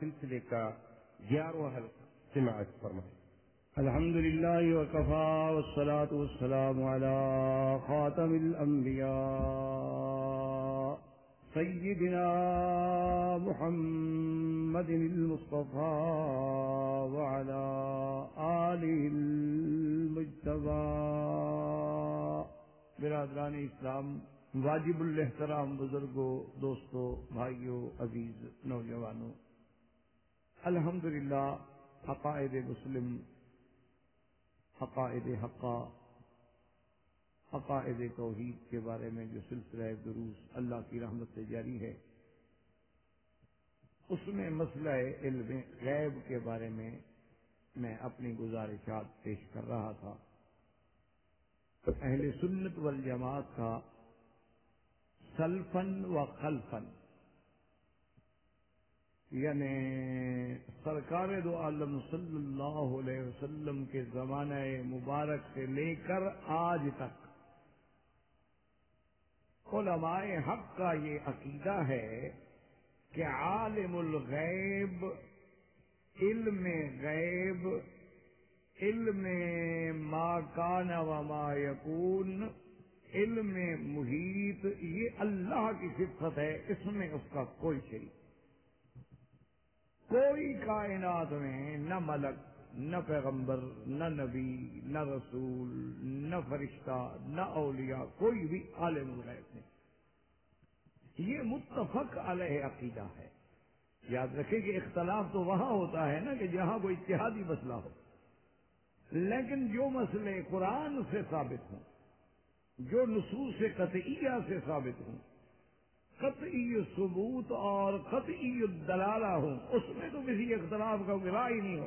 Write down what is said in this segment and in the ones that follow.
سلسلے کا گیارہواں حلقہ سماعت فرمائے۔ الحمد لله وكفى والصلاة والسلام على خاتم الأنبياء سيدنا محمد المصطفى وعلى آله المجتبى برادران اسلام، واجب الاحترام بزرگوں، دوستوں، بھائیوں، عزیز، نوجوانوں الحمدللہ عقائد مسلم عقائد حقا عقائد توحید کے بارے میں جو سلسلہ دروس اللہ کی رحمت سے جاری ہے، اس میں مسئلہ علم غیب کے بارے میں میں اپنی گزارشات پیش کر رہا تھا۔ اہل سنت والجماعت کا سلفن و خلفن یعنی سرکار دو عالم صلی اللہ علیہ وسلم کے زمانہ مبارک سے لے کر آج تک علماء حق کا یہ عقیدہ ہے کہ عالم الغیب، علم غیب، علم ما کان و ما یکون، علم محیط، یہ اللہ کی صفت ہے، اس میں اس کا کوئی شریک کوئی کائنات میں نہ ملک، نہ پیغمبر، نہ نبی، نہ رسول، نہ فرشتہ، نہ اولیاء، کوئی بھی عالم الغیب نہیں۔ یہ متفق علیہ عقیدہ ہے۔ یاد رکھیں کہ اختلاف تو وہاں ہوتا ہے نا کہ جہاں کوئی اتحادی مسئلہ ہو۔ لیکن جو مسئلے قرآن سے ثابت ہوں، جو نصوص قطعیہ سے ثابت ہوں قطعی ثبوت اور قطعی دلالہ ہوں۔ اس میں تو کسی اختلاف کا گرا ہی نہیں ہو۔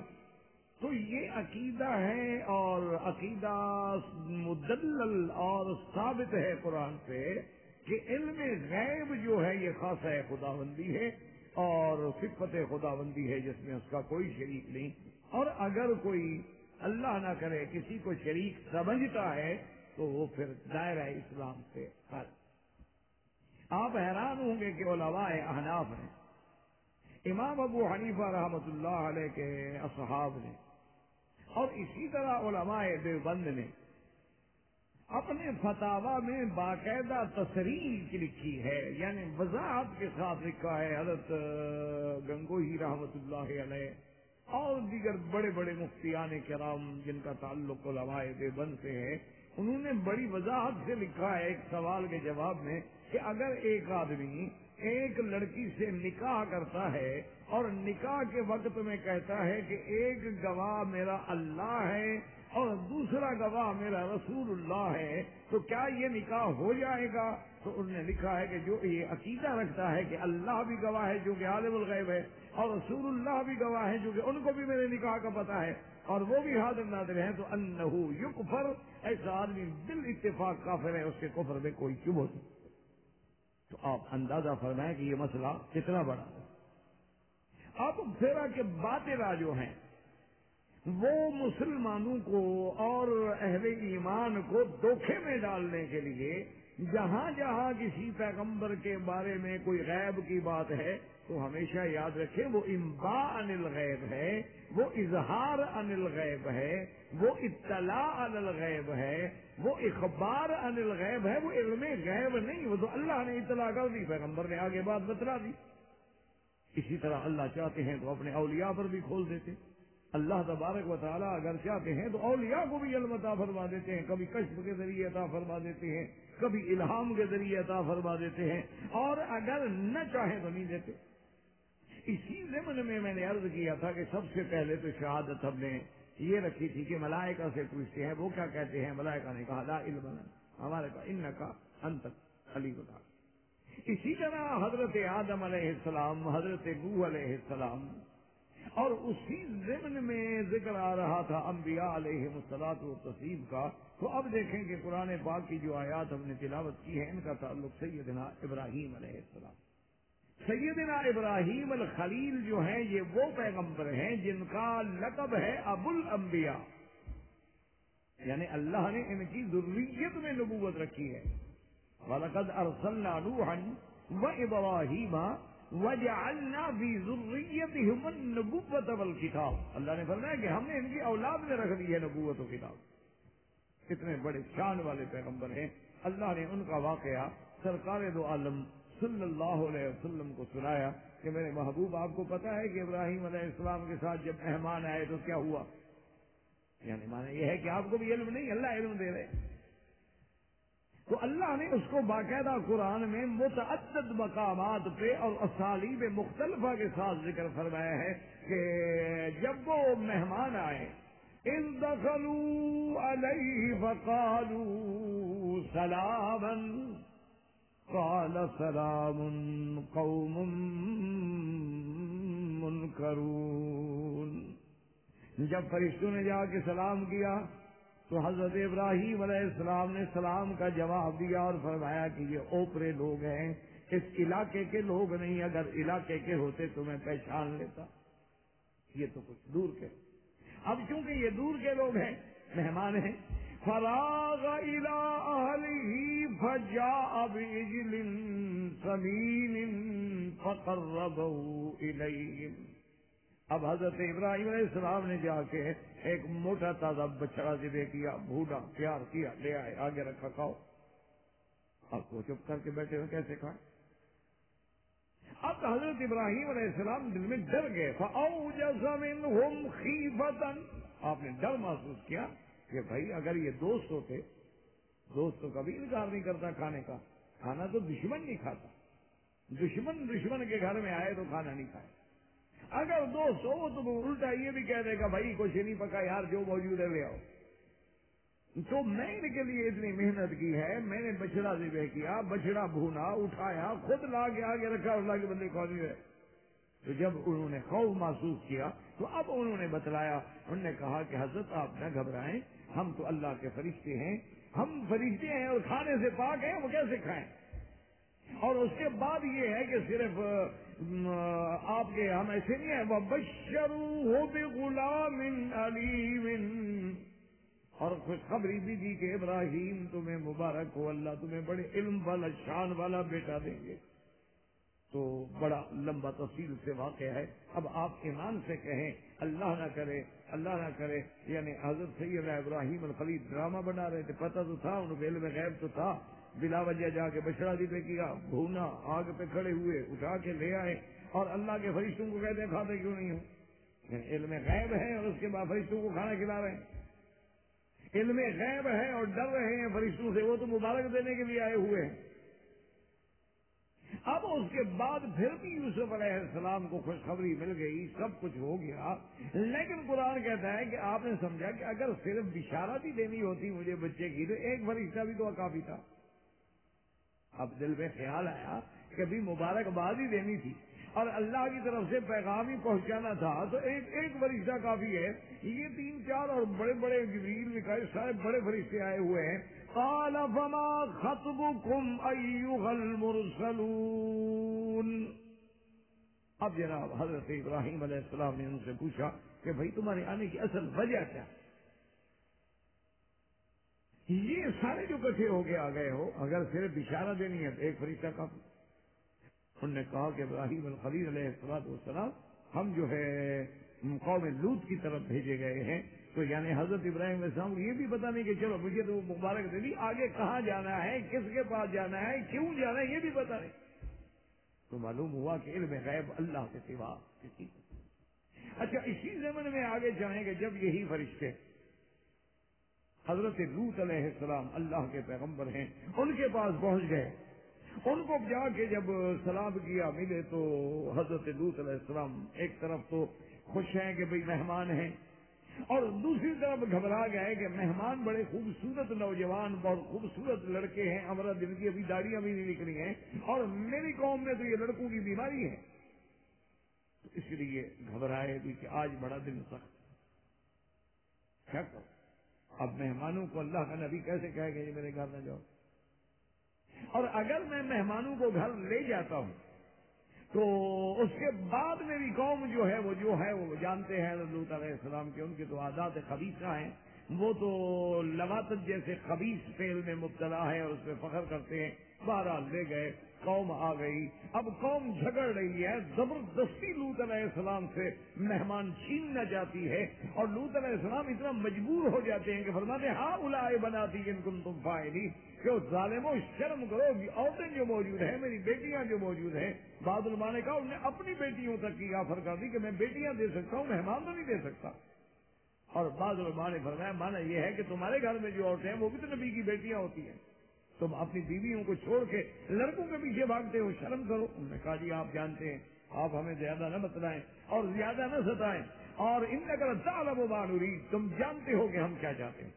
تو یہ عقیدہ ہے اور عقیدہ مدلل اور ثابت ہے قرآن سے کہ علم غیب جو ہے، یہ خاصہ خدا بندی ہے اور صفت خدا بندی ہے، جس میں اس کا کوئی شریک نہیں۔ اور اگر کوئی اللہ نہ کرے، کسی کو شریک سمجھتا ہے، تو وہ پھر دائرہ اسلام سے خرچ آپ حیران ہوں گے کہ علماء احناف ہیں۔ امام ابو حنیفہ رحمت اللہ علیہ کے اصحاب نے اور اسی طرح علماء دیوبند نے اپنے فتوا میں باقاعدہ تصریح لکھی ہے یعنی وضاحت کے ساتھ لکھا ہے حضرت گنگوہی رحمت اللہ علیہ اور دیگر بڑے بڑے مفتیان کرام جن کا تعلق علماء دیوبند سے ہے۔ انہوں نے بڑی وضاحت سے لکھا ہے ایک سوال کے جواب میں کہ اگر ایک آدمی ایک لڑکی سے نکاح کرتا ہے اور نکاح کے وقت میں کہتا ہے کہ ایک گواہ میرا اللہ ہے اور دوسرا گواہ میرا رسول اللہ ہے، تو کیا یہ نکاح ہو جائے گا؟ تو انہوں نے لکھا ہے کہ جو یہ عقیدہ رکھتا ہے کہ اللہ بھی گواہ ہے جو کہ عالم الغیب ہے اور رسول اللہ بھی گواہ ہے جو کہ ان کو بھی میرے نکاح کا پتا ہے اور وہ بھی حاضر نادر ہیں، تو انہو یکفر۔ ایسا آدمی دل اتفاق کافر ہے، اس کے کفر میں کوئی چب ہوتی تو آپ اندازہ فرمائیں کہ یہ مسئلہ کتنا بڑا ہے۔ اب پھر کے باطلا جو ہیں، وہ مسلمانوں کو اور اہل ایمان کو دھوکھے میں ڈالنے کے لیے جہاں جہاں کسی پیغمبر کے بارے میں کوئی غیب کی بات ہے، تو ہمیشہ یاد رکھیں، وہ امبا انل غیب ہے، وہ اظہار انل غیب ہے، وہ اطلاع انل غیب ہے، وہ اخبار انل غیب ہے، وہ علم غیب نہیں، وہ تو اللہ نے اطلاع کر دی، پیغمبر نے آگے بات بتلا دی۔ اسی طرح اللہ چاہتے ہیں تو اپنے اولیاء پر بھی کھول دیتے۔ اللہ تبارک و تعالیٰ اگر چاہتے ہیں تو اولیاء کو بھی علم عطا فرما دیتے ہیں، کبھی کشف کے ذریعے عطا فرما دیتے ہیں۔ کبھی الہام کے ذریعے عطا فرما دیتے ہیں اور اگر نہ چاہیں تو نہیں دیتے۔ اسی ضمن میں میں نے عرض کیا تھا کہ سب سے پہلے تو شہادت ہم نے یہ رکھی تھی کہ ملائکہ سے پوچھتے ہیں، وہ کیا کہتے ہیں؟ ملائکہ نے کہا، لا علم ہمارے کا ان کا انت علی بتا اسی طرح حضرت آدم علیہ السلام، حضرت گو علیہ السلام اور اسی ضمن میں ذکر آ رہا تھا انبیاء علیہ مسلاط و تصیب کا، تو اب دیکھیں کہ قرآن پاک کی جو آیات ہم نے تلاوت کی ہے ان کا تعلق سیدنا ابراہیم علیہ السلام۔ سیدنا ابراہیم الخلیل جو ہیں، یہ وہ پیغمبر ہیں جن کا لقب ہے ابو الانبیاء۔ یعنی اللہ نے ان کی ضروریت میں نبوت رکھی ہے۔ وَلَقَدْ أَرْسَلْنَا نُوحًا وَإِبْرَاهِيمَ وجعلنا في ذريتهم النبوة والكتاب. اللہ نے فرمایا کہ ہم نے ان کی اولاد میں رکھ دی ہے نبوت و کتاب. کتنے بڑے شان والے پیغمبر ہیں. اللہ نے ان کا واقعہ سرکار دو عالم صلی اللہ علیہ وسلم کو سنایا کہ میرے محبوب، آپ کو پتا ہے کہ ابراہیم علیہ السلام کے ساتھ جب مہمان آئے تو کیا ہوا؟ یعنی مانا یہ ہے کہ آپ کو بھی علم نہیں، اللہ علم دے رہے تو اللہ نے اس کو باقاعدہ قرآن میں متعدد مقامات پہ اور اسالیب مختلفہ کے ساتھ ذکر فرمایا ہے کہ جب وہ مہمان آئے ان دخلوا علیہ فقالوا سلاما، قال سلام قوم منکرون جب فرشتوں نے جا کے سلام کیا تو حضرت ابراہیم علیہ السلام نے سلام کا جواب دیا اور فرمایا کہ یہ اوپرے لوگ ہیں، اس علاقے کے لوگ نہیں، اگر علاقے کے ہوتے تو میں پہچان لیتا۔ یہ تو کچھ دور کے۔ اب چونکہ یہ دور کے لوگ ہیں، مہمان ہیں، فراغ فجا اب سمین فقربه اب حضرت ابراہیم علیہ السلام نے جا کے ایک موٹا تازہ بچڑا جی ذبح کیا بھوڈا پیار کیا، لے آئے، آگے رکھا، کھاؤ۔ اب وہ چپ کر کے بیٹھے ہوئے کیسے کھائے؟ اب حضرت ابراہیم علیہ السلام دل میں ڈر گئے۔ آپ نے ڈر محسوس کیا کہ بھائی اگر یہ دوست ہوتے، دوست تو کبھی انکار نہیں کرتا کھانے کا۔ کھانا تو دشمن نہیں کھاتا۔ دشمن دشمن کے گھر میں آئے تو کھانا نہیں کھائے۔ اگر دوست ہو تو الٹا یہ بھی کہہ دے گا، بھائی، کچھ نہیں پکا یار، جو موجود ہے لے آؤ۔ تو میں ان کے لیے اتنی محنت کی ہے، میں نے بچڑا ذبح کیا، بچڑا بھونا، اٹھایا، خود لا کے آگے رکھا اللہ کے بندے کون ہے تو جب انہوں نے خوف محسوس کیا، تو اب انہوں نے بتلایا، انہوں نے کہا کہ حضرت آپ نہ گھبرائیں، ہم تو اللہ کے فرشتے ہیں۔ ہم فرشتے ہیں اور کھانے سے پاک ہیں، وہ کیسے کھائیں؟ اور اس کے بعد یہ ہے کہ صرف آپ کے ہم ایسے نہیں ہیں وہ بشرو ہو بے غلام علیم اور خوشخبری بھی دی کہ ابراہیم تمہیں مبارک ہو، اللہ تمہیں بڑے علم والا، شان والا بیٹا دیں گے۔ تو بڑا لمبا تفصیل سے واقع ہے۔ اب آپ ایمان سے کہیں، اللہ نہ کرے، اللہ نہ کرے۔ یعنی حضرت سید ابراہیم الخلیل ڈرامہ بنا رہے تھے، پتہ تو تھا ان کو علم غیب تو تھا۔ بلا وجہ جا کے بچڑا دی پہ کیا، بھونا، آگ پہ کھڑے ہوئے، اٹھا کے لے آئے۔ اور اللہ کے فرشتوں کو کہتے کھاتے کیوں نہیں ہو؟ یعنی علم غیب ہے اور اس کے بعد فرشتوں کو کھانا کھلا رہے ہیں۔ علم غیب ہے اور ڈر رہے ہیں فرشتوں سے، وہ تو مبارک دینے کے لیے آئے ہوئے ہیں۔ اب اس کے بعد پھر بھی یوسف علیہ السلام کو خوشخبری مل گئی، سب کچھ ہو گیا۔ لیکن قرآن کہتا ہے کہ آپ نے سمجھا کہ اگر صرف بشارت ہی دینی ہوتی مجھے بچے کی، تو ایک فرشتہ بھی تو کافی تھا۔ اب دل میں خیال آیا کہ بھی مبارکباد ہی دینی تھی۔ اور اللہ کی طرف سے پیغام ہی پہنچانا تھا، تو ایک ایک فرشتہ کافی ہے۔ یہ تین چار اور بڑے بڑے جبریل نکالے سارے بڑے فرشتے آئے ہوئے ہیں۔ قال، فما خطبكم ايها المرسلون؟ اب جناب حضرت ابراہیم علیہ السلام نے ان سے پوچھا کہ بھائی تمہارے آنے کی اصل وجہ کیا؟ یہ سارے جو کٹھے ہو کے آ گئے ہو، اگر صرف اشارہ دینی ہے تو ایک فرشتہ کا۔ انہوں نے کہا کہ ابراہیم الخلیل علیہ السلام والسلام ہم جو ہے قوم لوت کی طرف بھیجے گئے ہیں۔ تو یعنی حضرت ابراہیم علیہ السلام یہ بھی پتا نہیں کہ چلو مجھے تو مبارک دے دی، آگے کہاں جانا ہے، کس کے پاس جانا ہے، کیوں جانا ہے، یہ بھی پتا نہیں۔ تو معلوم ہوا کہ علم غیب اللہ کے سوا کسی اچھا اسی زمن میں آگے جائیں گے جب یہی فرشتے حضرت لوت علیہ السلام اللہ کے پیغمبر ہیں، ان کے پاس پہنچ گئے۔ ان کو جا کے جب سلام کیا ملے تو حضرت لوت علیہ السلام ایک طرف تو خوش ہیں کہ بھئی مہمان ہیں اور دوسری طرف گھبرا گئے کہ مہمان بڑے خوبصورت نوجوان، بہت خوبصورت لڑکے ہیں امرا دن کی ابھی داڑیاں بھی نہیں نکلی ہیں اور میری قوم میں تو یہ لڑکوں کی بیماری ہے۔ تو اس لیے گھبرائے بھی کہ آج بڑا دن سخت۔ کیا کرو اب مہمانوں کو اللہ کا نبی کیسے کہے گا، یہ میرے گھر نہ جاؤ؟ اور اگر میں مہمانوں کو گھر لے جاتا ہوں، تو اس کے بعد میری قوم جو ہے، وہ جو ہے، وہ جانتے ہیں لوت علیہ السلام کے ان کے تو آزاد خبیصہ ہیں۔ وہ تو لواتت جیسے خبیص فیل میں مبتلا ہے اور اس پہ فخر کرتے ہیں بارہ لے گئے۔ قوم آ گئی۔ اب قوم جھگڑ رہی ہے۔ زبردستی لوت علیہ السلام سے مہمان چھیننا چاہتی ہے اور لوت علیہ السلام اتنا مجبور ہو جاتے ہیں کہ فرماتے ہاں الائے بناتی ان کن تم فائدی۔ کہ اس ظالموں شرم کرو عورتیں جو موجود ہیں، میری بیٹیاں جو موجود ہیں۔ بعد علماء نے کہا، انہوں نے اپنی بیٹیوں تک کی آفر کر دی کہ میں بیٹیاں دے سکتا ہوں، مہمان تو نہیں دے سکتا۔ اور بعض علماء نے فرمایا، مانا یہ ہے کہ تمہارے گھر میں جو عورتیں ہیں، وہ بھی تو نبی کی بیٹیاں ہوتی ہیں۔ تم اپنی بیویوں کو چھوڑ کے لڑکوں کے پیچھے بھاگتے ہو، شرم کرو۔ انہوں نے کہا جی آپ جانتے ہیں، آپ ہمیں زیادہ نہ بتلائیں اور زیادہ نہ ستائیں۔ اور ان نگر طالب و معلوری تم جانتے ہو کہ ہم کیا چاہتے ہیں۔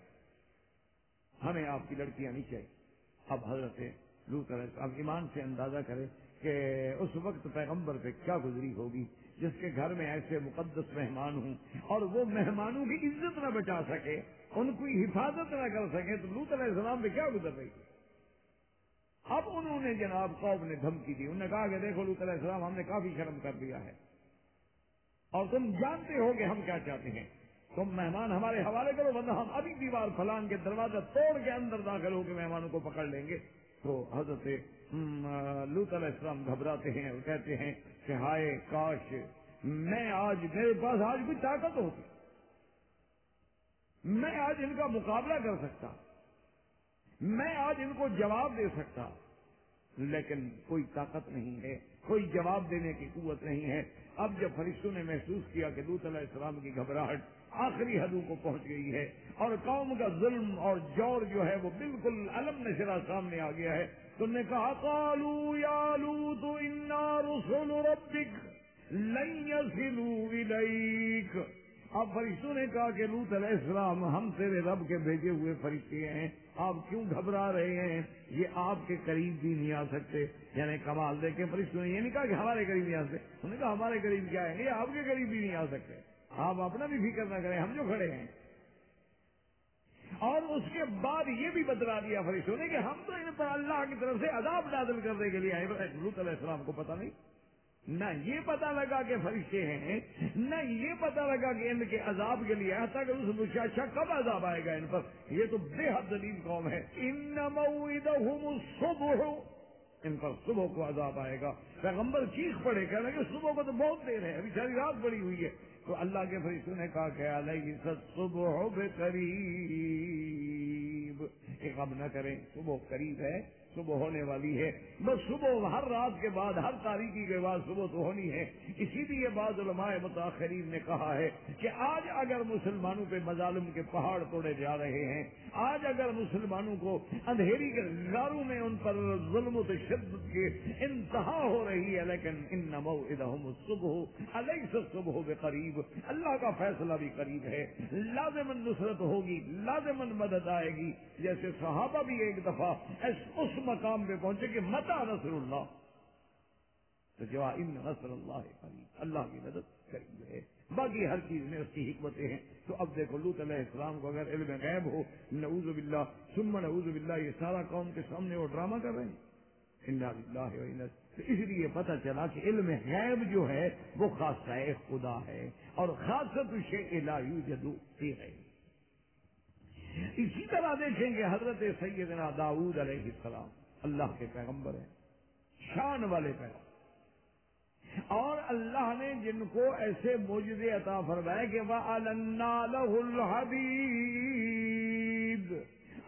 ہمیں آپ کی لڑکیاں نہیں چاہیے۔ اب حضرت لو طرح اب ایمان سے اندازہ کرے کہ اس وقت پیغمبر پہ کیا گزری ہوگی، جس کے گھر میں ایسے مقدس مہمان ہوں اور وہ مہمانوں کی عزت نہ بچا سکے، ان کی حفاظت نہ کر سکے، تو لوت علیہ السلام پہ کیا گزر رہی ہے؟ اب انہوں نے جناب قوم نے دھمکی دی۔ انہوں نے کہا کہ دیکھو لوت علیہ السلام، ہم نے کافی شرم کر دیا ہے۔ اور تم جانتے ہو کہ ہم کیا چاہتے ہیں۔ تم مہمان ہمارے حوالے کرو، ورنہ ہم ابھی دیوار پھلان کے دروازہ توڑ کے اندر داخل ہو کے مہمانوں کو پکڑ لیں گے۔ تو حضرت لوت علیہ السلام گھبراتے ہیں اور کہتے ہیں کہ ہائے کاش میں آج، میرے پاس آج بھی طاقت ہوتی۔ میں آج ان کا مقابلہ کر سکتا۔ میں آج ان کو جواب دے سکتا لیکن کوئی طاقت نہیں ہے، کوئی جواب دینے کی قوت نہیں ہے۔ اب جب فرشتوں نے محسوس کیا کہ لوت علیہ السلام کی گھبراہٹ آخری حدوں کو پہنچ گئی ہے اور قوم کا ظلم اور جور جو ہے وہ بالکل علم نشرا سامنے آ گیا ہے تم نے کہا کالو یا لو تو رسول ربک لن يصلوا الیک اب فرشتوں نے کہا کہ لوت علیہ السلام ہم تیرے رب کے بھیجے ہوئے فرشتے ہیں۔ آپ کیوں گھبرا رہے ہیں؟ یہ آپ کے قریب بھی نہیں آ سکتے۔ یعنی کمال دے کے فرشتوں نے یہ نہیں کہا کہ ہمارے قریب نہیں آ سکتے۔ انہوں نے کہا ہمارے قریب کیا ہے؟ یہ آپ کے قریب بھی نہیں آ سکتے۔ آپ اپنا بھی فکر نہ کریں، ہم جو کھڑے ہیں۔ اور اس کے بعد یہ بھی بتلا دیا فرشتوں نے کہ ہم تو ان پر اللہ کی طرف سے عذاب نازل کرنے کے لیے آئے۔ لوت علیہ السلام کو پتہ نہیں۔ نہ یہ پتا لگا کہ فرشتے ہیں، نہ یہ پتا لگا کہ ان کے عذاب کے لیے آتا کہ اس مشاشا کب عذاب آئے گا ان پر۔ یہ تو بے حد دلیل قوم ہے۔ ان صبح ان پر صبح کو عذاب آئے گا۔ پیغمبر چیخ پڑے کہنا کہ صبح کو تو بہت دیر ہے، ابھی ساری رات پڑی ہوئی ہے۔ تو اللہ کے فرشتوں نے کہا کہ علیہ سب صبح بے قریب ایک اب نہ کریں، صبح قریب ہے۔ صبح ہونے والی ہے۔ بس صبح ہر رات کے بعد ہر تاریخی کے بعد صبح تو ہونی ہے۔ اسی لیے بعض علماء متاثرین نے کہا ہے کہ آج اگر مسلمانوں پہ مظالم کے پہاڑ توڑے جا رہے ہیں، آج اگر مسلمانوں کو اندھیری کے غاروں میں ان پر ظلم و تشدد کی انتہا ہو رہی ہے، لیکن ان نمو ادہم صبح علیہ سے صبح بے قریب اللہ کا فیصلہ بھی قریب ہے۔ لازمن نصرت ہوگی لازمن مدد آئے گی۔ جیسے صحابہ بھی ایک دفعہ اس مقام پہ پہنچے کہ متا نصر اللہ؟ تو جواب ان نصر اللہ قریب، اللہ کی مدد قریب ہے۔ باقی ہر چیز میں اس کی حکمتیں ہیں۔ تو اب دیکھو لوت علیہ السلام کو اگر علم غیب ہو، نعوذ باللہ، ثم نعوذ باللہ، یہ سارا قوم کے سامنے وہ ڈرامہ کر رہے ہیں۔ انا تو اس لیے پتہ چلا کہ علم غیب جو ہے، وہ خاصہ خدا ہے۔ اور خاصت شیء لا یوجد فی غیب اسی طرح دیکھیں گے حضرت سیدنا داؤد علیہ السلام، اللہ کے پیغمبر ہیں، شان والے پیغمبر۔ اور اللہ نے جن کو ایسے موجود عطا فرمائے کہ وہ الحبیب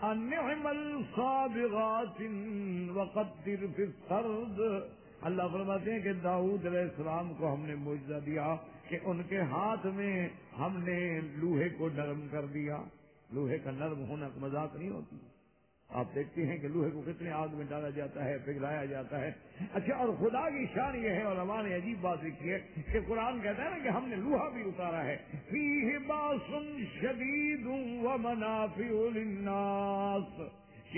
النعم الصابغات وقدر في السرد۔ اللہ فرماتے ہیں کہ داؤد علیہ السلام کو ہم نے موجودہ دیا کہ ان کے ہاتھ میں ہم نے لوہے کو نرم کر دیا۔ لوہے کا نرم ہونا مذاق نہیں ہوتی۔ آپ دیکھتے ہیں کہ لوہے کو کتنے آگ میں ڈالا جاتا ہے، پگھلایا جاتا ہے۔ اچھا اور خدا کی شان یہ ہے، اور ہمارے عجیب بات لکھی ہے کہ قرآن کہتا ہے نا کہ ہم نے لوہا بھی اتارا ہے۔ فیہ باسن شدید و منافع للناس۔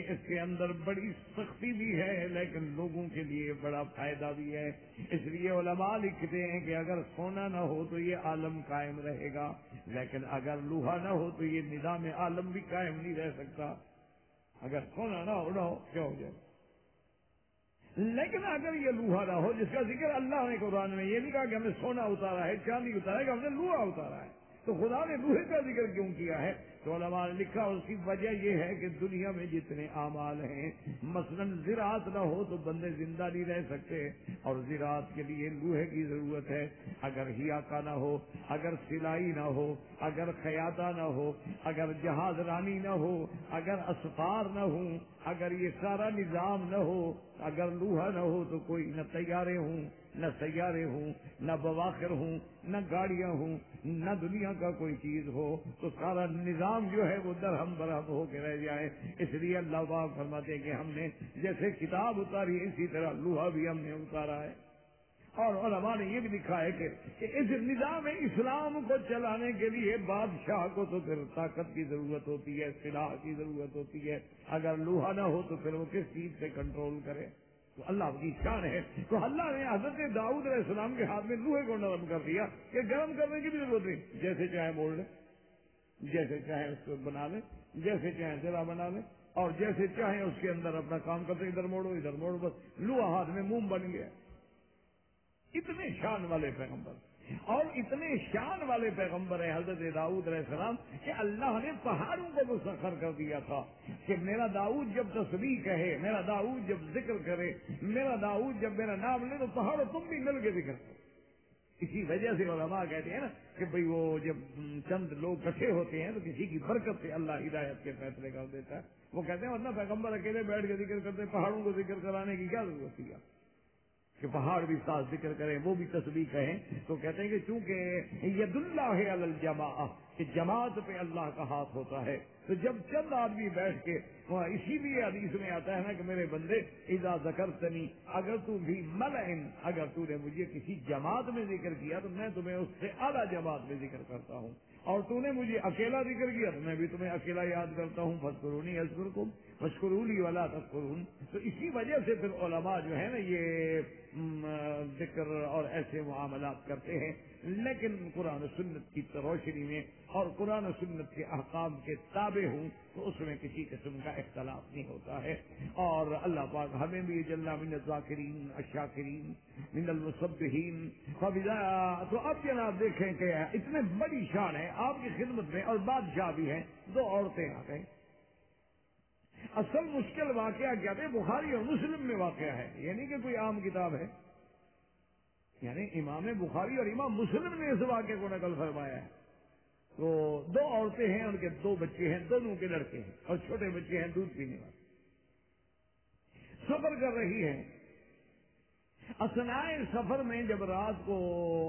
کہ اس کے اندر بڑی سختی بھی ہے، لیکن لوگوں کے لیے بڑا فائدہ بھی ہے۔ اس لیے علماء لکھتے ہیں کہ اگر سونا نہ ہو تو یہ عالم قائم رہے گا۔ لیکن اگر لوہا نہ ہو تو یہ نظام عالم بھی قائم نہیں رہ سکتا۔ اگر سونا نہ ہو نہ ہو، کیا ہو جائے؟ لیکن اگر یہ لوہا نہ ہو، جس کا ذکر اللہ نے قرآن میں یہ نہیں کہا کہ ہم نے سونا اتارا ہے، چاندی اتارا ہے کہ ہم نے لوہا اتارا ہے۔ تو خدا نے لوہے کا ذکر کیوں کیا ہے؟ تو علماء نے لکھا اس کی وجہ یہ ہے کہ دنیا میں جتنے اعمال ہیں، مثلا زراعت نہ ہو تو بندے زندہ نہیں رہ سکتے۔ اور زراعت کے لیے لوہے کی ضرورت ہے۔ اگر ہیا کا نہ ہو، اگر سلائی نہ ہو، اگر خیاطہ نہ ہو، اگر جہاز رانی نہ ہو، اگر اسفار نہ ہوں، اگر یہ سارا نظام نہ ہو، اگر لوہا نہ ہو تو کوئی نہ تیارے ہوں۔ نہ سیارے ہوں، نہ بواخر ہوں، نہ گاڑیاں ہوں، نہ دنیا کا کوئی چیز ہو، تو سارا نظام جو ہے وہ درہم برہم ہو کے رہ جائے۔ اس لیے اللہ باغ فرماتے کہ ہم نے جیسے کتاب اتاری، اسی طرح لوہا بھی ہم نے اتارا ہے۔ اور علماء نے یہ بھی لکھا ہے کہ اس نظام اسلام کو چلانے کے لیے بادشاہ کو تو پھر طاقت کی ضرورت ہوتی ہے، سلاح کی ضرورت ہوتی ہے۔ اگر لوہا نہ ہو تو پھر وہ کس چیز سے کنٹرول کرے؟ تو اللہ کی شان ہے۔ تو اللہ نے حضرت داؤد علیہ السلام کے ہاتھ میں لوہے کو نرم کر دیا کہ گرم کرنے کی بھی ضرورت نہیں۔ جیسے چاہے موڑ لیں جیسے چاہے اس کو بنا لیں جیسے چاہے ذرا بنا لیں اور جیسے چاہیں اس کے اندر اپنا کام کرتے، ادھر موڑو ادھر موڑو، بس لوہا ہاتھ میں موم بن گیا۔ اتنے شان والے پیغمبر۔ اور اتنے شان والے پیغمبر ہیں حضرت داؤد علیہ السلام کہ اللہ نے پہاڑوں کو مسخر کر دیا تھا کہ میرا داؤد جب تصویر کہے، میرا داؤد جب ذکر کرے، میرا داؤد جب میرا نام لے تو پہاڑ تم بھی مل کے ذکر کرو۔ اسی وجہ سے علماء کہتے ہیں نا کہ بھئی وہ جب چند لوگ کٹھے ہوتے ہیں تو کسی کی برکت سے اللہ ہدایت کے فیصلے کر دیتا ہے۔ وہ کہتے ہیں ورنہ پیغمبر اکیلے بیٹھ کے ذکر کرتے، پہاڑوں کو ذکر کرانے کی کیا ضرورت تھی کہ پہاڑ بھی ساتھ ذکر کریں، وہ بھی تصویر کہیں، تو کہتے ہیں کہ چونکہ ید اللہ ہے الجما کہ جماعت پہ اللہ کا ہاتھ ہوتا ہے، تو جب چند آدمی بیٹھ کے اسی لیے حدیث میں آتا ہے نا کہ میرے بندے ادا ذکر تنی اگر تو بھی ملعن اگر تو نے مجھے کسی جماعت میں ذکر کیا، تو میں تمہیں اس سے اعلیٰ جماعت میں ذکر کرتا ہوں۔ اور تو نے مجھے اکیلا ذکر کیا، تو میں بھی تمہیں اکیلا یاد کرتا ہوں۔ فسکرونی ازگر کو مشکرولی والا تسکرون تو اسی وجہ سے پھر علماء جو ہے نا یہ ذکر اور ایسے معاملات کرتے ہیں۔ لیکن قرآن و سنت کی روشنی میں اور قرآن و سنت کے احکام کے تابع ہوں تو اس میں کسی قسم کا اختلاف نہیں ہوتا ہے۔ اور اللہ پاک ہمیں بھی جل من الذاکرین، الشاکرین، من المصبحین۔ تو اب جناب دیکھیں کہ اتنے بڑی شان ہے آپ کی خدمت میں اور بادشاہ بھی ہیں، دو عورتیں آ گئیں۔ اصل مشکل واقعہ کیا تھے بخاری اور مسلم میں واقعہ ہے۔ یعنی کہ کوئی عام کتاب ہے۔ یعنی امام بخاری اور امام مسلم نے اس واقعے کو نقل فرمایا ہے۔ تو دو عورتیں ہیں، ان کے دو بچے ہیں، دونوں کے لڑکے ہیں اور چھوٹے بچے ہیں، دودھ پینے والے۔ سفر کر رہی ہیں۔ اسنائے سفر میں جب رات کو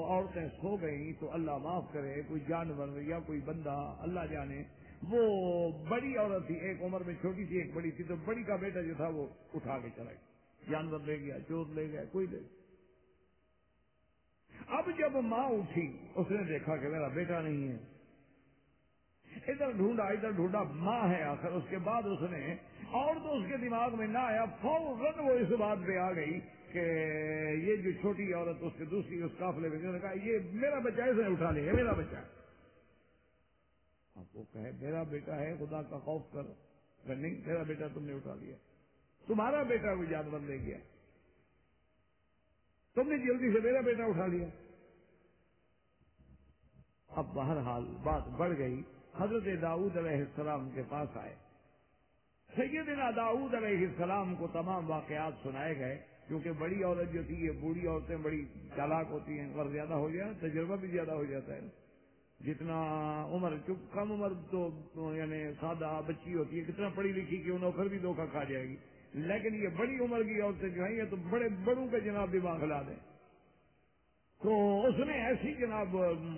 عورتیں سو گئیں تو اللہ معاف کرے، کوئی جانور یا کوئی بندہ اللہ جانے۔ وہ بڑی عورت تھی، ایک عمر میں چھوٹی تھی، ایک بڑی تھی، تو بڑی کا بیٹا جو تھا وہ اٹھا کے چلا گیا۔ جانور لے گیا چوٹ لے گیا، کوئی لے گیا۔ اب جب ماں اٹھی، اس نے دیکھا کہ میرا بیٹا نہیں ہے۔ ادھر ڈھونڈا ادھر ڈھونڈا، ماں ہے آخر۔ اس کے بعد اس نے اور تو اس کے دماغ میں نہ آیا، فوراً وہ اس بات پہ آ گئی کہ یہ جو چھوٹی عورت، اس کے دوسری اس قافلے میں نے کہا یہ میرا بچہ اس نے اٹھا لیا میرا بچہ ہے۔ ہاں، آپ کو کہے، میرا بیٹا ہے، خدا کا خوف کر نہیں، میرا بیٹا تم نے اٹھا لیا۔ تمہارا بیٹا کوئی جانور لے گیا۔ تم نے جلدی سے میرا بیٹا اٹھا لیا۔ اب بہرحال بات بڑھ گئی۔ حضرت داؤد علیہ السلام کے پاس آئے۔ سیدنا داؤد علیہ السلام کو تمام واقعات سنائے گئے۔ کیونکہ بڑی عورت جو تھی، یہ بوڑھی عورتیں بڑی چالاک ہوتی ہیں اور زیادہ ہو جائے تجربہ بھی زیادہ ہو جاتا ہے۔ جتنا عمر کم عمر تو یعنی سادہ بچی ہوتی ہے، کتنا پڑھی لکھی کہ نوکر بھی دھوکہ کھا جائے گی۔ لیکن یہ بڑی عمر کی عورتیں جو ہیں، یہ تو بڑے بڑوں کا جناب دماغ لا دیں۔ تو اس نے ایسی جناب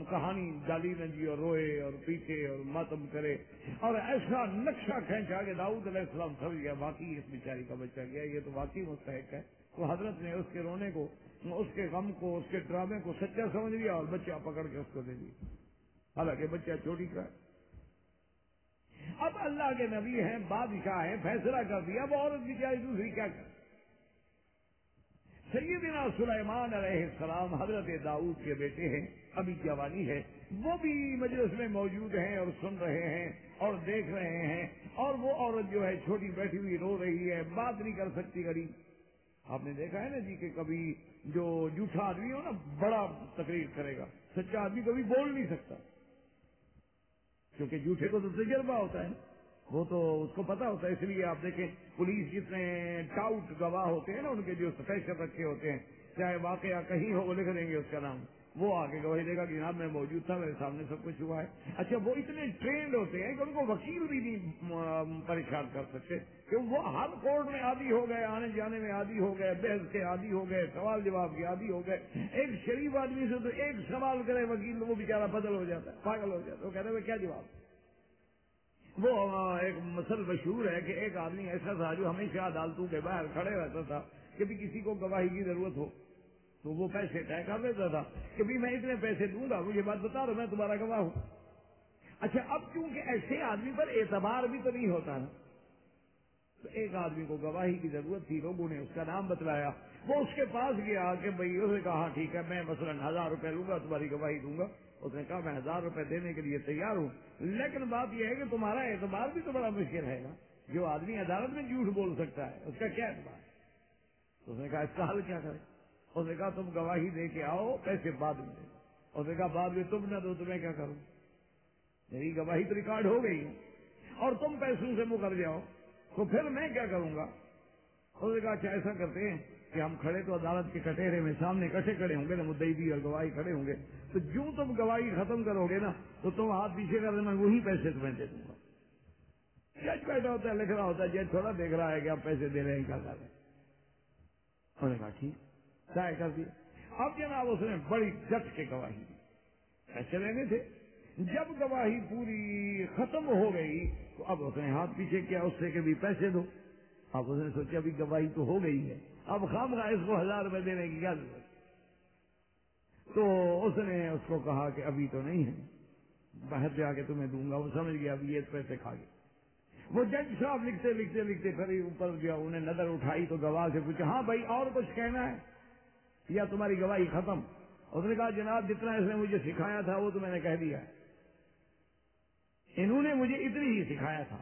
کہانی ڈالی نجی اور روئے اور پیچھے اور ماتم کرے۔ اور ایسا نقشہ کھینچا کہ داؤد علیہ السلام سمجھ گیا باقی اس بیچاری کا بچہ گیا۔ یہ تو واقعی مستحق ہے۔ تو حضرت نے اس کے رونے کو، اس کے غم کو، اس کے ڈرامے کو سچا سمجھ لیا اور بچہ پکڑ کے اس کو دے دیا۔ حالانکہ بچہ چوٹی کا اب اللہ کے نبی ہیں، بادشاہ ہیں، فیصلہ کر دیا وہ عورت بیچاری دوسری کیا کر سیدنا سلیمان علیہ السلام حضرت داؤد کے بیٹے ہیں، ابھی جوانی ہے؟ وہ بھی مجلس میں موجود ہیں اور سن رہے ہیں اور دیکھ رہے ہیں اور وہ عورت جو ہے چھوٹی بیٹھی ہوئی رو رہی ہے، بات نہیں کر سکتی غریب آپ نے دیکھا ہے نا جی کہ کبھی جو جھوٹا آدمی ہو نا، بڑا تقریر کرے گا۔ سچا آدمی کبھی بول نہیں سکتا۔ کیونکہ جھوٹے کو تو تجربہ ہوتا ہے وہ تو اس کو پتا ہوتا ہے، اس لیے آپ دیکھیں، پولیس جتنے ڈاؤٹ گواہ ہوتے ہیں نا، ان کے جو اسپیشل رکھے ہوتے ہیں، چاہے واقعہ کہیں ہو، وہ لکھ دیں گے اس کا نام۔ وہ آگے گواہی دے گا کہ جناب میں موجود تھا، میرے سامنے سب کچھ ہوا ہے۔ اچھا وہ اتنے ٹرینڈ ہوتے ہیں کہ ان کو وکیل بھی نہیں پریشان کر سکتے۔ کہ وہ ہر کورٹ میں عادی ہو گئے، آنے جانے میں عادی ہو گئے، بحث کے عادی ہو گئے، سوال جواب کے عادی ہو گئے۔ ایک شریف آدمی سے تو ایک سوال کرے وکیل، وہ بیچارہ بدل ہو جاتا ہے پاگل ہو جاتا ہے وہ کہتے ہیں کیا جواب؟ وہ ایک مسل مشہور ہے کہ ایک آدمی ایسا تھا جو ہمیشہ عدالتوں کے باہر کھڑے رہتا تھا کہ بھی کسی کو گواہی کی ضرورت ہو۔ تو وہ پیسے طے کر دیتا تھا کہ بھی میں اتنے پیسے دوں گا، مجھے بات بتا رہا میں تمہارا گواہ ہوں۔ اچھا اب کیونکہ ایسے آدمی پر اعتبار بھی تو نہیں ہوتا نا، تو ایک آدمی کو گواہی کی ضرورت تھی، لوگوں نے اس کا نام بتلایا۔ وہ اس کے پاس گیا کہ بھائی، اس نے کہا، ٹھیک ہے، میں مثلاً ہزار روپے لوں گا، تمہاری گواہی دوں گا۔ اس نے کہا، میں ہزار روپے دینے کے لیے تیار ہوں، لیکن بات یہ ہے کہ تمہارا اعتبار بھی تو بڑا مشکل ہے نا۔ جو آدمی عدالت میں جھوٹ بول سکتا ہے، اس کا کیا اعتبار اس نے کہا، اس کا حل کیا کرے اس نے کہا، تم گواہی دے کے آؤ پیسے بعد میں۔ دے اس نے کہا، بعد میں تم نہ دو تو میں کیا کروں؟ میری گواہی تو ریکارڈ ہو گئی۔ اور تم پیسوں سے مکر جاؤ۔ تو پھر میں کیا کروں گا؟ اس نے کہا اچھا ایسا کرتے ہیں کہ ہم کھڑے تو عدالت کے کٹہرے میں سامنے کٹے کھڑے ہوں گے نا مدئی بھی اور گواہی کھڑے ہوں گے۔ تو جو تم گواہی ختم کرو گے نا، تو تم ہاتھ پیچھے کر دینا، وہی پیسے تمہیں دے دوں گا۔ جج بیٹھا ہوتا ہے، لکھ رہا ہوتا ہے، جج تھوڑا دیکھ رہا ہے کہ آپ پیسے دے رہے ہیں، کیا کر رہے ہیں؟ انہوں نے کہا، ٹھیک۔ طے کر دیا۔ اب جناب اس نے بڑی جٹ کے گواہی دی۔ پیسے لینے تھے۔ جب گواہی پوری ختم ہو گئی تو اب اس نے ہاتھ پیچھے کیا، اس سے کہ بھی پیسے دو۔ اب اس نے سوچا ابھی گواہی تو ہو گئی ہے۔ اب خام رہا اس کو ہزار روپے دینے کی کیا ضرورت؟ تو اس نے اس کو کہا کہ ابھی تو نہیں ہے۔ باہر جا کے تمہیں دوں گا۔ وہ سمجھ گیا ابھی یہ پیسے کھا گیا وہ جج صاحب لکھتے لکھتے لکھتے پھر اوپر گیا انہیں نظر اٹھائی تو گواہ سے پوچھا ہاں بھائی اور کچھ کہنا ہے؟ یا تمہاری گواہی ختم۔ اس نے کہا، جناب، جتنا اس نے مجھے سکھایا تھا، وہ تو میں نے کہہ دیا۔ ہے انہوں نے مجھے اتنی ہی سکھایا تھا۔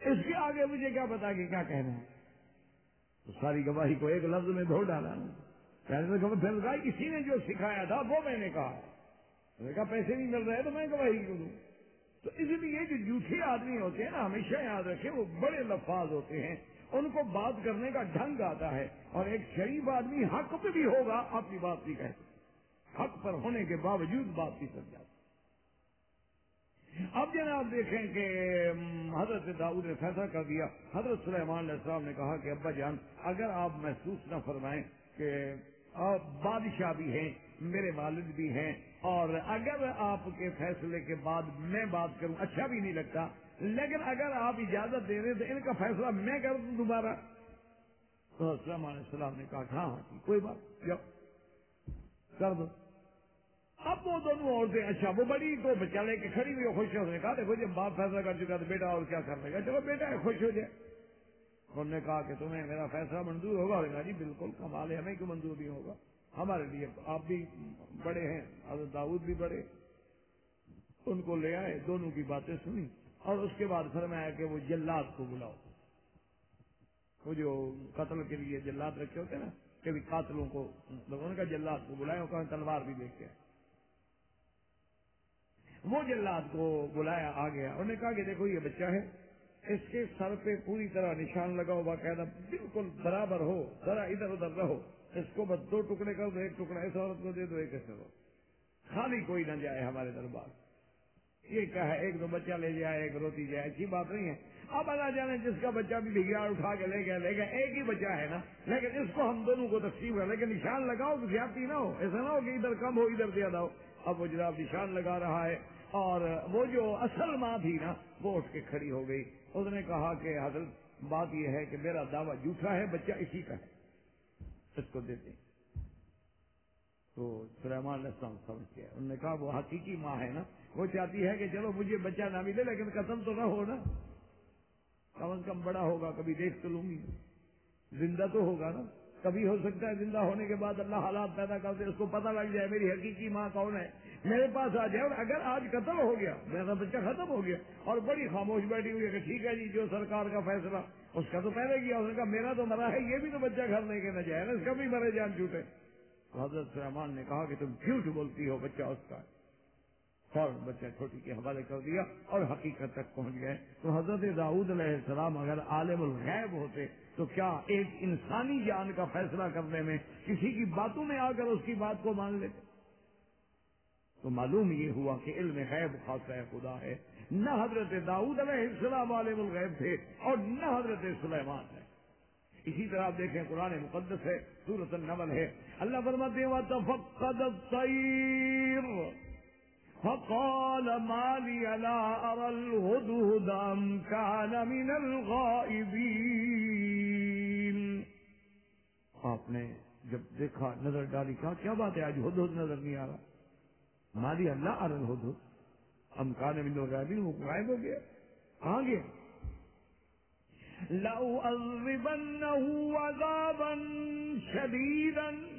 اس کے آگے مجھے کیا پتا کہ کیا کہنا ہے؟ تو ساری گواہی کو ایک لفظ میں دھو ڈالا۔ پہلے پھر کہا کسی نے جو سکھایا تھا، وہ میں نے کہا۔ میں نے کہا، پیسے نہیں مل رہے تو میں گواہی کیوں دوں؟ تو اس لیے جو جھوٹے آدمی ہوتے ہیں نا، ہمیشہ یاد رکھیں، وہ بڑے لفاظ ہوتے ہیں۔ ان کو بات کرنے کا ڈھنگ آتا ہے اور ایک شریف آدمی حق پہ بھی ہوگا، اپنی بات نہیں کہتے حق پر ہونے کے باوجود بات نہیں کر جاتی اب جناب دیکھیں کہ حضرت داؤد نے فیصلہ کر دیا۔ حضرت سلیمان علیہ السلام نے کہا کہ، ابا جان، اگر آپ محسوس نہ فرمائیں کہ آپ بادشاہ بھی ہیں، میرے والد بھی ہیں، اور اگر آپ کے فیصلے کے بعد میں بات کروں اچھا بھی نہیں لگتا۔ لیکن اگر آپ اجازت دے رہے تو ان کا فیصلہ میں کر دوں دوبارہ۔ تو سلیمان علیہ السلام نے کہا ہاں ہاں جی، کوئی بات جاؤ۔ کر دو۔ اب وہ دونوں عورتیں اچھا وہ بڑی تو بچہ لے کے کھڑی ہوئی خوش نے کہا، دیکھو جب باپ فیصلہ کر چکا تو بیٹا اور کیا کر لے گا؟ چلو بیٹا خوش ہو جائے۔ انہوں نے کہا کہ تمہیں میرا فیصلہ منظور ہوگا؟ کہا جی بالکل، کمال ہے، ہمیں کیوں منظور نہیں ہوگا؟ ہمارے لیے آپ بھی بڑے ہیں، حضرت داؤد بھی بڑے۔ ان کو لے آئے، دونوں کی باتیں سنی اور اس کے بعد فرمایا کہ وہ جلات کو بلاؤ۔ وہ جو قتل کے لیے جلات رکھے ہوتے ہیں نا کبھی قاتلوں کو مطلب ان کا جلات کو بلایا کہاں تلوار بھی دیکھ کے۔ وہ جلات کو بلایا، آ گیا۔ انہوں نے کہا کہ دیکھو، یہ بچہ ہے، اس کے سر پہ پوری طرح نشان لگاؤ باقاعدہ بالکل برابر ہو، ذرا ادھر ادھر رہو۔ اس کو بس دو ٹکڑے کر دو، ایک ٹکڑا اس عورت کو دے دو، ایک ایسے دو خالی کوئی نہ جائے ہمارے دربار۔ یہ کیا ہے ایک دو بچہ لے جائے، ایک روتی جائے اچھی بات نہیں ہے۔ اب اگر جانے جس کا بچہ بھی بگیار اٹھا کے لے گیا لے گیا ایک ہی بچہ ہے نا۔ لیکن اس کو ہم دونوں کو تقسیم ہے، لیکن نشان لگاؤ تو زیادتی نہ ہو۔ ایسا نہ ہو کہ ادھر کم ہو، ادھر زیادہ ہو۔ اب وہ جناب نشان لگا رہا ہے۔ اور وہ جو اصل ماں تھی نا، وہ اٹھ کے کھڑی ہو گئی۔ اس نے کہا کہ، حضرت، بات یہ ہے کہ میرا دعویٰ جھوٹا ہے، بچہ اسی کا ہے۔ اس کو دیتے تو سلیمان السلام سمجھ گیا۔ انہوں نے کہا، وہ حقیقی ماں ہے نا۔ وہ چاہتی ہے کہ چلو مجھے بچہ نہ ملے لیکن قسم تو نہ ہو نا۔ کم از کم بڑا ہوگا، کبھی دیکھ تو لوں گی۔ زندہ تو ہوگا نا۔ کبھی ہو سکتا ہے زندہ ہونے کے بعد اللہ حالات پیدا کر دے، اس کو پتہ لگ جائے میری حقیقی ماں کون ہے۔ میرے پاس آ جائے اور اگر آج قتل ہو گیا، میرا بچہ ختم ہو گیا اور بڑی خاموش بیٹھی ہوئی ہے کہ ٹھیک ہے جی جو سرکار کا فیصلہ، اس کا تو پہلے کیا، اس نے کہا میرا تو مرا ہے، یہ بھی تو بچہ گھر لے کے نہ جائے نا اس کا بھی مرے جان جھوٹے۔ حضرت سلمان نے کہا کہ تم جھوٹ بولتی ہو بچہ اس کا؟ فوراً بچہ چھوٹی کے حوالے کر دیا اور حقیقت تک پہنچ گئے۔ تو حضرت داؤد علیہ السلام اگر عالم الغیب ہوتے تو کیا ایک انسانی جان کا فیصلہ کرنے میں کسی کی باتوں میں آ کر اس کی بات کو مان لیتے؟ تو معلوم یہ ہوا کہ علم غیب خاص خدا ہے۔ نہ حضرت داؤد علیہ السلام عالم الغیب تھے اور نہ حضرت سلیمان ہے اسی طرح آپ دیکھیں قرآن مقدس ہے سورت النمل ہے۔ اللہ فرماتے فقال ما لي لا أرى الهدهد أم كان من الغائبين آپ نے جب دیکھا نظر ڈالی کہا کیا بات ہے؟ آج ہد نظر نہیں آ رہا۔ مالی اللہ ارل ہد ہم کان من الغائبین وہ غائب ہو گیا۔ کہاں گیا لو أذبنه عذابا شديدا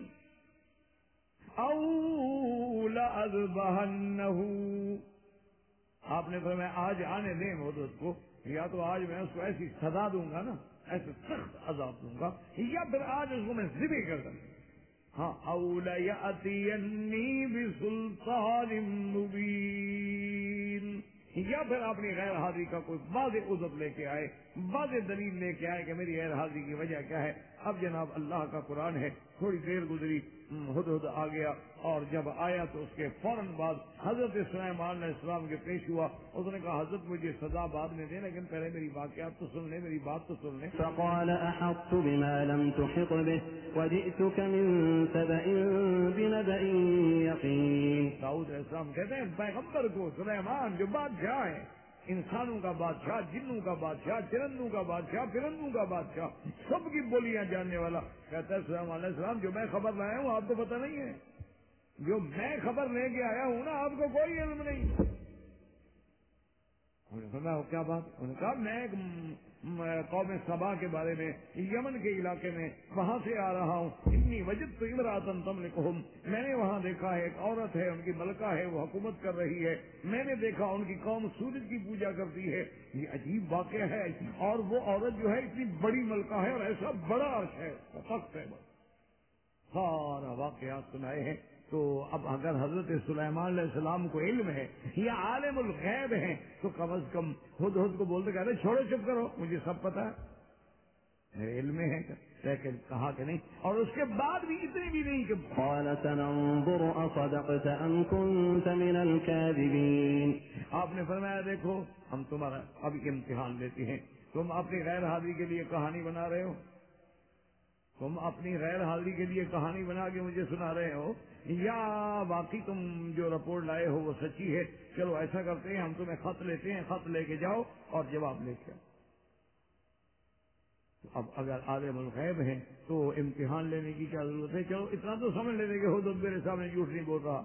او لأذبهنه آپ نے فرمایا، آج آنے دیں حضرت کو، یا تو آج میں اس کو ایسی سزا دوں گا نا ایسے سخت عذاب دوں گا، یا پھر آج اس کو میں ذبح کر دوں۔ گا ہاں اولا ليأتيني بسلطان مبین یا پھر اپنی غیر حاضری کا کوئی واضح عزت لے کے آئے، واضح دلیل لے کے آئے کہ میری غیر حاضری کی وجہ کیا ہے؟ اب جناب اللہ کا قرآن ہے، تھوڑی دیر گزری ہد ہد آ گیا اور جب آیا تو اس کے فوراً بعد حضرت سلیمان علیہ السلام کے پیش ہوا۔ اس نے کہا حضرت مجھے سزا بعد میں دے لیکن پہلے میری واقعات تو سن لیں میری بات تو سن لیں فقال أحطت بما لم تحط به وجئتك من سبأ بنبأ يقين. داؤد علیہ السلام کہتے ہیں پیغمبر کو سلیمان جو بادشاہ ہے انسانوں کا بادشاہ جنوں کا بادشاہ چرندوں کا بادشاہ پرندوں کا بادشاہ سب کی بولیاں جاننے والا۔ کہتا ہے سلام علیہ السلام جو میں خبر لایا ہوں آپ کو پتہ نہیں ہے۔ جو میں خبر لے کے آیا ہوں نا، آپ کو کوئی علم نہیں۔ انہوں نے کیا بات؟ انہوں نے کہا، میں ایک قوم سبا کے بارے میں، یمن کے علاقے میں وہاں سے آ رہا ہوں۔ اتنی وجد تو امراطن تم میں نے وہاں دیکھا ہے، ایک عورت ہے، ان کی ملکہ ہے، وہ حکومت کر رہی ہے۔ میں نے دیکھا، ان کی قوم سورج کی پوجا کرتی ہے۔ یہ عجیب واقعہ ہے۔ اور وہ عورت جو ہے، اتنی بڑی ملکہ ہے اور ایسا بڑا عرش ہے تخت ہے۔ بس سارا واقعات سنائے ہیں۔ تو اب اگر حضرت سلیمان علیہ السلام کو علم ہے یا عالم الغیب ہے تو کم از کم خود خود کو بولتے کہتے چھوڑو چپ کرو مجھے سب پتا ہے۔ میرے علم میں ہے لیکن کہا کہ نہیں اور اس کے بعد بھی اتنی بھی نہیں کہ قال سننظر أصدقت أم كنت من الكاذبين۔ آپ نے فرمایا دیکھو ہم تمہارا اب امتحان لیتے ہیں۔ تم اپنی غیر حاضری کے لیے کہانی بنا رہے ہو۔ تم اپنی غیر حاضری کے لیے کہانی بنا کے مجھے سنا رہے ہو یا واقعی تم جو رپورٹ لائے ہو وہ سچی ہے چلو ایسا کرتے ہیں، ہم تمہیں خط لیتے ہیں، خط لے کے جاؤ اور جواب لے کے اب اگر عالم الغیب ہیں تو امتحان لینے کی کیا ضرورت ہے؟ چلو اتنا تو سمجھ لینے کے ہو تو میرے سامنے جھوٹ نہیں بول رہا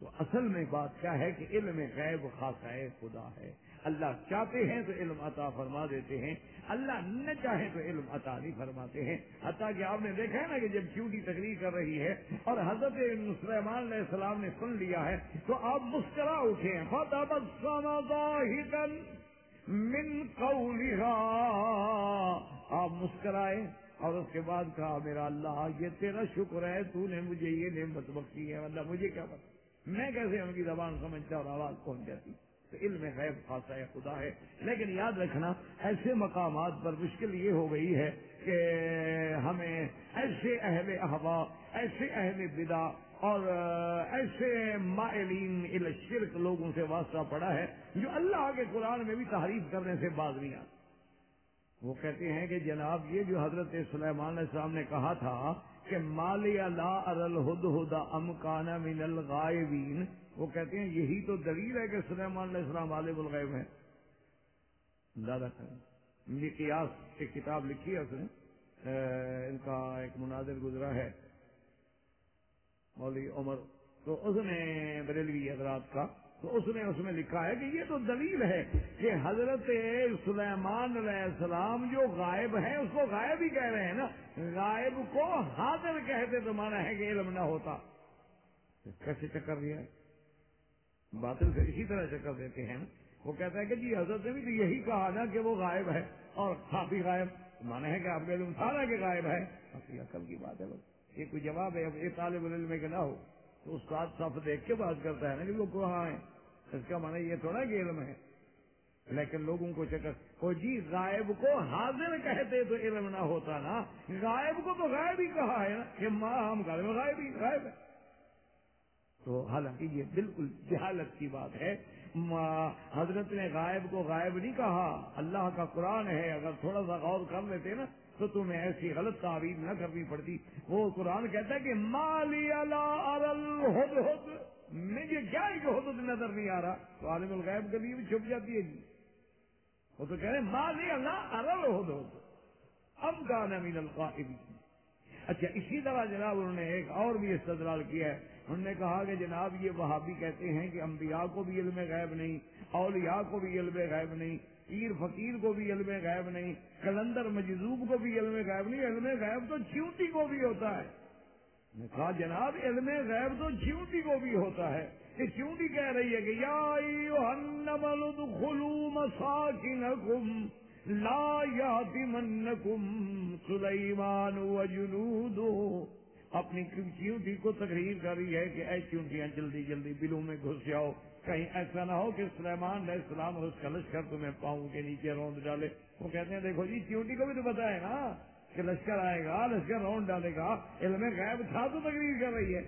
تو اصل میں بات کیا ہے کہ علم غیب خاصا ہے خدا ہے۔ اللہ چاہتے ہیں تو علم عطا فرما دیتے ہیں۔ اللہ نہ چاہے تو علم عطا نہیں فرماتے ہیں۔ حتیٰ کہ آپ نے دیکھا ہے نا کہ جب چیوٹی تقریر کر رہی ہے اور حضرت سلیمان علیہ السلام نے سن لیا ہے تو آپ مسکرا اٹھے ہیں۔ من قولها۔ آپ مسکرائے اور اس کے بعد کہا، میرا اللہ، یہ تیرا شکر ہے، تو نے مجھے یہ نعمت بخشی ہے۔ مطلب مجھے کیا پتا میں کیسے ان کی زبان سمجھتا اور آواز پہنچ جاتی؟ علم غیب خاصا ہے، خدا ہے۔ لیکن یاد رکھنا، ایسے مقامات پر مشکل یہ ہو گئی ہے کہ ہمیں ایسے اہل احوا، ایسے اہل بدا اور ایسے مائلین الشرک لوگوں سے واسطہ پڑا ہے جو اللہ کے قرآن میں بھی تحریف کرنے سے باز نہیں آتے۔ وہ کہتے ہیں کہ جناب، یہ جو حضرت سلیمان علیہ السلام نے کہا تھا کہ مالی لا ارل ہد ہدا ام کانا من الغائبین وہ کہتے ہیں یہی تو دلیل ہے کہ سلیمان علیہ السلام عالم الغیب ہے زیادہ کریں یہ قیاس ایک کتاب لکھی ہے اس نے۔ ان کا ایک مناظر گزرا ہے۔ مولوی عمر۔ تو اس نے بریلوی حضرات کا۔ تو اس نے اس میں لکھا ہے کہ یہ تو دلیل ہے کہ حضرت سلیمان علیہ السلام جو غائب ہے اس کو غائب ہی کہہ رہے ہیں نا۔ غائب کو حاضر کہتے تو مانا ہے کہ علم نہ ہوتا۔ کیسے چکر دیا باطل سے اسی طرح چکر دیتے ہیں۔ وہ کہتا ہے کہ جی حضرت نے بھی تو یہی کہا نا کہ وہ غائب ہے اور کافی غائب۔ مانا ہے کہ آپ کا علم تھا نا کہ غائب ہے۔ کافی عقل کی بات ہے بس۔ یہ کوئی جواب ہے۔ اب یہ طالب علم ہے کہ نہ ہو۔ تو استاد صف دیکھ کے بات کرتا ہے نا کہ وہ کہاں ہے۔ اس کا مانا یہ تھوڑا کہ علم ہے۔ لیکن لوگوں کو چکر وہ جی غائب کو حاضر کہتے تو علم نہ ہوتا نا۔ غائب کو تو غائب ہی کہا ہے نا کہ ماں ہم گھر غائب ہی غائب ہے تو حالانکہ یہ بالکل جہالت کی بات ہے۔ حضرت نے غائب کو غائب نہیں کہا۔ اللہ کا قرآن ہے، اگر تھوڑا سا غور کر لیتے نا، تو تمہیں ایسی غلط تعبیر نہ کرنی پڑتی۔ وہ قرآن کہتا ہے کہ مالی اللہ مجھے کیا ہے کہ حدود نظر نہیں آ رہا؟ تو عالم الغیب کبھی بھی چھپ جاتی ہے جی۔ وہ تو کہہ رہے مالی اللہ ارل حدود ام کا نمین القائبین اچھا اسی طرح جناب انہوں نے ایک اور بھی استدلال کیا ہے۔ انہوں نے کہا کہ جناب یہ وہابی کہتے ہیں کہ انبیاء کو بھی علم غیب نہیں، اولیاء کو بھی علم غیب نہیں، پیر فقیر کو بھی علم غیب نہیں، کلندر مجذوب کو بھی علم غیب نہیں، علم غیب تو چیوٹی کو بھی ہوتا ہے۔ نے کہا جناب، علم غیب تو چیوٹی کو بھی ہوتا ہے۔ کہ چیوٹی کہہ رہی ہے کہ یا خلو مساکنکم لا یاتمنکم سلیمان وجنودو اپنی چیونٹی کو تقریر کر رہی ہے کہ اے چیونٹیاں جلدی جلدی بلوں میں گھس جاؤ۔ کہیں ایسا نہ ہو کہ سلیمان علیہ السلام اور اس کا لشکر تمہیں پاؤں کے نیچے روند ڈالے۔ وہ کہتے ہیں، دیکھو جی چیونٹی کو بھی تو پتا ہے نا کہ لشکر آئے گا، لشکر روند ڈالے گا۔ علم غیب تھا تو تقریر کر رہی ہے۔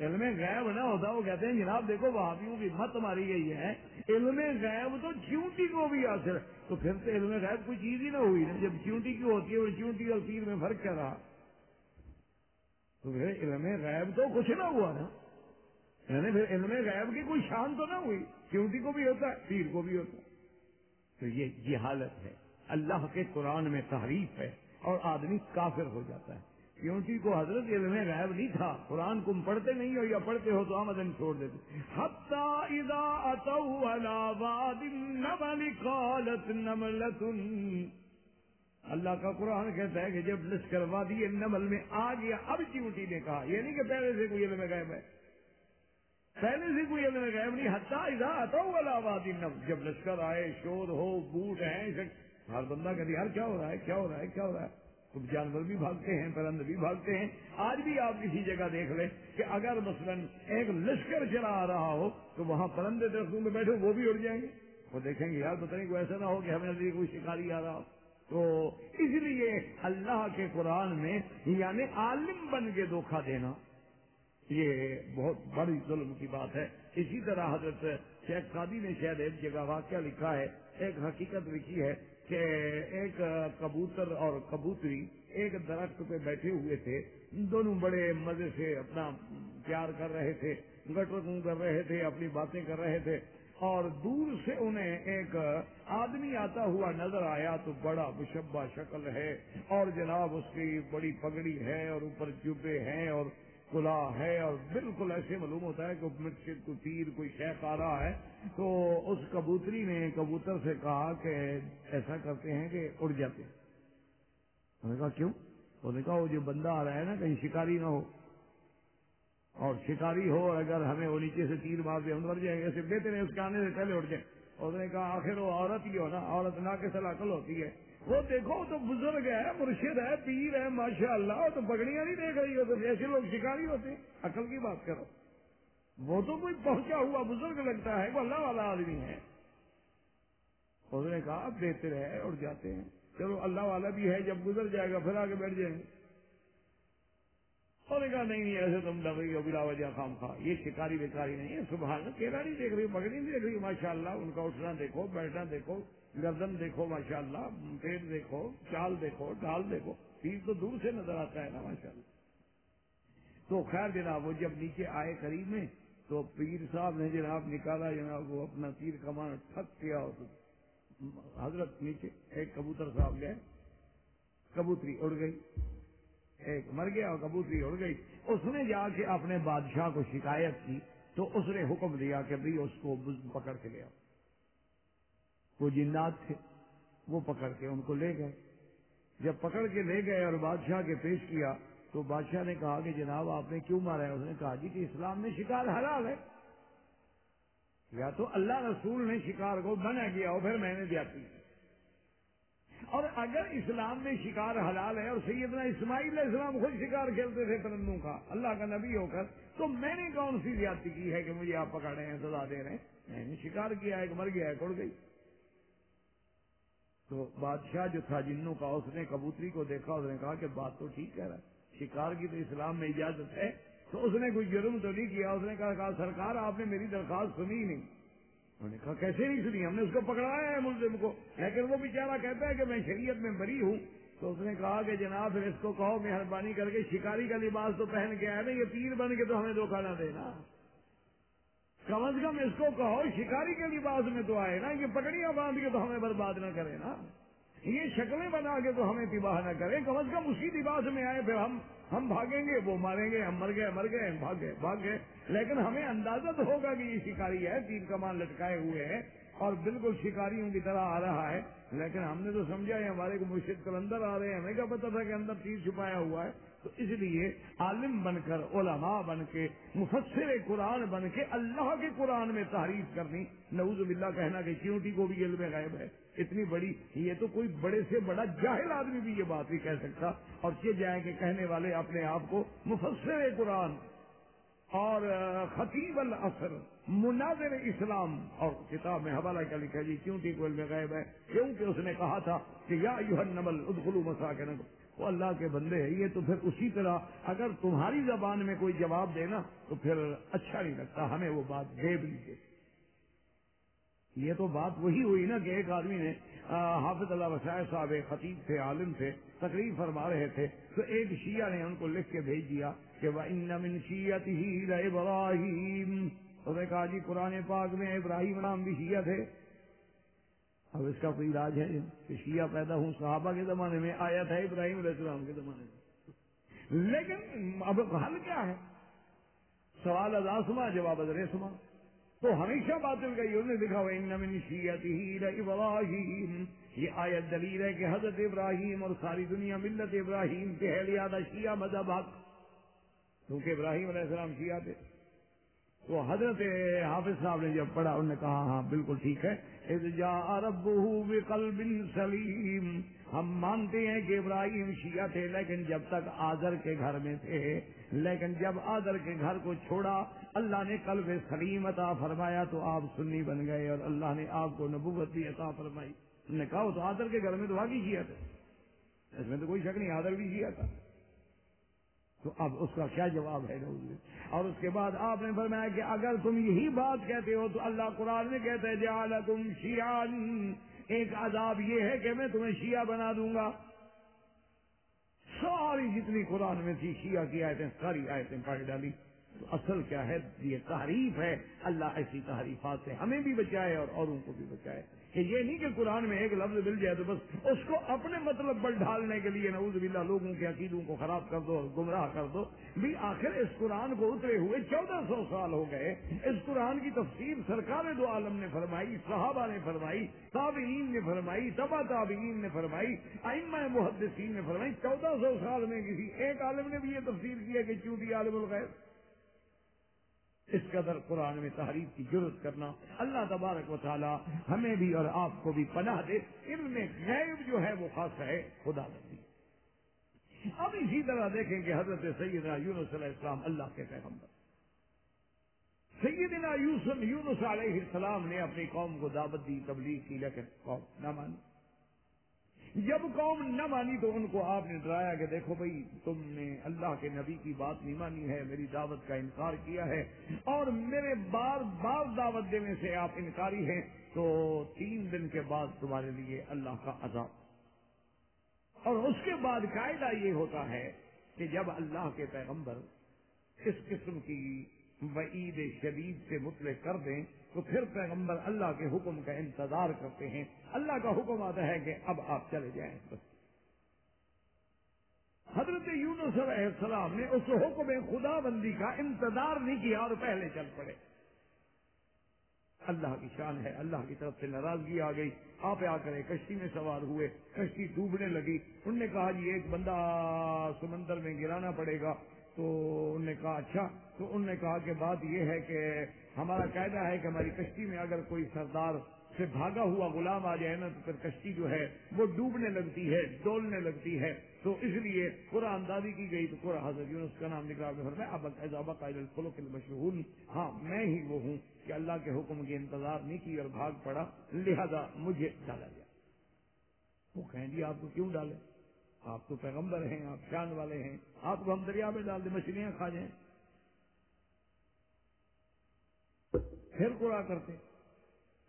علم غیب نہ ہوتا، وہ کہتے ہیں، جناب دیکھو، وہابیوں کی مت ماری گئی ہے۔ علم غیب تو چیونٹی کو بھی حاصل۔ تو پھر تو علم غیب کوئی چیز ہی نہ ہوئی نا۔ جب چیونٹی کی ہوتی ہے وہ چیونٹی اور تیر میں فرق کیا رہا؟ تو پھر علم غیب تو کچھ نہ ہوا نا۔ یعنی پھر علم غیب کی کوئی شان تو نہ ہوئی۔ چیونٹی کو بھی ہوتا ہے تیر کو بھی ہوتا ہے۔ تو یہ جہالت ہے۔ اللہ کے قرآن میں تحریف ہے اور آدمی کافر ہو جاتا ہے۔ کیونٹی کو حضرت علم غائب نہیں تھا۔ قرآن تم پڑھتے نہیں ہو یا پڑھتے ہو تو آمدن چھوڑ دیتے۔ اللہ کا قرآن کہتا ہے کہ جب لشکر وادی نمل میں آ گیا، اب جی چیونٹی نے کہا۔ یہ نہیں کہ پہلے سے کوئی علم غائب ہے۔ پہلے سے کوئی علم غائب نہیں حتہ ادا آتا ہوں اللہ نمل جب لشکر آئے، شور ہو، بوٹ ہے ہر بندہ کہتی یار کیا ہو رہا ہے، کیا ہو رہا ہے، کیا ہو رہا ہے؟ جانور بھی بھاگتے ہیں پرند بھی بھاگتے ہیں۔ آج بھی آپ کسی جگہ دیکھ لیں کہ اگر مثلا ایک لشکر چلا آ رہا ہو، تو وہاں پرند درختوں میں بیٹھے، وہ بھی اڑ جائیں گے۔ وہ دیکھیں گے، یار بتائیں کوئی ایسا نہ ہو کہ ہمیں کوئی شکاری آ رہا ہو۔ تو اس لیے اللہ کے قرآن میں یعنی عالم بن کے دھوکھا دینا، یہ بہت بڑی ظلم کی بات ہے۔ اسی طرح حضرت شیخ قادی نے شاید ایک جگہ واقعہ لکھا ہے، ایک حقیقت لکھی ہے کہ ایک کبوتر اور کبوتری ایک درخت پہ بیٹھے ہوئے تھے۔ دونوں بڑے مزے سے اپنا پیار کر رہے تھے، گٹر کر رہے تھے، اپنی باتیں کر رہے تھے۔ اور دور سے انہیں ایک آدمی آتا ہوا نظر آیا تو بڑا مشبہ شکل ہے اور جناب اس کی بڑی پگڑی ہے اور اوپر جبے ہیں اور کلا ہے اور بالکل ایسے معلوم ہوتا ہے کہ مرچ کو تیر کوئی شیخ آ رہا ہے۔ تو اس کبوتری نے کبوتر سے کہا کہ ایسا کرتے ہیں کہ اڑ جاتے ہیں۔ انہوں نے کہا کیوں؟ انہوں نے کہا وہ جو بندہ آ رہا ہے نا کہیں شکاری نہ ہو۔ اور شکاری ہو، اگر ہمیں وہ نیچے سے تیر مار دے، ہم مر جائیں گے۔ ایسے بہتر ہے اس کے آنے سے پہلے اڑ جائیں۔ اس نے کہا، آخر وہ عورت ہی ہو نا، عورت نہ کے سلاقل ہوتی ہے۔ وہ دیکھو تو بزرگ ہے، مرشد ہے، پیر ہے ماشاء اللہ تو پگڑیاں نہیں دیکھ رہی ہو تو ایسے لوگ شکاری ہوتے ہیں۔ عقل کی بات کرو۔ وہ تو کوئی پہنچا ہوا بزرگ لگتا ہے، وہ اللہ والا آدمی ہے۔ اس نے کہا اب دیتے رہے اور جاتے ہیں۔ چلو، اللہ والا بھی ہے، جب گزر جائے گا، پھر آگے بیٹھ جائیں گے۔ اور نے کہا، نہیں نہیں، ایسے تم لگ رہی ہو، بلا وجہ خام خواہ۔ یہ شکاری بیکاری نہیں ہے صبح کیلا نہیں دیکھ رہی پگڑی نہیں دیکھ رہی ماشاء اللہ ان کا اٹھنا دیکھو، بیٹھنا دیکھو، گردن دیکھو ماشاء اللہ پیٹ دیکھو، چال دیکھو ڈال دیکھو تیر تو دور سے نظر آتا ہے نا ماشاء اللہ تو خیر جناب، وہ جب نیچے آئے قریب میں، تو پیر صاحب نے جناب نکالا، جناب، وہ اپنا تیر کمانا تھک کیا حضرت نیچے ایک کبوتر صاحب گئے، کبوتری اڑ گئی۔ ایک مر گیا اور کبوتری اڑ گئی۔ اس نے جا کے اپنے بادشاہ کو شکایت کی تو اس نے حکم دیا کہ بھائی اس کو پکڑ کے لے آؤ۔ وہ جنات تھے، وہ پکڑ کے ان کو لے گئے۔ جب پکڑ کے لے گئے اور بادشاہ کے پیش کیا تو بادشاہ نے کہا کہ جناب آپ نے کیوں مارا ہے؟ اس نے کہا جی کہ اسلام میں شکار حلال ہے۔ یا تو اللہ رسول نے شکار کو منع کیا ہو پھر میں نے دیا۔ اور اگر اسلام میں شکار حلال ہے اور سیدنا اسماعیل علیہ السلام خود شکار کھیلتے تھے پرندوں کا، اللہ کا نبی ہو کر، تو میں نے کون سی زیادتی کی ہے کہ مجھے آپ پکڑ رہے ہیں، سزا دے رہے ہیں؟ میں نے شکار کیا ہے کہ مر گیا ہے کڑ گئی۔ تو بادشاہ جو تھا، جنوں کا، اس نے کبوتری کو دیکھا، اس نے کہا کہ بات تو ٹھیک کہہ رہا ہے۔ شکار کی تو اسلام میں اجازت ہے۔ تو اس نے کوئی جرم تو نہیں کیا، اس نے کہا کہا سرکار آپ نے میری درخواست سنی ہی نہیں۔ انہوں نے کہا، کیسے نہیں سنی؟ ہم نے اس کو پکڑایا ہے ملزم کو۔ لیکن وہ بیچارہ کہتا ہے کہ میں شریعت میں بری ہوں۔ تو اس نے کہا کہ جناب پھر اس کو کہو، مہربانی کر کے شکاری کا لباس تو پہن کے آیا نا، یہ پیر بن کے تو ہمیں دھوکہ نہ دینا۔ کم از کم اس کو کہو، شکاری کے لباس میں تو آئے نا، یہ پکڑیاں باندھ کے تو ہمیں برباد نہ کرے نا۔ یہ شکلیں بنا کے تو ہمیں تباہ نہ کرے۔ کم از کم اسی لباس میں آئے، پھر ہم ہم بھاگیں گے، وہ ماریں گے، ہم مر گئے مر گئے ہم بھاگ گئے بھاگ گئے۔ لیکن ہمیں اندازہ تو ہوگا کہ یہ شکاری ہے، تین کمان لٹکائے ہوئے ہیں اور بالکل شکاریوں کی طرح آ رہا ہے۔ لیکن ہم نے تو سمجھا ہے، ہمارے کو مرشد کل اندر آ رہے ہیں، ہمیں کیا پتا تھا کہ اندر تیر چھپایا ہوا ہے۔ تو اس لیے عالم بن کر علماء بن کے، مفسر قرآن بن کے اللہ کے قرآن میں تعریف کرنی، نعوذ باللہ کہنا کہ چیونٹی کو بھی علم غائب ہے، اتنی بڑی، یہ تو کوئی بڑے سے بڑا جاہل آدمی بھی یہ بات نہیں کہہ سکتا۔ اور کہ جائیں کہ کہنے والے اپنے آپ کو مفسر قرآن اور خطیب الاثر مناظر اسلام۔ اور کتاب میں حوالہ کیا لکھا جی کیوں ٹی کوئل میں غائب ہے۔ کیونکہ اس نے کہا تھا کہ یا یوہن نمل ادخلو مساکن وہ اللہ کے بندے ہیں، یہ تو پھر اسی طرح اگر تمہاری زبان میں کوئی جواب دینا تو پھر اچھا نہیں لگتا، ہمیں وہ بات دے بھی دے یہ تو بات وہی ہوئی نا کہ ایک آدمی نے حافظ اللہ وسائے صاحب خطیب تھے، عالم تھے، تقریر فرما رہے تھے، تو ایک شیعہ نے ان کو لکھ کے بھیج دیا کہ وہ ان ہی ابراہیم اس نے کہا جی قرآن پاک میں ابراہیم نام بھی شیعہ تھے۔ اب اس کا کوئی علاج ہے کہ شیعہ پیدا ہوں، صحابہ کے زمانے میں آیا تھا ابراہیم علیہ السلام کے زمانے میں۔ لیکن اب حل کیا ہے؟ سوال ازاسما جواب ازریسما تو ہمیشہ باطل کا یہ نے لکھا ہوا ان شیت ہی ابراہیم۔ یہ آیت دلیل ہے کہ حضرت ابراہیم اور ساری دنیا ملت ابراہیم کے ہے لہٰذا شیعہ مذہب حق کیونکہ ابراہیم علیہ السلام شیعہ تھے۔ تو حضرت حافظ صاحب نے جب پڑھا، انہوں نے کہا ہاں بالکل ٹھیک ہے۔ رب قلب سلیم۔ ہم مانتے ہیں کہ ابراہیم شیعہ تھے، لیکن جب تک آدر کے گھر میں تھے، لیکن جب آدر کے گھر کو چھوڑا، اللہ نے قلب سلیم عطا فرمایا تو آپ سنی بن گئے اور اللہ نے آپ کو نبوت بھی عطا فرمائی۔ نے کہا تو آدر کے گھر میں تو واقعی کیا تھا اس میں تو کوئی شک نہیں آدر بھی کیا تھا۔ تو اب اس کا کیا جواب ہے اور اس کے بعد آپ نے فرمایا کہ اگر تم یہی بات کہتے ہو تو اللہ قرآن میں کہتے ہیں جال تم شیان ایک عذاب یہ ہے کہ میں تمہیں شیعہ بنا دوں گا۔ ساری جتنی قرآن میں تھی، شیعہ کی آیتیں، ساری آیتیں پڑھ ڈالی۔ تو اصل کیا ہے؟ یہ تعریف ہے۔ اللہ ایسی تعریفات سے ہمیں بھی بچائے اور اوروں کو بھی بچائے۔ کہ یہ نہیں کہ قرآن میں ایک لفظ مل جائے تو بس اس کو اپنے مطلب پر ڈھالنے کے لیے نعوذ باللہ لوگوں کے عقیدوں کو خراب کر دو اور گمراہ کر دو۔ بھی آخر اس قرآن کو اترے ہوئے چودہ سو سال ہو گئے۔ اس قرآن کی تفسیر سرکار دو عالم نے فرمائی، صحابہ نے فرمائی، تابعین نے فرمائی، تبا تابعین نے فرمائی، ائمہ محدثین نے فرمائی۔ چودہ سو سال میں کسی ایک عالم نے بھی یہ تفسیر کیا کہ چوٹی عالم الغیر اس قدر قرآن میں تحریف کی ضرورت کرنا اللہ تبارک و تعالی ہمیں بھی اور آپ کو بھی پناہ دے علم غیب جو ہے وہ خاص ہے، خدا بندی اب اسی طرح دیکھیں کہ حضرت سیدنا یونس علیہ السلام اللہ کے پیغمبر۔ سیدنا یوسف، یونس علیہ السلام نے اپنی قوم کو دعوت دی، تبلیغ کی، لیکن قوم نہ مانی جب قوم نہ مانی تو ان کو آپ نے ڈرایا کہ دیکھو بھائی، تم نے اللہ کے نبی کی بات نہیں مانی ہے، میری دعوت کا انکار کیا ہے، اور میرے بار بار دعوت دینے سے آپ انکاری ہیں، تو تین دن کے بعد تمہارے لیے اللہ کا عذاب۔ اور اس کے بعد قاعدہ یہ ہوتا ہے کہ جب اللہ کے پیغمبر اس قسم کی وعید شدید سے مطلع کر دیں تو پھر پیغمبر اللہ کے حکم کا انتظار کرتے ہیں۔ اللہ کا حکم آتا ہے کہ اب آپ چلے جائیں۔ بس حضرت یونس علیہ السلام نے اس حکم خدا بندی کا انتظار نہیں کیا اور پہلے چل پڑے۔ اللہ کی شان ہے، اللہ کی طرف سے ناراضگی آ گئی۔ آپ آ کر کشتی میں سوار ہوئے۔ کشتی ڈوبنے لگی۔ انہوں نے کہا جی ایک بندہ سمندر میں گرانا پڑے گا۔ تو انہوں نے کہا اچھا۔ تو انہوں نے کہا کہ بات یہ ہے کہ ہمارا قاعدہ ہے کہ ہماری کشتی میں اگر کوئی سردار سے بھاگا ہوا غلام آ جائے نا تو پھر کشتی جو ہے وہ ڈوبنے لگتی ہے، ڈولنے لگتی ہے۔ تو اس لیے قرآن اندازی کی گئی تو قرآن حضرت یونس کا نام نکلا فرمایا مشہور ہاں میں ہی وہ ہوں کہ اللہ کے حکم کے انتظار نہیں کی اور بھاگ پڑا، لہذا مجھے ڈالا گیا۔ وہ کہیں جی آپ کو کیوں ڈالے؟ آپ تو پیغمبر ہیں، آپ شان والے ہیں، آپ کو ہم دریا میں ڈال دیں، مچھلیاں کھا جائیں۔ پھر کوڑا کرتے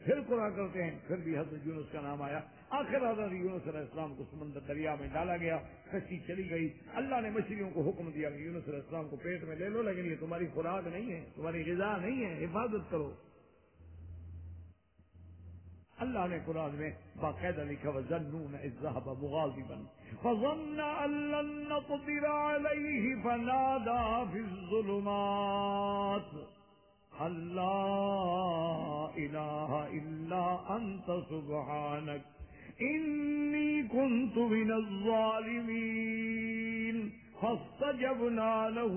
پھر کوڑا کرتے ہیں۔ پھر بھی حضرت یونس کا نام آیا۔ آخر حضرت یونس علیہ السلام کو سمندر دریا میں ڈالا گیا، کشتی چلی گئی۔ اللہ نے مچھلیوں کو حکم دیا کہ یونس علیہ السلام کو پیٹ میں لے لو، لیکن یہ تمہاری خوراک نہیں ہے، تمہاری غذا نہیں ہے، حفاظت کرو۔ اللہ نے قرآن میں باقاعدہ لکھا وہ ذنون الذهب مغاضبا فظن ان لن نقدر عليه فنادى في الظلمات اللہ الہ إلا أنت سبحانك. انی كنت من الظالمین فاستجبنا له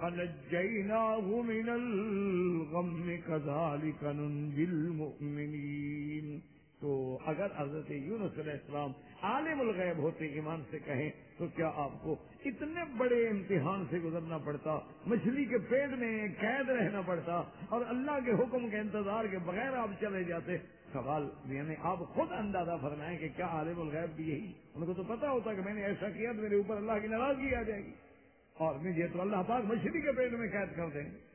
فنجيناه من الغم كذلك ننجي المؤمنين. تو اگر حضرت یونس علیہ السلام عالم الغیب ہوتے ایمان سے کہیں، تو کیا آپ کو اتنے بڑے امتحان سے گزرنا پڑتا؟ مچھلی کے پیٹ میں قید رہنا پڑتا؟ اور اللہ کے حکم کے انتظار کے بغیر آپ چلے جاتے؟ سوال یعنی آپ خود اندازہ فرمائیں کہ کیا عالم الغیب بھی یہی؟ ان کو تو پتا ہوتا کہ میں نے ایسا کیا تو میرے اوپر اللہ کی ناراضگی آ جائے گی۔ اور مجھے تو اللہ پاک مچھلی کے پیٹ میں قید کر دیں۔ گے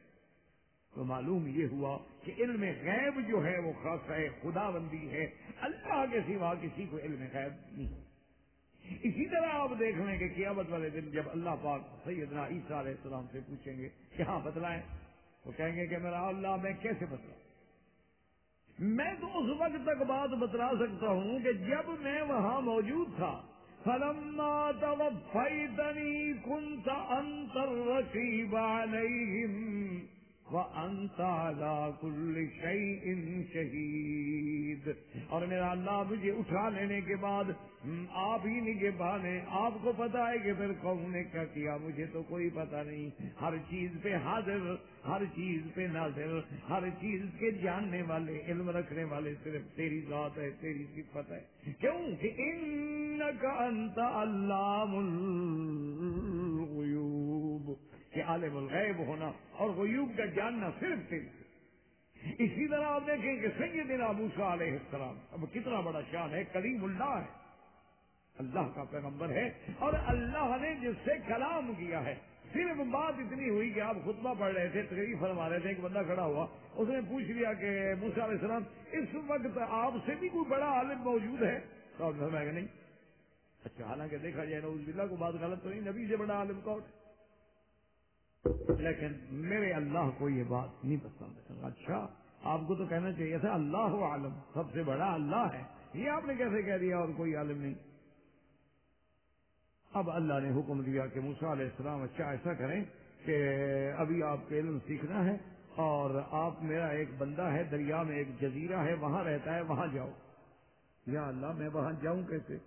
تو معلوم یہ ہوا کہ علم غیب جو ہے وہ خاص ہے خدا بندی ہے۔ اللہ کے سوا کسی کو علم غیب نہیں۔ اسی طرح آپ دیکھ لیں کہ قیامت والے دن جب اللہ پاک سیدنا عیسیٰ علیہ السلام سے پوچھیں گے کہ ہاں بتلائیں؟ تو کہیں گے کہ میرا اللہ میں کیسے بتلاؤں؟ میں تو اس وقت تک بات بتلا سکتا ہوں کہ جب میں وہاں موجود تھا، فلما توفيتني كنت أنت الرقيب عليهم وأنت على كل شيء شهيد۔ اور میرا اللہ مجھے اٹھا لینے کے بعد آپ ہی نگے بانے آپ کو پتا ہے کہ پھر قوم نے کیا کیا، مجھے تو کوئی پتا نہیں۔ ہر چیز پہ حاضر، ہر چیز پہ ناظر، ہر چیز کے جاننے والے، علم رکھنے والے صرف تیری ذات ہے، تیری صفت ہے۔ کیوں؟ کہ انکا انت علام الغیوب۔ کہ عالم الغیب ہونا اور غیوب کا جاننا صرف تیری اسی طرح آپ دیکھیں کہ سیدنا موسیٰ علیہ السلام، اب کتنا بڑا شان ہے، کریم اللہ ہے۔ اللہ کا پیغمبر ہے اور اللہ نے جس سے کلام کیا ہے، صرف بات اتنی ہوئی کہ آپ خطبہ پڑھ رہے تھے تقریب فرما رہے تھے، ایک بندہ کھڑا ہوا، اس نے پوچھ لیا کہ موسیٰ علیہ السلام، اس وقت آپ سے بھی کوئی بڑا عالم موجود ہے؟ تو آپ فرمایا کہ نہیں۔ اچھا حالانکہ دیکھا جائے نوز باللہ کو بات غلط تو نہیں، نبی سے بڑا عالم کون لیکن میرے اللہ کو یہ بات نہیں پسند اچھا آپ کو تو کہنا چاہیے تھا، اللہ عالم، سب سے بڑا اللہ ہے۔ یہ آپ نے کیسے کہہ دیا اور کوئی عالم نہیں؟ اب اللہ نے حکم دیا کہ موسیٰ علیہ السلام اچھا ایسا کریں کہ ابھی آپ کو علم سیکھنا ہے اور آپ میرا ایک بندہ ہے، دریا میں ایک جزیرہ ہے، وہاں رہتا ہے، وہاں جاؤ۔ یا اللہ، میں وہاں جاؤں کیسے؟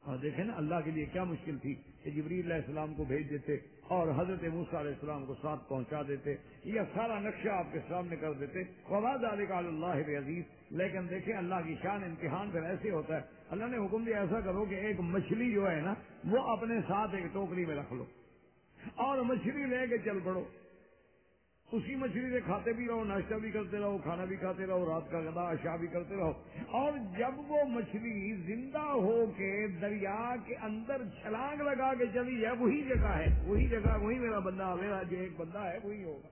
اور دیکھیں نا، اللہ کے لیے کیا مشکل تھی کہ جبریل علیہ السلام کو بھیج دیتے۔ اور حضرت موسا علیہ السلام کو ساتھ پہنچا دیتے، یہ سارا نقشہ آپ کے سامنے کر دیتے۔ فواد اللہ عزیز۔ لیکن دیکھیں اللہ کی شان امتحان پھر ایسے ہوتا ہے۔ اللہ نے حکم دیا ایسا کرو کہ ایک مچھلی جو ہے نا، وہ اپنے ساتھ ایک ٹوکری میں رکھ لو۔ اور مچھلی لے کے چل پڑو۔ اسی مچھلی سے کھاتے بھی رہو، ناشتہ بھی کرتے رہو، کھانا بھی کھاتے رہو، رات کا غذا اشا بھی کرتے رہو۔ اور جب وہ مچھلی زندہ ہو کے دریا کے اندر چھلانگ لگا کے چلی ہے وہی جگہ ہے، وہی جگہ، وہی میرا بندہ، میرا جو ایک بندہ ہے، وہی ہوگا۔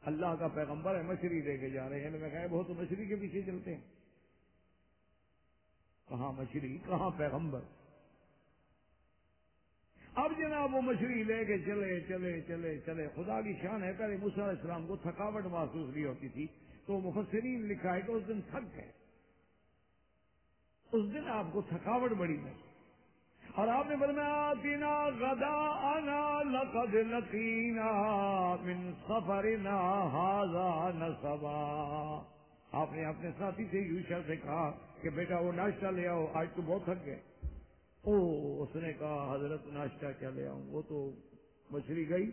اللہ کا پیغمبر ہے، مچھلی لے کے جا رہے ہیں۔ میں کہا بہت مچھلی کے پیچھے چلتے ہیں۔ کہاں مچھلی، کہاں پیغمبر؟ اب جناب وہ مچھلی لے کے چلے چلے چلے چلے۔ خدا کی شان ہے، پہلے موسیٰ علیہ السلام کو تھکاوٹ محسوس نہیں ہوتی تھی، تو مفسرین لکھا ہے کہ اس دن تھک گئے۔ اس دن آپ کو تھکاوٹ بڑی محسوس اور آپ نے فرمایا تینا غدا انا لقد لقینا من سفرنا هذا نصبا آپ نے اپنے ساتھی سے یوشا سے کہا کہ بیٹا وہ ناشتہ لے آؤ، آج تو بہت تھک گئے۔ او، اس نے کہا، حضرت ناشتہ کیا لے آؤں؟ وہ تو مچھلی گئی۔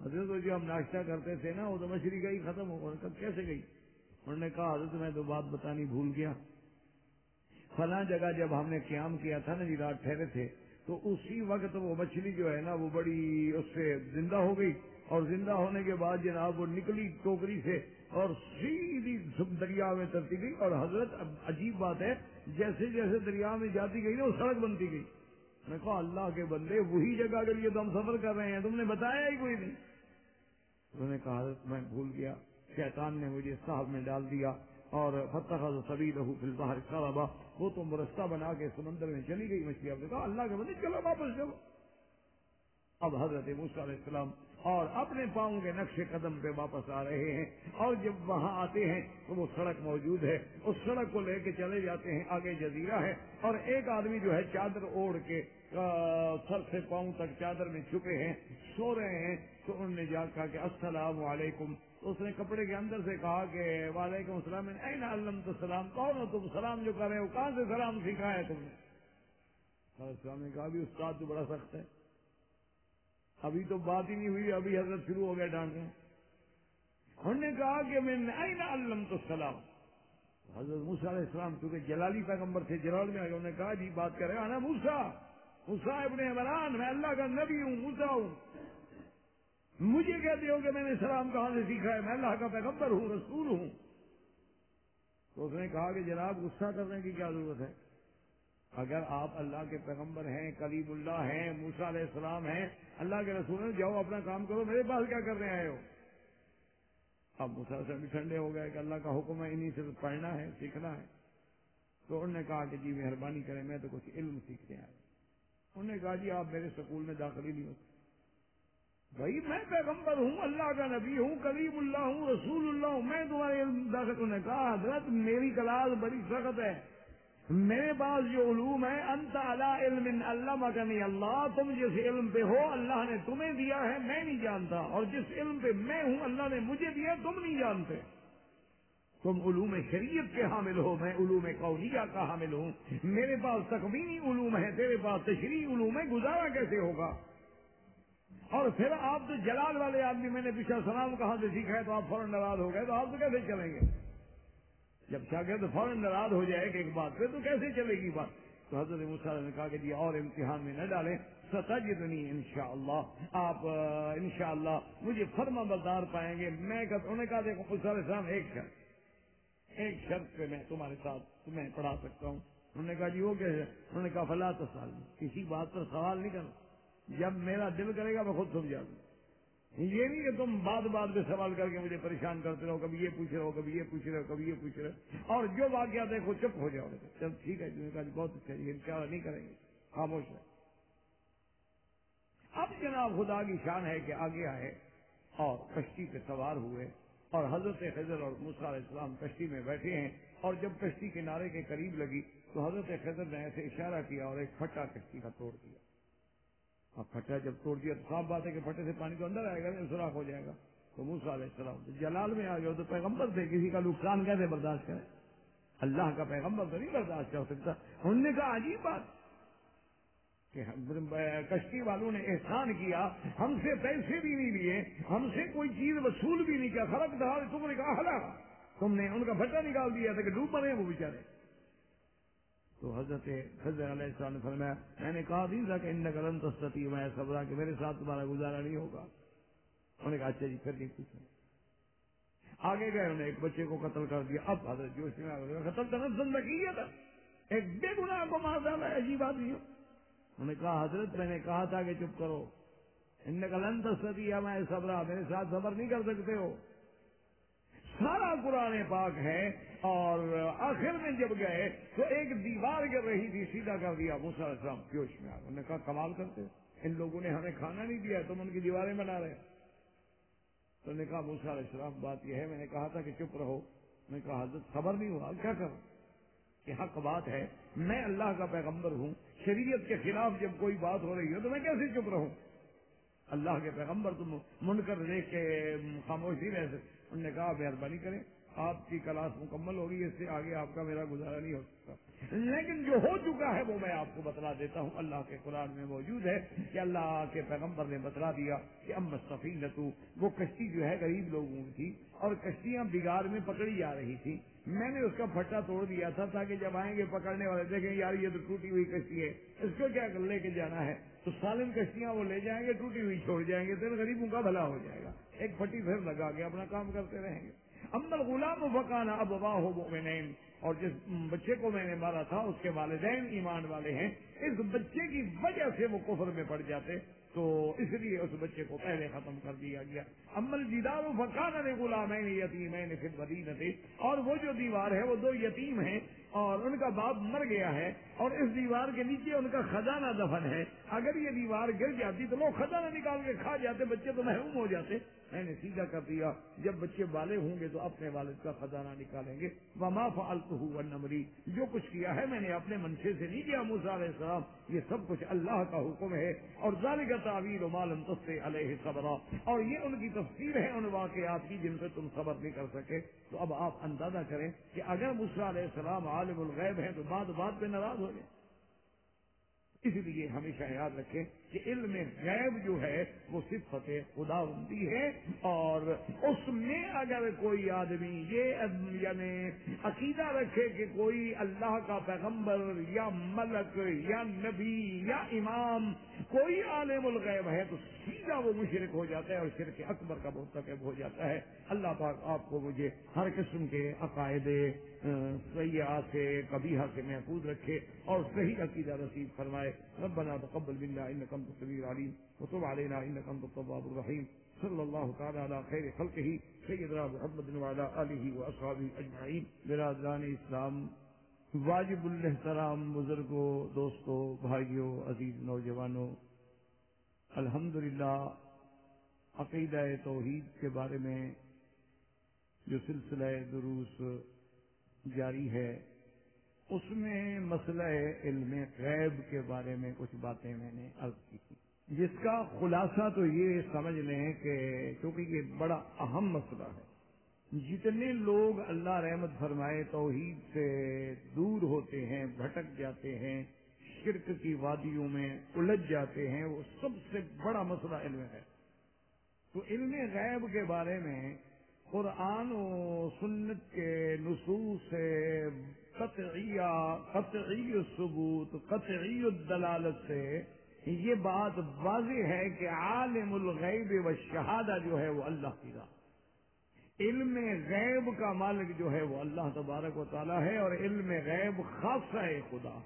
حضرت جو ہم ناشتہ کرتے تھے نا، وہ تو مچھلی گئی، ختم ہو گئی۔ کیسے گئی؟ انہوں نے کہا، حضرت میں تو بات بتانی بھول گیا۔ فلاں جگہ جب ہم نے قیام کیا تھا نا جی رات ٹھہرے تھے، تو اسی وقت وہ مچھلی جو ہے نا، وہ بڑی اس سے زندہ ہو گئی۔ اور زندہ ہونے کے بعد جناب وہ نکلی ٹوکری سے۔ اور سیدھی دریا میں ترتی گئی اور حضرت عجیب بات ہے، جیسے جیسے دریا میں جاتی گئی نا، وہ سڑک بنتی گئی۔ میں کہا، اللہ کے بندے، وہی جگہ کے لیے تو ہم سفر کر رہے ہیں، تم نے بتایا ہی کوئی نہیں۔ انہوں نے کہا، حضرت، میں بھول گیا۔ شیطان نے مجھے صاحب میں ڈال دیا اور فتح سبھی رہو فل باہر کھڑا وہ تو رستہ بنا کے سمندر میں چلی گئی مچھلی۔ آپ نے کہا، اللہ کے بندے، چلو واپس چلو۔ اب حضرت موسیٰ علیہ السلام اور اپنے پاؤں کے نقش قدم پہ واپس آ رہے ہیں اور جب وہاں آتے ہیں تو وہ سڑک موجود ہے اس سڑک کو لے کے چلے جاتے ہیں، آگے جزیرہ ہے اور ایک آدمی جو ہے چادر اوڑھ کے سر سے پاؤں تک چادر میں چھپے ہیں، سو رہے ہیں، تو انہوں نے جا کہا کہ السلام علیکم۔ تو اس نے کپڑے کے اندر سے کہا کہ وعلیکم السلام این علم تو سلام، کون ہو تم سلام جو کر رہے ہو؟ کہاں سے سلام سکھایا ہے تم نے؟ السلام نے کہا بھی استاد تو بڑا سخت ہے۔ ابھی تو بات ہی نہیں ہوئی، ابھی حضرت شروع ہو گیا ڈانٹنے۔ انہوں نے کہا کہ میں این علم تو سلام حضرت موسا علیہ السلام چونکہ جلالی پیغمبر تھے جلال میں آگے انہوں نے کہا جی بات کرے آنا موسا موسا ابن عمران، میں اللہ کا نبی ہوں موسا ہوں۔ مجھے کہتے ہو کہ میں نے سلام کہاں سے سیکھا ہے؟ میں اللہ کا پیغمبر ہوں، رسول ہوں۔ تو اس نے کہا کہ جناب، غصہ کرنے کی کیا ضرورت ہے؟ اگر آپ اللہ کے پیغمبر ہیں کلیم اللہ ہیں موسا علیہ السلام ہیں اللہ کے رسول ہیں، جاؤ اپنا کام کرو، میرے پاس کیا کرنے آئے ہو؟ اب موسا سے بھی ٹھنڈے ہو گئے کہ اللہ کا حکم ہے، انہیں سے پڑھنا ہے، سیکھنا ہے۔ تو انہوں نے کہا کہ جی مہربانی کریں، میں تو کچھ علم سیکھنے آئے انہوں نے کہا جی آپ میرے سکول میں داخل ہی نہیں ہوتے۔ بھائی، میں پیغمبر ہوں، اللہ کا نبی ہوں کلیم اللہ ہوں، رسول اللہ ہوں، میں تمہارے علم داخل انہوں نے کہا، حضرت، میری کلاس بڑی سخت ہے۔ میرے پاس جو علوم ہے انت اللہ علم اللہ مکنی اللہ، تم جس علم پہ ہو اللہ نے تمہیں دیا ہے، میں نہیں جانتا۔ اور جس علم پہ میں ہوں اللہ نے مجھے دیا تم نہیں جانتے۔ تم علوم شریعت کے حامل ہو، میں علوم قولیہ کا حامل ہوں۔ میرے پاس تکوینی علوم ہے تیرے پاس تشریح علوم ہے گزارا کیسے ہوگا؟ اور پھر آپ تو جلال والے آدمی، میں نے پیچھا سلام کہاں سے سیکھا ہے تو آپ فوراً ناراض ہو گئے، تو آپ تو کیسے چلیں گے؟ جب شاگرد فوراً ناراض ہو جائے کہ ایک بات پھر تو کیسے چلے گی بات؟ تو حضرت مصالح نے کہا کہ جی اور امتحان میں نہ ڈالیں۔ ستجدنی انشاءاللہ۔ آپ انشاءاللہ مجھے فرما بردار پائیں گے۔ میں انہوں نے کہا، دیکھو مصالح السلام ایک شرط ایک شرط پہ میں تمہارے ساتھ تمہیں پڑھا سکتا ہوں۔ انہوں نے کہا جی وہ کیسے؟ انہوں نے کہا، فلا تو سال کسی بات پر سوال نہیں کرنا۔ جب میرا دل کرے گا، میں خود سمجھا دوں یہ نہیں کہ تم بات بات میں سوال کر کے مجھے پریشان کرتے رہو، کبھی یہ پوچھ رہے ہو، کبھی یہ پوچھ رہے ہو، کبھی یہ پوچھ رہے ہو۔ اور جو واقعات دیکھو، چپ ہو جاؤ۔ چل ٹھیک ہے جی بہت اچھا یہ انشاءاللہ نہیں کریں گے۔ خاموش ہے اب جناب خدا کی شان ہے کہ آگے آئے اور کشتی پہ سوار ہوئے اور حضرت خضر اور علیہ السلام کشتی میں بیٹھے ہیں اور جب کشتی کنارے کے قریب لگی تو حضرت خضر نے ایسے اشارہ کیا اور ایک پھٹا کشتی کا توڑ دیا۔ اب پھٹا جب توڑ دیا تو صاف بات ہے کہ پھٹے سے پانی تو اندر آئے گا سوراخ ہو جائے گا۔ تو موسا علیہ السلام جلال میں آ گیا تو پیغمبر سے کسی کا نقصان کیسے برداشت کرے؟ اللہ کا پیغمبر تو نہیں برداشت کر سکتا۔ انہوں نے کہا، عجیب بات کہ کشتی والوں نے احسان کیا، ہم سے پیسے بھی نہیں لیے، ہم سے کوئی چیز وصول بھی نہیں کیا۔ خرق دہار تم نے کہا ہلا تم نے ان کا بھٹا نکال دیا تھا کہ ڈوب پڑے وہ بےچارے تو حضرت حضرت علیہ السلام نے فرمایا، میں نے کہا نہیں تھا کہ ان قلم تستتی میں صبر کہ میرے ساتھ تمہارا گزارا نہیں ہوگا۔ انہوں نے کہا اچھا جی پھر جی، نہیں پوچھا آگے گئے انہیں ایک بچے کو قتل کر دیا۔ اب حضرت جوش میں قتل تو نفسن کیا تھا ایک بے گناہ کو مار ڈالا، عجیب آدمی انہوں نے کہا، حضرت، میں نے کہا تھا کہ چپ کرو۔ ان قلم تستتی میں صبر میرے ساتھ صبر نہیں کر سکتے ہو۔ سارا قرآن پاک ہے اور آخر میں جب گئے تو ایک دیوار گر رہی تھی، سیدھا کر دیا موسا السلام جوش میں انہوں نے کہا، کمال کرتے ان لوگوں نے ہمیں کھانا نہیں دیا، تم ان کی دیواریں بنا رہے تو نے کہا موسا علیہ السلام، بات یہ ہے، میں نے کہا تھا کہ چپ رہو۔ میں نے کہا، حضرت خبر نہیں ہوا، کیا کروں؟ کہ حق بات ہے، میں اللہ کا پیغمبر ہوں، شریعت کے خلاف جب کوئی بات ہو رہی ہو تو میں کیسے چپ رہوں؟ اللہ کے پیغمبر تم من کر دیکھ کے خاموش نہیں رہ سکتے۔ انہوں نے کہا، مہربانی کریں، آپ کی کلاس مکمل ہوگی اس سے آگے آپ کا میرا گزارا نہیں ہو سکتا۔ لیکن جو ہو چکا ہے وہ میں آپ کو بتلا دیتا ہوں۔ اللہ کے قرآن میں موجود ہے کہ اللہ کے پیغمبر نے بتلا دیا کہ ام سفینت وہ کشتی جو ہے غریب لوگوں کی تھی اور کشتیاں بگاڑ میں پکڑی جا رہی تھی۔ میں نے اس کا پھٹا توڑ دیا تھا تاکہ جب آئیں گے پکڑنے والے، دیکھیں یار یہ تو ٹوٹی ہوئی کشتی ہے، اس کو کیا لے کے جانا ہے؟ تو سالم کشتیاں وہ لے جائیں گے، ٹوٹی ہوئی چھوڑ جائیں گے پھر غریبوں کا بھلا ہو جائے گا۔ ایک پھٹی پھر لگا کے اپنا کام کرتے رہیں گے۔ امن غلام بکانا اب واہ ہو اور جس بچے کو میں نے مارا تھا، اس کے والدین ایمان والے ہیں۔ اس بچے کی وجہ سے وہ کفر میں پڑ جاتے۔ تو اس لیے اس بچے کو پہلے ختم کر دیا گیا۔ امل جیدار فقان نے غلام یتیم میں نے پھر بدی تھے اور وہ جو دیوار ہے، وہ دو یتیم ہیں اور ان کا باپ مر گیا ہے اور اس دیوار کے نیچے ان کا خزانہ دفن ہے۔ اگر یہ دیوار گر جاتی تو وہ خزانہ نکال کے کھا جاتے، بچے تو محروم ہو جاتے۔ میں نے سیدھا کر دیا، جب بچے والے ہوں گے تو اپنے والد کا خزانہ نکالیں گے۔ وما فالت ہوں نمری جو کچھ کیا ہے میں نے اپنے منشے سے نہیں کیا علیہ السلام، یہ سب کچھ اللہ کا حکم ہے۔ اور ذالک تعویر مالم تصے علیہ صبر اور یہ ان کی تفسیر ہے، ان واقعات کی جن سے تم صبر نہیں کر سکے۔ تو اب آپ اندازہ کریں کہ اگر مسا علیہ السلام عالم الغیب ہیں تو بات بات پہ ناراض ہو گئے اس لیے ہمیشہ یاد رکھیں کہ علم غیب جو ہے وہ صفت خدا بندی ہے اور اس میں اگر کوئی آدمی یہ یعنی عقیدہ رکھے کہ کوئی اللہ کا پیغمبر یا ملک یا نبی یا امام کوئی عالم الغیب ہے تو سیدھا وہ مشرق ہو جاتا ہے اور شرک اکبر کا مرتکب ہو جاتا ہے۔ اللہ پاک آپ کو مجھے ہر قسم کے عقائد سیاح سے کبیہ سے محفوظ رکھے اور صحیح عقیدہ رسید فرمائے۔ ربنا تقبل منا انك انت السميع العليم، وتب علينا انك انت التواب الرحيم. صلى الله تعالى على خير خلقه، سيدنا محمد وعلى اله واصحابه اجمعين برادران اسلام، واجب الاحترام بزرگوں، دوستوں، بھائیوں، عزیز نوجوانوں الحمد للہ عقیدہ توحید کے بارے میں جو سلسلہ دروس جاری ہے اس میں مسئلہ علم غیب کے بارے میں کچھ باتیں میں نے عرض کی تھی جس کا خلاصہ تو یہ سمجھ لیں کہ کیونکہ یہ بڑا اہم مسئلہ ہے، جتنے لوگ اللہ رحمت فرمائے توحید سے دور ہوتے ہیں، بھٹک جاتے ہیں، شرک کی وادیوں میں الجھ جاتے ہیں، وہ سب سے بڑا مسئلہ علم ہے۔ تو علم غیب کے بارے میں قرآن و سنت کے نصوص سے قطعیہ، قطعی ثبوت، قطعی الدلالت سے یہ بات واضح ہے کہ عالم الغیب و شہادہ جو ہے وہ اللہ کی ذات علم غیب کا مالک جو ہے وہ اللہ تبارک و تعالیٰ ہے اور علم غیب خاصہ ہے خدا۔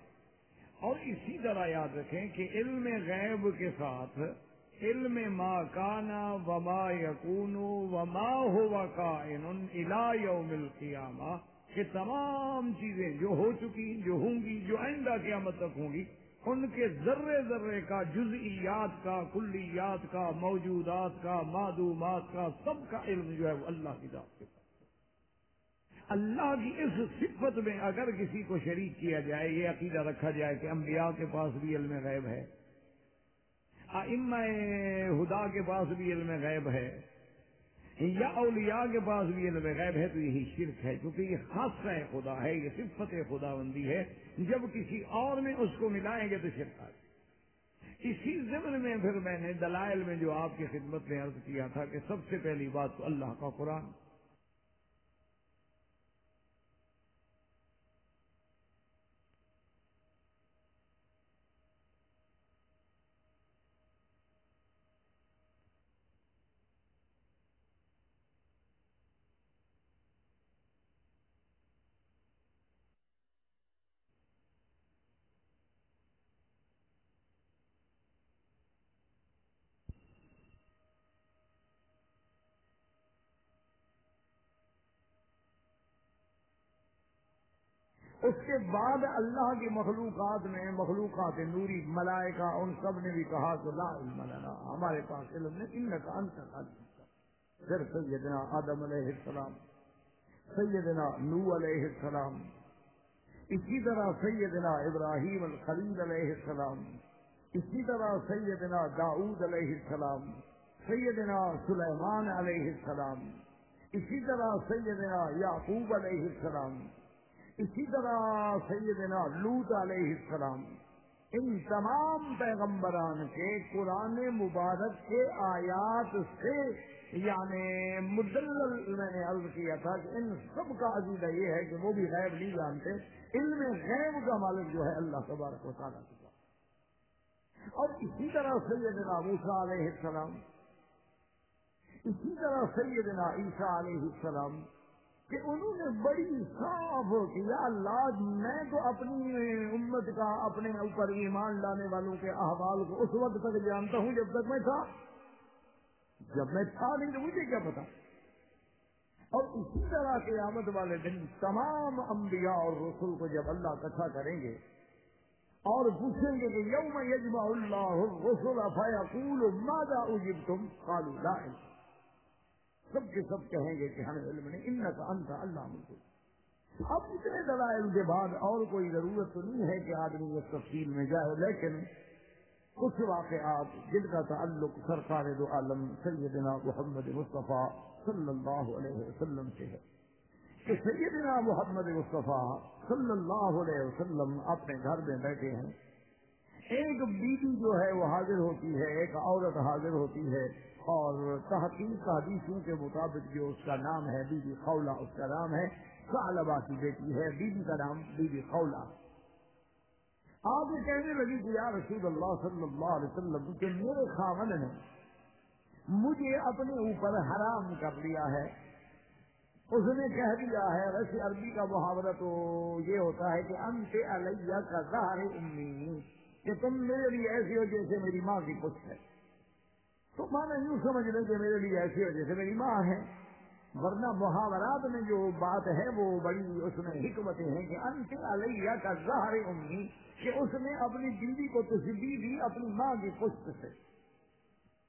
اور اسی طرح یاد رکھیں کہ علم غیب کے ساتھ علم ما کانا وما یقون وما ہوا کائن الا یوم القیامہ کہ تمام چیزیں جو ہو چکی، جو ہوں گی، جو آئندہ قیامت تک ہوں گی، ان کے ذرے ذرے کا، جزئیات کا، کلیات کا، موجودات کا، معدومات کا، سب کا علم جو ہے وہ اللہ کی ذات کے پاس اللہ کی اس صفت میں اگر کسی کو شریک کیا جائے، یہ عقیدہ رکھا جائے کہ انبیاء کے پاس بھی علم غیب ہے ام ہدا کے پاس بھی علم غیب ہے یا اولیاء کے پاس بھی علم غیب ہے تو یہی شرک ہے، کیونکہ یہ خاص ہے خدا ہے، یہ صفت خدا بندی ہے۔ جب کسی اور میں اس کو ملائیں گے تو شرک آ اسی ضمن میں پھر میں نے دلائل میں جو آپ کی خدمت میں عرض کیا تھا کہ سب سے پہلی بات تو اللہ کا قرآن۔ اس کے بعد اللہ کی مخلوقات میں مخلوقات نوری ملائکہ ان سب نے بھی کہا کہ لا علم لنا، ہمارے پاس علم نہیں ان کا انت پھر سیدنا آدم علیہ السلام، سیدنا نو علیہ السلام، اسی طرح سیدنا ابراہیم الخلیل علیہ السلام، اسی طرح سیدنا داؤد علیہ السلام، سیدنا سلیمان علیہ السلام، اسی طرح سیدنا یعقوب علیہ السلام اسی طرح سیدنا لوت علیہ السلام ان تمام پیغمبران کے قرآن مبارک کے آیات سے یعنی مدلل میں نے عرض کیا تھا کہ ان سب کا عقیدہ یہ ہے کہ وہ بھی غیب نہیں جانتے علم غیب کا مالک جو ہے اللہ تبارک و تعالیٰ کا اور اسی طرح سیدنا موسیٰ علیہ السلام، اسی طرح سیدنا عیسیٰ علیہ السلام کہ انہوں نے بڑی صاف کیا اللہ، میں تو اپنی امت کا، اپنے اوپر ایمان لانے والوں کے احوال کو اس وقت تک جانتا ہوں جب تک میں تھا۔ جب میں تھا نہیں تو مجھے کیا پتا۔ اور اسی طرح کے آمد والے دن تمام انبیاء اور رسول کو جب اللہ اکٹھا کریں گے اور پوچھیں گے کہ یوم یجمع اللہ رسول فیقول ماذا اجبتم قالوا لا علم۔ سب کے سب کہیں گے کہ ہمیں علم نہیں ان کا انت اللہ مجھے اب اتنے دلائل کے بعد اور کوئی ضرورت تو نہیں ہے کہ آدمی اس تفصیل میں جائے، لیکن کچھ واقعات جن کا تعلق سرکار دو عالم سیدنا محمد مصطفیٰ صلی اللہ علیہ وسلم سے ہے کہ سیدنا محمد مصطفیٰ صلی اللہ علیہ وسلم اپنے گھر میں بیٹھے ہیں۔ ایک بیوی جو ہے وہ حاضر ہوتی ہے، ایک عورت حاضر ہوتی ہے۔ اور تحقیق حدیثوں کے مطابق جو اس کا نام ہے، بی بی خولا اس کا نام ہے سالبا کی بیٹی ہے، بی بی کا نام بی بی خولا آپ یہ کہنے لگی کہ یا رسول اللہ صلی اللہ علیہ وسلم کہ میرے خاون نے مجھے اپنے اوپر حرام کر لیا ہے۔ اس نے کہہ دیا ہے، ویسے عربی کا محاورہ تو یہ ہوتا ہے کہ انت علیہ کا ظاہر امی، کہ تم میرے لیے ایسی ہو جیسے میری ماں کی پشت ہے۔ تو مانا یوں سمجھ لیں کہ میرے لیے ایسی ہو جیسے میری ماں ہے۔ ورنہ محاورات میں جو بات ہے وہ بڑی اس میں حکمتیں ہیں کہ انت علیہ کا ظاہر امی، کہ اس نے اپنی بیوی کو تشبیح دی اپنی ماں کی پشت سے۔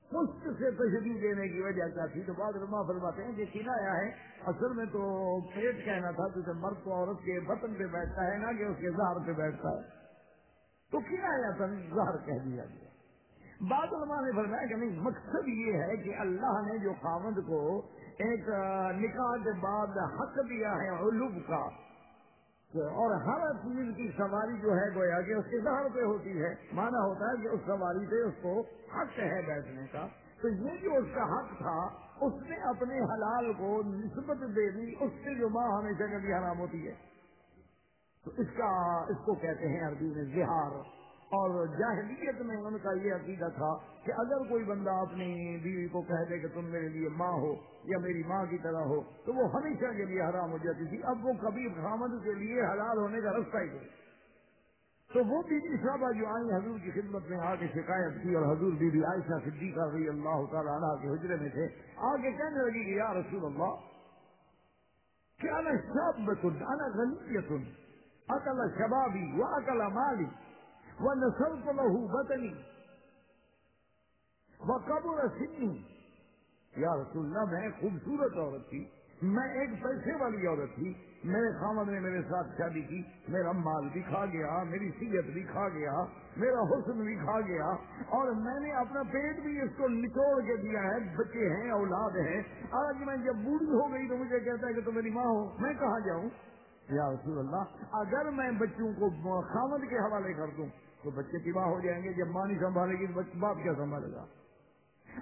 پشت سے تشبیح دینے کی وجہ کیا تھی؟ تو بعد ماں فرماتے ہیں کہ کنایا ہے۔ اصل میں تو پیٹ کہنا تھا کیونکہ مرد تو عورت کے بطن پہ بیٹھتا ہے نہ کہ اس کے زہر پہ بیٹھتا ہے۔ تو کنایا تھا؟ زہر کہہ دیا گیا۔ بعض علماء نے فرمایا کہ نہیں، مقصد یہ ہے کہ اللہ نے جو خامد کو ایک نکاح کے بعد حق دیا ہے علوب کا اور ہر چیز کی سواری جو ہے گویا کہ اس کے زہر پہ ہوتی ہے۔ مانا ہوتا ہے کہ اس سواری سے اس کو حق ہے بیٹھنے کا۔ تو یہ جو اس کا حق تھا، اس نے اپنے حلال کو نسبت دے دی، اس سے جو ماں ہمیشہ کبھی حرام ہوتی ہے۔ تو اس کا، اس کو کہتے ہیں عربی میں زہار۔ اور جاہلیت میں ان کا یہ عقیدہ تھا کہ اگر کوئی بندہ اپنی بیوی کو کہہ دے کہ تم میرے لیے ماں ہو یا میری ماں کی طرح ہو، تو وہ ہمیشہ کے لیے حرام ہو جاتی تھی۔ اب وہ کبھی خامد کے لیے حلال ہونے کا رستہ ہی دے تو وہ بی بی صاحبہ جو آئی حضور کی خدمت میں آ کے شکایت کی اور حضور بی بی عائشہ صدیقہ رضی اللہ تعالیٰ عنہ کے حجرے میں تھے، آگے کہنے لگی کہ یا رسول اللہ، کیا نا شب تن انا غلیت اکل شبابی و اکل مالی وہ نسل کو لہو بتنی وہ قبر سنی یا رسول اللہ، میں خوبصورت عورت تھی، میں ایک پیسے والی عورت تھی، میرے خامد نے میرے ساتھ شادی کی، میرا مال بھی کھا گیا، میری سیت بھی کھا گیا، میرا حسن بھی کھا گیا، اور میں نے اپنا پیٹ بھی اس کو نچوڑ کے دیا ہے، بچے ہیں، اولاد ہیں، آج میں جب بوڑھی ہو گئی تو مجھے کہتا ہے کہ تو میری ماں ہو، میں کہاں جاؤں؟ یا رسول اللہ، اگر میں بچوں کو خامد کے حوالے کر دوں تو بچے تباہ ہو جائیں گے، جب ماں نہیں سنبھالے گی تو باپ کیا سنبھالے گا؟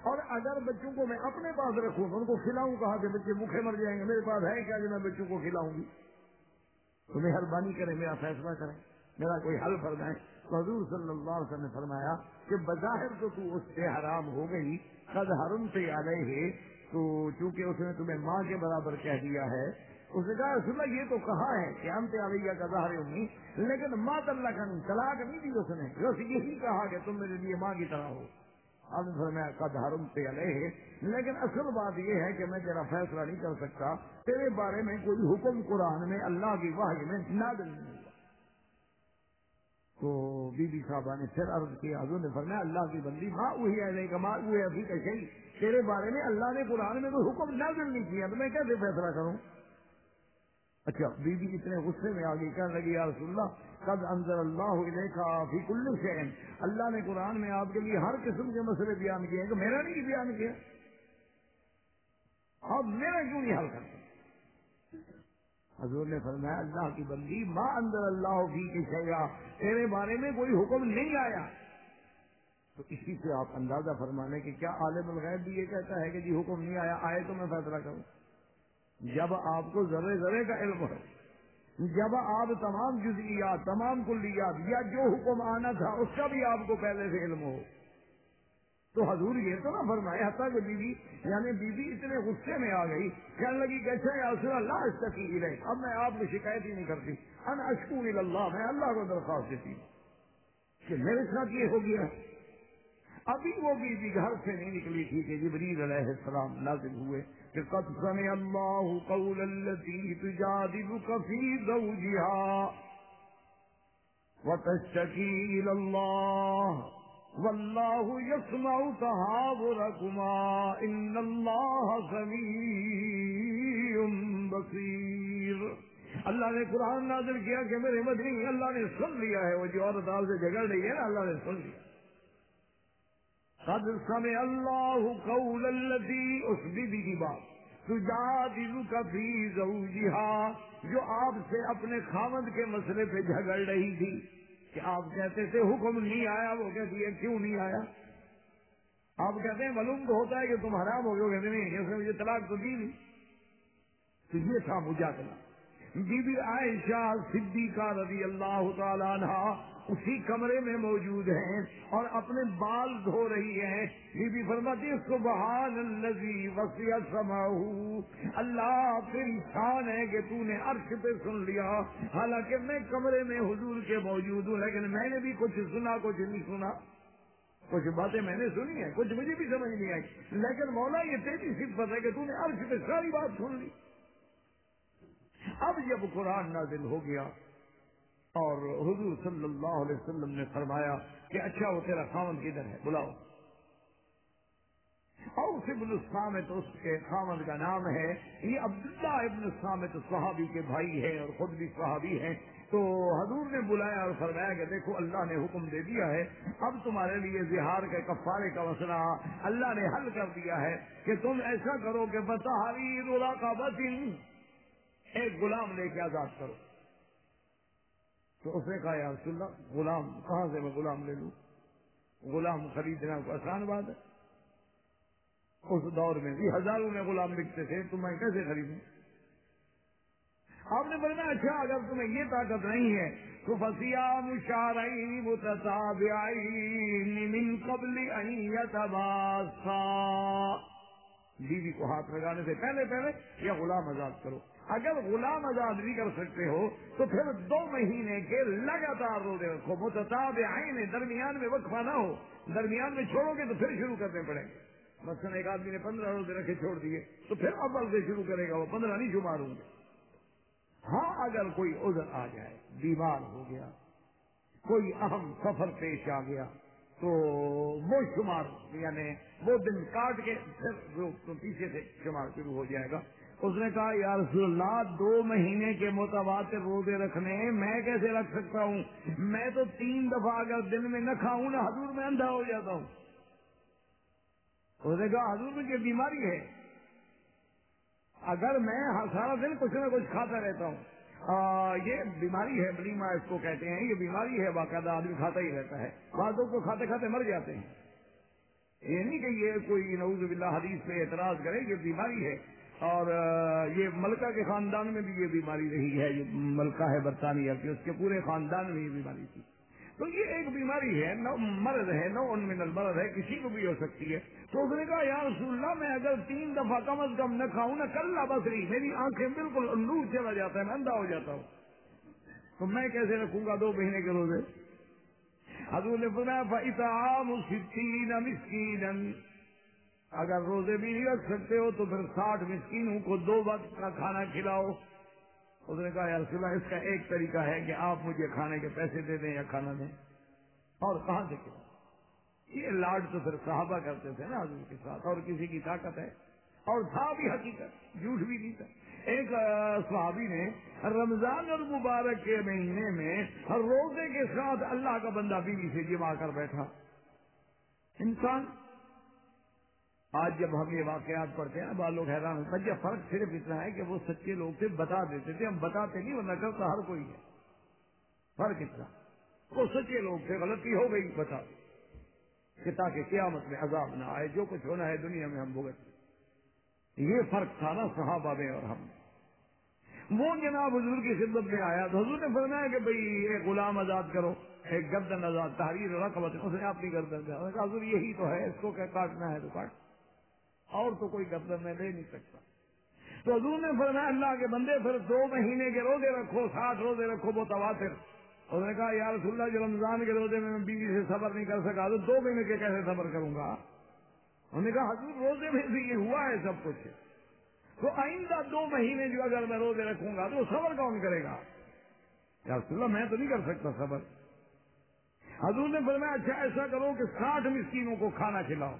اور اگر بچوں کو میں اپنے پاس رکھوں تو ان کو کھلاؤں کہا کہ بچے بھوکے مر جائیں گے، میرے پاس ہے کیا جو میں بچوں کو کھلاؤں گی؟ تو مہربانی کریں، میرا فیصلہ کریں، میرا کوئی حل فرمائے تو حضور صلی اللہ علیہ وسلم نے فرمایا کہ بظاہر تو تو اس سے حرام ہو گئی، قد حرم سے آ رہے ہے تو چونکہ اس نے تمہیں ماں کے برابر کہہ دیا ہے اس نے کہا، رسول اللہ، یہ تو کہا ہے؟ کہ ہم علیہ کا ظاہر امی لیکن ماں اللہ کا طلاق نہیں دی اس نے۔ بس یہی کہا کہ تم میرے لیے ماں کی طرح ہو۔ اب فرمایا، قد حرم سے علیہ. لیکن اصل بات یہ ہے کہ میں تیرا فیصلہ نہیں کر سکتا، تیرے بارے میں کوئی حکم قرآن میں اللہ کی واحد میں نادل نہیں ہوا۔ تو بی بی صاحبہ نے پھر عرض کیا، حضور نے فرمایا، اللہ کی بندی ماں وہی ہے کہ ماں وہ ابھی کا صحیح تیرے بارے میں اللہ نے قرآن میں کوئی حکم نازل نہیں کیا، تو میں کیسے فیصلہ کروں؟ اچھا بی بی اتنے غصے میں آگے کہنے لگی، یا رسول اللہ، قد انضر اللہ علیہ فی کل شہن اللہ نے قرآن میں آپ کے لیے ہر قسم کے مسئلے بیان کیے ہیں کہ میرا نہیں بیان کیا۔ اب میرا کیوں نہیں حل کرتے؟ حضور نے فرمایا، اللہ کی بندی ماں اندر اللہ فی کی شیا تیرے بارے میں کوئی حکم نہیں آیا. تو اسی سے آپ اندازہ فرمانے کہ کیا عالم الغیب بھی یہ کہتا ہے کہ جی حکم نہیں آیا، آئے تو میں فیصلہ کروں۔ جب آپ کو ذرے ذرے کا علم ہو، جب آپ تمام جزئیات، تمام کلیات یا جو حکم آنا تھا، اس کا بھی آپ کو پہلے سے علم ہو۔ تو حضور یہ تو نہ فرمائے حتیٰ کہ بیوی یعنی بیوی اتنے غصے میں آ گئی، کہنے لگی کیسے رسول اللہ اشتکی رہے اب میں آپ کو شکایت ہی نہیں کرتی۔ ان اشکو اللہ، میں اللہ کو درخواست دیتی ہوں کہ میرے ساتھ یہ ہو گیا۔ ابھی وہ بیوی گھر سے نہیں نکلی تھی کہ جبریل علیہ السلام نازل ہوئے کہ قد سمع اللہ قول التي تجادلك في زوجها وتشتكي الى الله والله يسمع تهاوركما ان الله سميع بصير اللہ نے قرآن نازل کیا کہ میرے مدنی اللہ نے سن لیا ہے، وہ جو عورت آپ سے جگڑ رہی ہے نا، اللہ نے سن لیا۔ قد سمع اللہ قول الذی اس بی بی کی بات تجادلک فی زوجها، جو آپ سے اپنے خامد کے مسئلے پہ جھگڑ رہی تھی۔ کہ آپ کہتے تھے، حکم نہیں آیا، وہ کہتی ہے، کیوں نہیں آیا؟ آپ کہتے ہیں، معلوم تو ہوتا ہے کہ تم حرام ہو گئے کہتے نہیں، اس نے مجھے طلاق تو دی نہیں۔ تو یہ تھا مجادلہ۔ بی بی عائشہ صدیقہ رضی اللہ تعالیٰ عنہ اسی کمرے میں موجود ہیں اور اپنے بال دھو رہی ہیں بی بی فرماتی سبحان الذی وسیع سماہو اللہ تیری شان ہے کہ تو نے عرش پہ سن لیا۔ حالانکہ میں کمرے میں حضور کے موجود ہوں، لیکن میں نے بھی کچھ سنا، کچھ نہیں سنا۔ کچھ باتیں میں نے سنی ہیں، کچھ مجھے بھی سمجھ نہیں آئی۔ لیکن مولا یہ تیری صفت ہے کہ تو نے عرش پہ ساری بات سن لی۔ اب جب قرآن نازل ہو گیا اور حضور صلی اللہ علیہ وسلم نے فرمایا کہ اچھا وہ تیرا خامن کدھر ہے؟ بلاؤ۔ اور ابن السامت اس کے خامن کا نام ہے۔ یہ عبداللہ ابن السامت صحابی کے بھائی ہے اور خود بھی صحابی ہیں۔ تو حضور نے بلایا اور فرمایا کہ دیکھو، اللہ نے حکم دے دیا ہے۔ اب تمہارے لیے زہار کے کفارے کا مسئلہ اللہ نے حل کر دیا ہے کہ تم ایسا کرو کہ بتحری رولا کا بطن ایک غلام لے کے آزاد کرو۔ تو اس نے کہا، یا رسول اللہ، غلام، کہاں سے میں غلام لے لوں؟ غلام خریدنا کو آسان بات ہے۔ اس دور میں بھی ہزاروں میں غلام بکتے تھے، تو میں کیسے خریدوں؟ آپ نے بولنا اچھا اگر تمہیں یہ طاقت نہیں ہے، تو فسیا مشارئی متتابعین من قبل ان یتباسا بیوی کو ہاتھ لگانے سے پہلے پہلے یا غلام آزاد کرو۔ اگر غلام آزاد نہیں کر سکتے ہو، تو پھر دو مہینے کے لگاتار روزے رکھو متتاب آئیں درمیان میں وقفہ نہ ہو۔ درمیان میں چھوڑو گے تو پھر شروع کرنے پڑیں گے۔ مثلاً ایک آدمی نے پندرہ روزے رکھے چھوڑ دیے، تو پھر اول سے شروع کرے گا وہ، پندرہ نہیں، شمار ہوں گے۔ ہاں اگر کوئی عذر آ جائے، بیمار ہو گیا، کوئی اہم سفر پیش آ گیا، تو وہ شمار یعنی وہ دن کاٹ کے پھر پیچھے سے شمار شروع ہو جائے گا۔ اس نے کہا یا رسول اللہ دو مہینے کے متواتر روزے رکھنے میں کیسے رکھ سکتا ہوں؟ میں تو تین دفعہ اگر دن میں نہ کھاؤں نا حضور میں اندھا ہو جاتا ہوں. اس نے کہا حضور میں یہ بیماری ہے؟ اگر میں سارا دن کچھ نہ کچھ کھاتا رہتا ہوں آ, یہ بیماری ہے بلیما اس کو کہتے ہیں یہ بیماری ہے باقاعدہ آدمی کھاتا ہی رہتا ہے بعضوں کو کھاتے کھاتے مر جاتے ہیں۔ یہ نہیں کہ یہ کوئی نعوذ باللہ حدیث پہ اعتراض کرے یہ بیماری ہے۔ اور یہ ملکہ کے خاندان میں بھی یہ بیماری رہی ہے، یہ ملکہ ہے برطانیہ کی، اس کے پورے خاندان میں یہ بیماری تھی۔ تو یہ ایک بیماری ہے، نو مرض ہے، نو ان من المرض ہے، کسی کو بھی ہو سکتی ہے۔ تو اس نے کہا، یا رسول اللہ، میں اگر تین دفعہ کم از کم نہ کھاؤں، نہ کل بسری میری آنکھیں بالکل نور چلا جاتا ہے، میں اندھا ہو جاتا ہوں۔ تو میں کیسے رکھوں گا دو مہینے کے روزے؟ حضور نے فرمایا فَإِطْعَامُ سِتِّينَ مِسْكِينًا۔ اگر روزے بھی نہیں رکھ سکتے ہو تو پھر ساٹھ مسکینوں کو دو وقت کا کھانا کھلاؤ۔ اس نے کہا، یا رسول اس کا ایک طریقہ ہے کہ آپ مجھے کھانے کے پیسے دے دیں یا کھانا دیں۔ اور کہاں سے کھلاؤ؟ یہ لاڈ تو پھر صحابہ کرتے تھے نا حضور کے ساتھ۔ اور کسی کی طاقت ہے۔ اور تھا بھی حقیقت، جھوٹ بھی نہیں تھا۔ ایک صحابی نے رمضان اور مبارک کے مہینے میں روزے کے ساتھ اللہ کا بندہ بیوی سے جما کر بیٹھا۔ انسان آج جب ہم یہ واقعات پڑھتے ہیں بعض لوگ حیران ہوتا ہے فرق صرف اتنا ہے کہ وہ سچے لوگ تھے بتا دیتے تھے، ہم بتاتے نہیں ورنہ کرتا ہر کوئی ہے۔ فرق اتنا۔ وہ سچے لوگ تھے، غلطی ہو گئی، بتا کہ تاکہ قیامت میں عذاب نہ آئے، جو کچھ ہونا ہے دنیا میں ہم بھگت یہ فرق تھا نا صحابہ میں اور ہم۔ وہ جناب حضور کی خدمت میں آیا تو حضور نے فرمایا کہ بھئی ایک غلام آزاد کرو ایک گردن آزاد، تحریر رقبت، اس نے اپنی گردن کہا حضور، یہی تو ہے، اس کو کیا کاٹنا ہے تو کاٹ۔ اور تو کوئی گردن میں لے نہیں سکتا۔ تو حضور نے فرمایا، اللہ کے بندے پھر دو مہینے کے روزے رکھو ساٹھ روزے رکھو، وہ تواتر۔ اس نے کہا، یا رسول اللہ جو رمضان کے روزے میں میں بیوی سے صبر نہیں کر سکا، تو دو مہینے کے کیسے صبر کروں گا؟ انہوں نے کہا، حضور، روزے میں بھی یہ ہوا ہے سب کچھ۔ تو آئندہ دو مہینے جو اگر میں روزے رکھوں گا، تو صبر کون کرے گا؟ یا رسول اللہ، میں تو نہیں کر سکتا صبر۔ حضور نے فرمایا اچھا ایسا کرو کہ ساٹھ مسکینوں کو کھانا کھلاؤ۔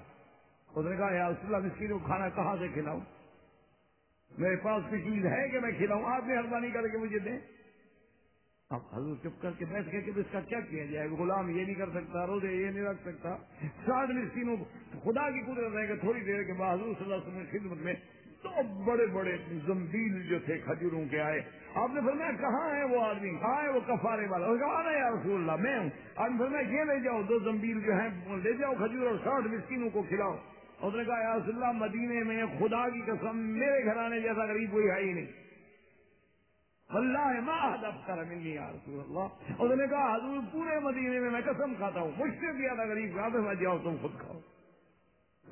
اس نے کہا، یا رسول اللہ، مسکینوں کو کھانا کہاں سے کھلاؤں؟ میرے پاس کوئی چیز ہے کہ میں کھلاؤں؟ آپ مہربانی کر کے مجھے دیں. اب حضور چپ کر کے بیٹھ گئے کہ اس کا کیا کیا جائے؟ غلام یہ نہیں کر سکتا، روزے یہ نہیں رکھ سکتا۔ ساٹھ مسکینوں خدا کی قدرت ہے کہ تھوڑی دیر کے بعد حضور صلی اللہ علیہ وسلم کی خدمت میں دو بڑے بڑے زمبیل جو تھے کھجوروں کے آئے۔ آپ نے فرمایا، کہاں ہے وہ آدمی؟ کہاں ہے وہ کفارے والا؟ اس نے یا رسول اللہ، میں ہوں۔ آپ نے فرمایا، یہ لے جاؤ، دو زمبیل جو ہیں لے جاؤ کھجور اور ساٹھ مسکینوں کو کھلاؤ۔ اس نے کہا، یا رسول اللہ، مدینے میں خدا کی قسم میرے گھرانے جیسا غریب کوئی ہے ہی نہیں. اللہ ما ادب کر ملنی یا رسول اللہ. اس نے کہا، حضور، پورے مدینے میں میں قسم کھاتا ہوں، مجھ سے بھی زیادہ غریب کہا میں جاؤ تم خود کھاؤ.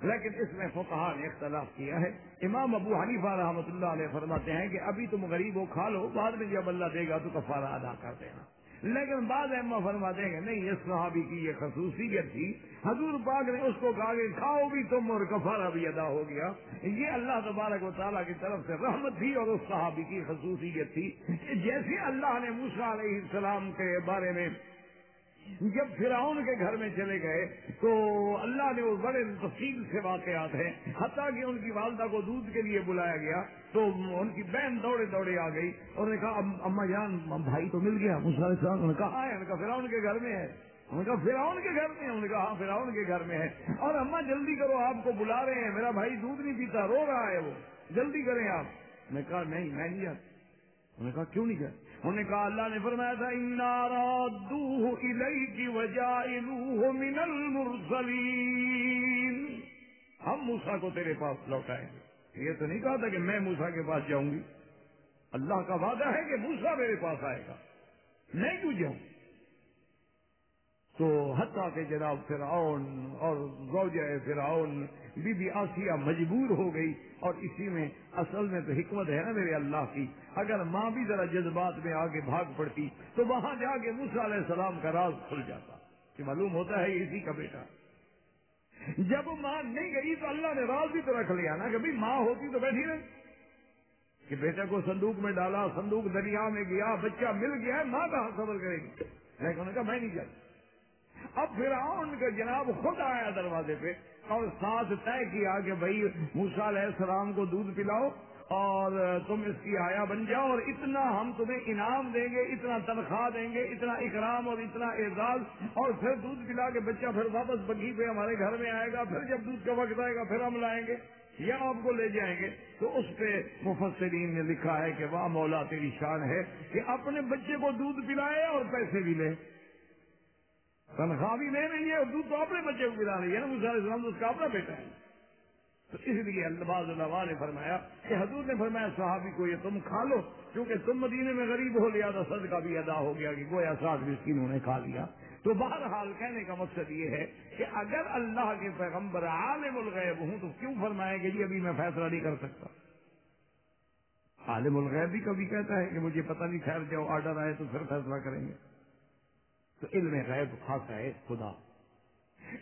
لیکن اس میں فقہا نے اختلاف کیا ہے۔ امام ابو حنیفہ رحمۃ اللہ علیہ فرماتے ہیں کہ ابھی تم غریب ہو، کھا لو، بعد میں جب اللہ دے گا تو کفارہ ادا کر دینا۔ لیکن بعض احمد فرماتے ہیں نہیں اس صحابی کی یہ خصوصیت تھی۔ حضور پاک نے اس کو کہا کہ کھاؤ بھی تم اور کفارہ بھی ادا ہو گیا۔ یہ اللہ تبارک و تعالیٰ کی طرف سے رحمت تھی اور اس صحابی کی خصوصیت تھی۔ جیسے اللہ نے موسا علیہ السلام کے بارے میں جب فرعون کے گھر میں چلے گئے تو اللہ نے وہ بڑے تفصیل سے واقعات ہیں۔ حتیٰ کہ ان کی والدہ کو دودھ کے لیے بلایا گیا تو ان کی بہن دوڑے دوڑے آ گئی اور نے کہا اما جان بھائی تو مل گیا۔ انہوں نے کہا ہے کہا، فرعون کے گھر میں ہے۔ انہوں نے کہا کے گھر میں انہوں نے کہا ہاں فرعون کے گھر میں ہے۔ اور اما جلدی کرو، آپ کو بلا رہے ہیں۔ میرا بھائی دودھ نہیں پیتا، رو رہا ہے وہ۔ جلدی کریں آپ۔ میں کہا، نہیں، میں نہیں جاتا۔ انہوں نے کہا، کیوں نہیں گیا انہوں نے کہا اللہ نے فرمایا تھا انارا کی وجہ من المرسلین ہم موسا کو تیرے پاس لوٹائیں گے۔ یہ تو نہیں کہا تھا کہ میں موسا کے پاس جاؤں گی۔ اللہ کا وعدہ ہے کہ موسا میرے پاس آئے گا۔ میں کیوں جاؤں؟ تو حتیٰ کہ جناب فرعون اور زوجہ فرعون بی بی آسیہ مجبور ہو گئی اور اسی میں اصل میں تو حکمت ہے نا میرے اللہ کی۔ اگر ماں بھی ذرا جذبات میں آگے بھاگ پڑتی تو وہاں جا کے موسیٰ علیہ السلام کا راز کھل جاتا۔ کہ معلوم ہوتا ہے اسی کا بیٹا۔ جب ماں نہیں گئی تو اللہ نے راز بھی تو رکھ لیا نا کہ ماں ہوتی تو بیٹھی رہی کہ بیٹے کو صندوق میں ڈالا، صندوق دریا میں گیا، بچہ مل گیا، ماں کہاں صبر کرے گی؟ لیکن نے کہا، میں نہیں جاتی اب پھر ان کا جناب خود آیا دروازے پہ۔ اور ساتھ طے کیا کہ بھائی موسا علیہ السلام کو دودھ پلاؤ اور تم اس کی آیا بن جاؤ اور اتنا ہم تمہیں انعام دیں گے، اتنا تنخواہ دیں گے، اتنا اکرام اور اتنا اعزاز اور پھر دودھ پلا کے بچہ پھر واپس بگی پہ ہمارے گھر میں آئے گا، پھر جب دودھ کا وقت آئے گا، پھر ہم لائیں گے یا آپ کو لے جائیں گے۔ تو اس پہ مفسرین نے لکھا ہے کہ واہ مولا تیری شان ہے کہ اپنے بچے کو دودھ پلائے اور پیسے بھی لے۔ تنخواہ بھی لے رہی ہے اور دودھ تو اپنے بچے کو پلا رہی ہے نا مسا اسلام اس کا اپنا بیٹا ہے۔ تو اس لیے اللہ اللہ نے فرمایا کہ حضور نے فرمایا، صحابی کو یہ تم کھا لو، کیونکہ تم مدینے میں غریب ہو لیا تو صدقہ بھی ادا ہو گیا کہ گویا سات مسکینوں نے کھا لیا۔ تو بہرحال کہنے کا مقصد یہ ہے کہ اگر اللہ کے پیغمبر عالم الغیب ہوں تو کیوں فرمائے کہ جی ابھی میں فیصلہ نہیں کر سکتا؟ عالم الغیب بھی کبھی کہتا ہے کہ مجھے پتہ نہیں خیر جاؤ، آرڈر آئے تو پھر فیصلہ کریں گے۔ تو علم غیب خاصا ہے، خدا۔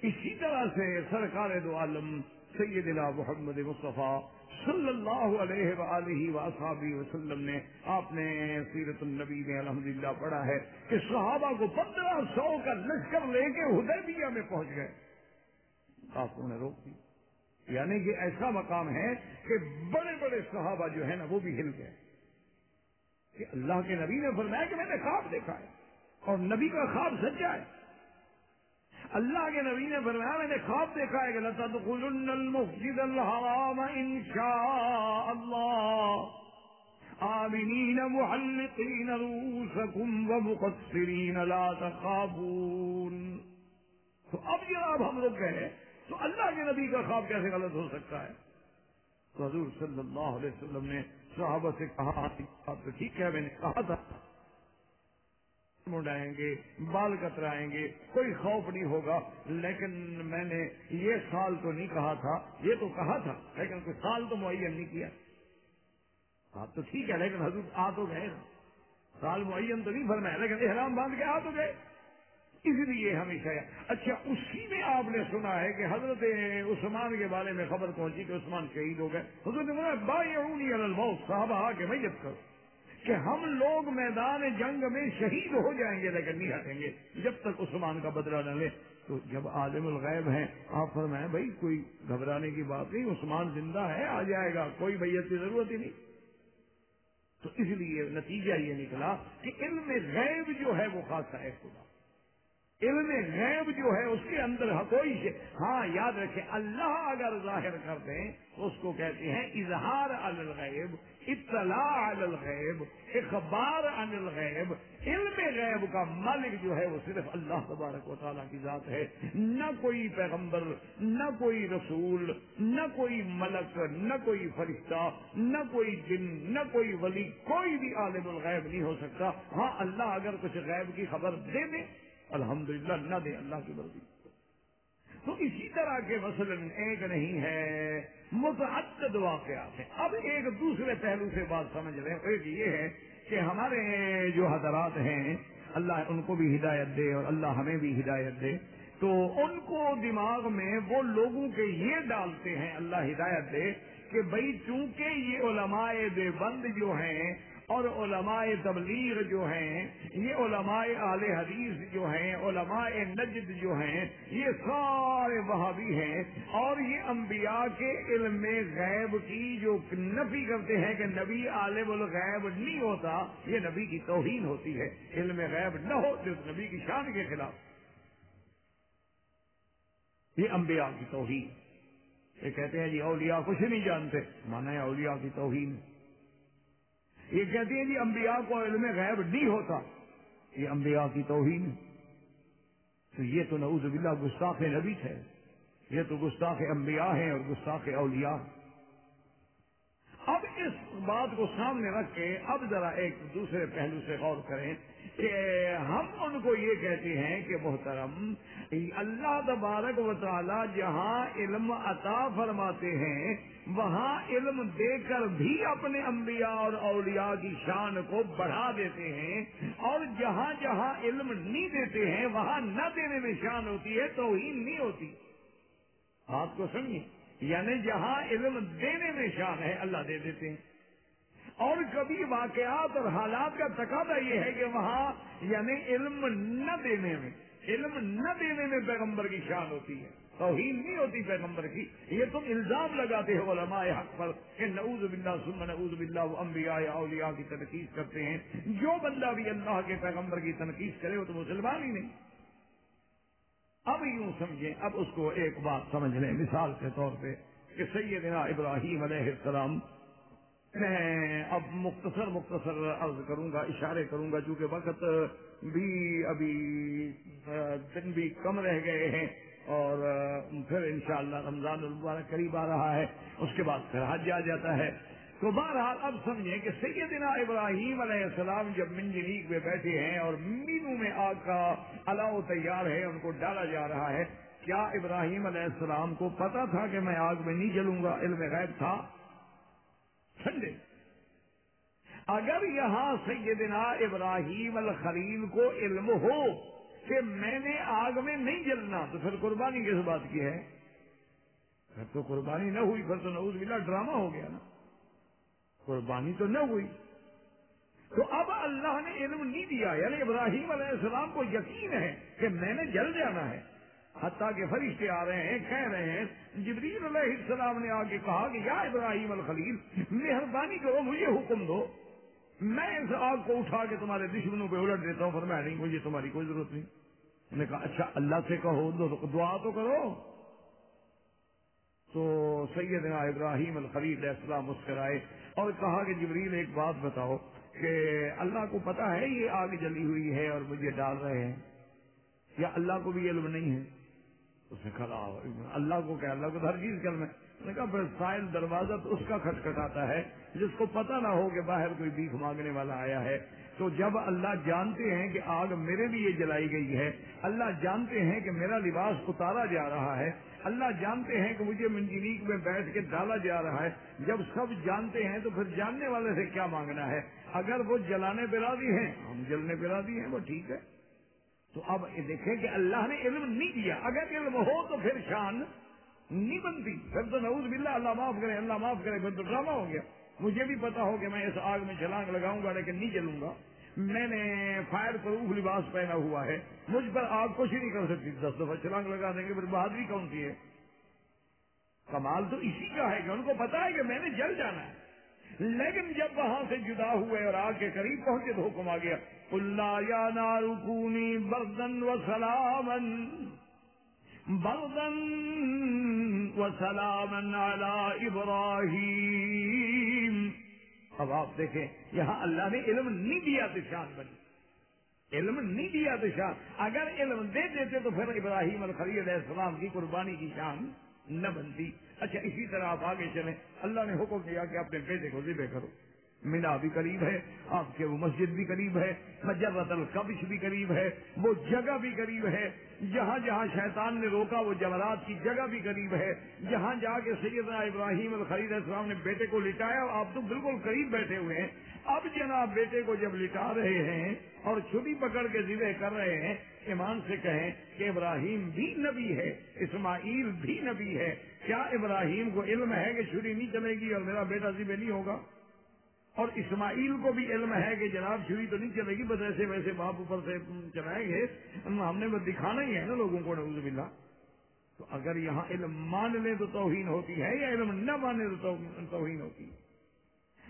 اسی طرح سے سرکار دو عالم سیدنا محمد مصطفیٰ صلی اللہ علیہ وآلہ وآصحابہ وسلم نے آپ نے سیرت النبی میں الحمدللہ پڑھا ہے کہ صحابہ کو پندرہ سو کا لشکر لے کے حدیبیہ میں پہنچ گئے۔ کافروں نے روک دی۔ یعنی کہ ایسا مقام ہے کہ بڑے بڑے صحابہ جو ہے نا وہ بھی ہل گئے۔ کہ اللہ کے نبی نے فرمایا کہ میں نے خواب دیکھا ہے۔ اور نبی کا خواب سچا ہے۔ اللہ کے نبی نے فرمایا، میں نے خواب دیکھا ہے کہ لتا تو المسجد الحرام انشاء اللہ آمنین محلقین رؤوسکم ومقصرین لا تخافون۔ تو اب جناب ہم لوگ کہیں تو اللہ کے نبی کا خواب کیسے غلط ہو سکتا ہے؟ تو حضور صلی اللہ علیہ وسلم نے صحابہ سے کہا تو ٹھیک ہے، میں نے کہا تھا۔ منڈائیں گے، بال کترائیں گے، کوئی خوف نہیں ہوگا۔ لیکن میں نے یہ سال تو نہیں کہا تھا، یہ تو کہا تھا، لیکن کوئی سال تو معین نہیں کیا۔ آپ تو ٹھیک ہے، لیکن حضور آ تو گئے۔ سال معین تو نہیں فرمایا، لیکن احرام باندھ کے آ تو گئے۔ اس لیے ہمیشہ اچھا اسی میں آپ نے سنا ہے کہ حضرت عثمان کے بارے میں خبر پہنچی کہ عثمان شہید ہو گئے۔ حضرت نے بائی الموت صاحب آ کے میت کرو۔ کہ ہم لوگ میدان جنگ میں شہید ہو جائیں گے، لیکن نہیں ہٹیں گے۔ جب تک عثمان کا بدلہ نہ لے، تو جب عالم الغیب ہیں، آپ فرمائیں بھائی کوئی گھبرانے کی بات نہیں، عثمان زندہ ہے، آ جائے گا، کوئی بیت کی ضرورت ہی نہیں۔ تو اس لیے نتیجہ یہ نکلا کہ علم غیب جو ہے وہ خاصا ہے خدا۔ علم غیب جو ہے اس کے اندر ہاں، کوئی سے ہاں یاد رکھے اللہ اگر ظاہر کر دیں اس کو کہتے ہیں اظہار الغیب، اطلاع الغیب، اخبار عن الغیب۔ علم غیب کا مالک جو ہے وہ صرف اللہ تبارک و تعالیٰ کی ذات ہے۔ نہ کوئی پیغمبر، نہ کوئی رسول، نہ کوئی ملک، نہ کوئی فرشتہ، نہ کوئی جن، نہ کوئی ولی، کوئی بھی عالم الغیب نہیں ہو سکتا۔ ہاں اللہ اگر کچھ غیب کی خبر دے دے الحمدللہ، نہ دے اللہ کی مرضی۔ تو اسی طرح کے مثلاً ایک نہیں ہے، متعدد واقعات ہیں۔ اب ایک دوسرے پہلو سے بات سمجھ رہے ہیں، ایک یہ ہے کہ ہمارے جو حضرات ہیں، اللہ ان کو بھی ہدایت دے اور اللہ ہمیں بھی ہدایت دے۔ تو ان کو دماغ میں وہ لوگوں کے یہ ڈالتے ہیں، اللہ ہدایت دے کہ بھائی چونکہ یہ علماء بے بند جو ہیں اور علماء تبلیغ جو ہیں، یہ علماء اعلی حدیث جو ہیں، علماء نجد جو ہیں، یہ سارے وہاں بھی ہیں اور یہ انبیاء کے علم غیب کی جو نفی کرتے ہیں کہ نبی عالم الغیب نہیں ہوتا، یہ نبی کی توہین ہوتی ہے۔ علم غیب نہ ہو تو نبی کی شان کے خلاف۔ یہ انبیاء کی توہین۔ یہ کہتے ہیں جی اولیاء کچھ نہیں جانتے۔ مانا ہے اولیاء کی توہین۔ یہ کہتے ہیں جی انبیاء کو علم غیب نہیں ہوتا۔ یہ انبیاء کی توہین تو یہ تو نعوذ باللہ گستاخ نبی ہے۔ یہ تو گستاخ انبیاء ہیں اور گستاخ اولیاء اب اس بات کو سامنے رکھ کے اب ذرا ایک دوسرے پہلو سے غور کریں کہ ہم ان کو یہ کہتے ہیں کہ محترم اللہ تبارک و تعالی جہاں علم عطا فرماتے ہیں، وہاں علم دے کر بھی اپنے انبیاء اور اولیاء کی شان کو بڑھا دیتے ہیں اور جہاں جہاں علم نہیں دیتے ہیں، وہاں نہ دینے میں شان ہوتی ہے تو ہی نہیں ہوتی۔ آپ کو سمجھیں۔ یعنی جہاں علم دینے میں شان ہے، اللہ دے دیتے ہیں۔ اور کبھی واقعات اور حالات کا تقاضا یہ ہے کہ وہاں یعنی علم نہ دینے میں، علم نہ دینے میں پیغمبر کی شان ہوتی ہے۔ توہین نہیں ہوتی پیغمبر کی۔ یہ تم الزام لگاتے ہو علماء حق پر کہ نعوذ باللہ ثم نعوذ باللہ وہ انبیاء یا اولیاء کی تنقید کرتے ہیں۔ جو بندہ بھی اللہ کے پیغمبر کی تنقید کرے وہ تو مسلمان ہی نہیں۔ اب یوں سمجھیں، اب اس کو ایک بات سمجھ لیں۔ مثال کے طور پہ کہ سیدنا ابراہیم علیہ السلام، میں اب مختصر مختصر عرض کروں گا، اشارے کروں گا، چونکہ وقت بھی ابھی، دن بھی کم رہ گئے ہیں اور پھر انشاءاللہ رمضان المبارک قریب آ رہا ہے۔ اس کے بعد پھر حج آ جاتا ہے۔ تو بہرحال اب سمجھیں کہ سیدنا ابراہیم علیہ السلام جب منجلیگ میں بیٹھے ہیں اور مینو میں آگ کا الاؤ تیار ہے، ان کو ڈالا جا رہا ہے، کیا ابراہیم علیہ السلام کو پتا تھا کہ میں آگ میں نہیں جلوں گا؟ علم غیب تھا۔ سمجھے اگر یہاں سیدنا ابراہیم الخلیل کو علم ہو کہ میں نے آگ میں نہیں جلنا، تو پھر قربانی کس بات کی ہے؟ پھر تو قربانی نہ ہوئی، پھر تو نعوذ باللہ ڈرامہ ہو گیا نا۔ قربانی تو نہ ہوئی۔ تو اب اللہ نے علم نہیں دیا یعنی ابراہیم علیہ السلام کو یقین ہے کہ میں نے جل جانا ہے۔ حتیٰ کہ فرشتے آ رہے ہیں، کہہ رہے ہیں۔ جبریل علیہ السلام نے آگے کہا کہ یا ابراہیم الخلیل، مہربانی کرو، مجھے حکم دو۔ میں اس آگ کو اٹھا کے تمہارے دشمنوں پہ الٹ دیتا ہوں، فرمایا نہیں، مجھے تمہاری کوئی ضرورت نہیں۔ نے کہا اچھا اللہ سے کہو دعا تو کرو۔ تو سیدنا ابراہیم الخلیل علیہ السلام مسکرائے۔ اور کہا کہ جبریل ایک بات بتاؤ کہ اللہ کو پتا ہے یہ آگ جلی ہوئی ہے اور مجھے ڈال رہے ہیں؟ یا اللہ کو بھی علم نہیں ہے؟ اس نے کہا اللہ کو کیا اللہ کو ہر چیز کر میں کہا، پھر سائل دروازہ تو اس کا کھٹکھٹاتا ہے، جس کو پتہ نہ ہو کہ باہر کوئی بھیک مانگنے والا آیا ہے۔ تو جب اللہ جانتے ہیں کہ آگ میرے لیے جلائی گئی ہے، اللہ جانتے ہیں کہ میرا لباس اتارا جا رہا ہے اللہ جانتے ہیں کہ مجھے منجنیک میں بیٹھ کے ڈالا جا رہا ہے۔ جب سب جانتے ہیں تو پھر جاننے والے سے کیا مانگنا ہے؟ اگر وہ جلانے پہ راضی ہیں، ہم جلنے پہ راضی ہیں، وہ ٹھیک ہے۔ تو اب دیکھیں کہ اللہ نے علم نہیں دیا۔ اگر علم ہو تو پھر شان نہیں بنتی۔ پھر تو نعوذ باللہ، اللہ معاف کرے، اللہ معاف کرے، پھر تو ڈرامہ ہو گیا۔ مجھے بھی پتا ہو کہ میں اس آگ میں چھلانگ لگاؤں گا لیکن نہیں جلوں گا۔ میں نے فائر پروف لباس پہنا ہوا ہے، مجھ پر آگ کچھ نہیں کر سکتی۔ دس دفعہ چھلانگ لگا دیں گے پھر بہادری کون سی ہے؟ کمال تو اسی کا ہے کہ ان کو پتا ہے کہ میں نے جل جانا ہے۔ لیکن جب وہاں سے جدا ہوئے اور آگ کے قریب پہنچے تو حکم آ گیا۔ اللہ یا نارکونی بردن و سلامن بردن و سلامن ابراہیم۔ اب آپ دیکھیں، یہاں اللہ نے علم نہیں دیا تو شان بنی۔ علم نہیں دیا تو شان۔ اگر علم دے دیتے تو پھر ابراہیم الخلی علیہ السلام کی قربانی کی شان نہ بنتی۔ اچھا اسی طرح آپ آگے چلیں۔ اللہ نے حکم کیا کہ اپنے بیٹے کو ذبح کرو۔ مینا بھی قریب ہے، آپ کے وہ مسجد بھی قریب ہے، مجرت القبش بھی قریب ہے، وہ جگہ بھی قریب ہے۔ جہاں جہاں شیطان نے روکا، وہ جمرات کی جگہ بھی قریب ہے۔ جہاں جا کے سیدنا ابراہیم الخلید السلام نے بیٹے کو لٹایا، آپ تو بالکل قریب بیٹھے ہوئے ہیں۔ اب جناب بیٹے کو جب لٹا رہے ہیں اور چھری پکڑ کے ذبح کر رہے ہیں، ایمان سے کہیں کہ ابراہیم بھی نبی ہے، اسماعیل بھی نبی ہے۔ کیا ابراہیم کو علم ہے کہ چھری نہیں چلے گی اور میرا بیٹا ذبح نہیں ہوگا؟ اور اسماعیل کو بھی علم ہے کہ جناب چھری تو نہیں چلے گی، بس ایسے ویسے باپ اوپر سے چلائیں گے۔ ہم نے بس دکھانا ہی ہے نا لوگوں کو نوز باللہ۔ تو اگر یہاں علم مان لیں تو توہین ہوتی ہے یا علم نہ مانے تو توہین ہوتی ہے۔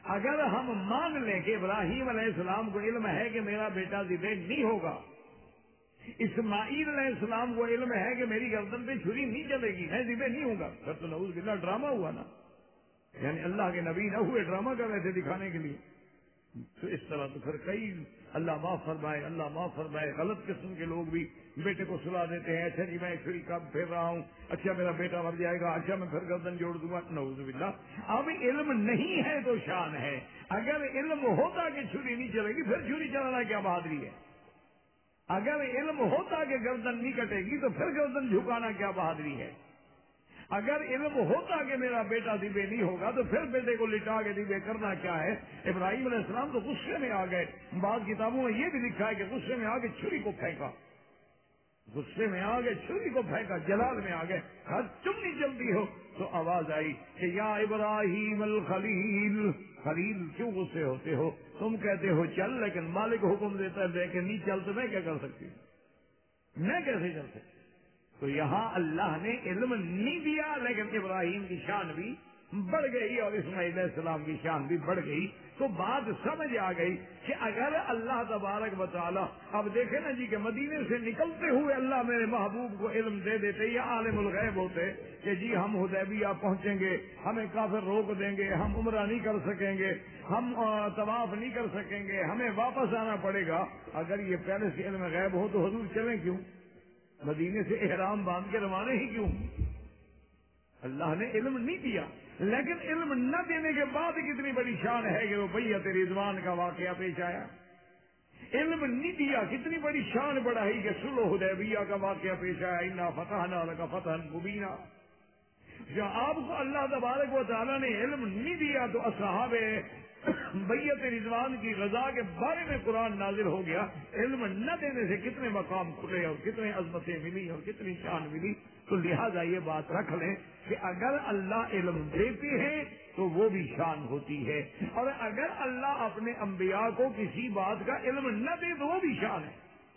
اگر ہم مان لیں کہ ابراہیم علیہ السلام کو علم ہے کہ میرا بیٹا ذبح نہیں ہوگا، اسماعیل علیہ السلام کو علم ہے کہ میری گردن پہ چھری نہیں چلے گی، میں ذبح نہیں ہوں گا۔ پھر تو نوز باللہ ڈرامہ ہوا نا۔ یعنی اللہ کے نبی نہ ہوئے ڈرامہ کر رہے تھے دکھانے کے لیے۔ تو اس طرح تو پھر کئی اللہ معاف فرمائے، اللہ معاف فرمائے۔ غلط قسم کے لوگ بھی بیٹے کو سلا دیتے ہیں اچھا جی میں چھری کب پھیر رہا ہوں اچھا میرا بیٹا مر جائے گا اچھا میں پھر گردن جوڑ دوں گا۔ نوز باللہ۔ اب علم نہیں ہے تو شان ہے۔ اگر علم ہوتا کہ چھری نہیں چلے گی، پھر چھری چلانا کیا بہادری ہے؟ اگر علم ہوتا کہ گردن نہیں کٹے گی، تو پھر گردن جھکانا کیا بہادری ہے؟ اگر علم ہوتا کہ میرا بیٹا دیبے نہیں ہوگا تو پھر بیٹے کو لٹا کے دیبے کرنا کیا ہے؟ ابراہیم علیہ السلام تو غصے میں آ گئے۔ بعض کتابوں میں یہ بھی لکھا ہے کہ غصے میں آگے چھری کو پھینکا۔ غصے میں آگے چھری کو پھینکا، جلال میں آ گئے۔ ہر چمنی جلدی ہو تو آواز آئی کہ یا ابراہیم الخلیل۔ خلیل کیوں غصے ہوتے ہو؟ تم کہتے ہو چل، لیکن مالک حکم دیتا ہے، لیکن نہیں چل تو میں کیا کر سکتی میں کیسے چل سکتی تو یہاں اللہ نے علم نہیں دیا، لیکن ابراہیم کی شان بھی بڑھ گئی اور اسماعیل علیہ السلام کی شان بھی بڑھ گئی۔ تو بات سمجھ آ گئی کہ اگر اللہ تبارک بطالہ اب دیکھیں نا جی کہ مدینے سے نکلتے ہوئے اللہ میرے محبوب کو علم دے دیتے یا عالم الغیب ہوتے کہ جی ہم حدیبیہ پہنچیں گے، ہمیں کافر روک دیں گے، ہم عمرہ نہیں کر سکیں گے، ہم طواف نہیں کر سکیں گے، ہمیں واپس آنا پڑے گا۔ اگر یہ پہلے سے علم غیب ہو تو حضور چلیں کیوں؟ مدینے سے احرام باندھ کے روانے ہی کیوں؟ اللہ نے علم نہیں دیا۔ لیکن علم نہ دینے کے بعد کتنی بڑی شان ہے کہ وہ بیت رضوان کا واقعہ پیش آیا۔ علم نہیں دیا، کتنی بڑی شان بڑھائی کہ سلو حدیبیہ کا واقعہ پیش آیا۔ انا فتح نہ کا فتح مبینہ جب آپ کو اللہ تبارک و تعالیٰ نے علم نہیں دیا تو اصحاب بیت رضوان کی غذا کے بارے میں قرآن نازل ہو گیا، علم نہ دینے سے کتنے مقام کھلے اور کتنے عظمتیں ملی اور کتنی شان ملی، تو لہٰذا یہ بات رکھ لیں کہ اگر اللہ علم دیتے ہیں تو وہ بھی شان ہوتی ہے۔ اور اگر اللہ اپنے انبیاء کو کسی بات کا علم نہ دے تو وہ بھی شان ہے۔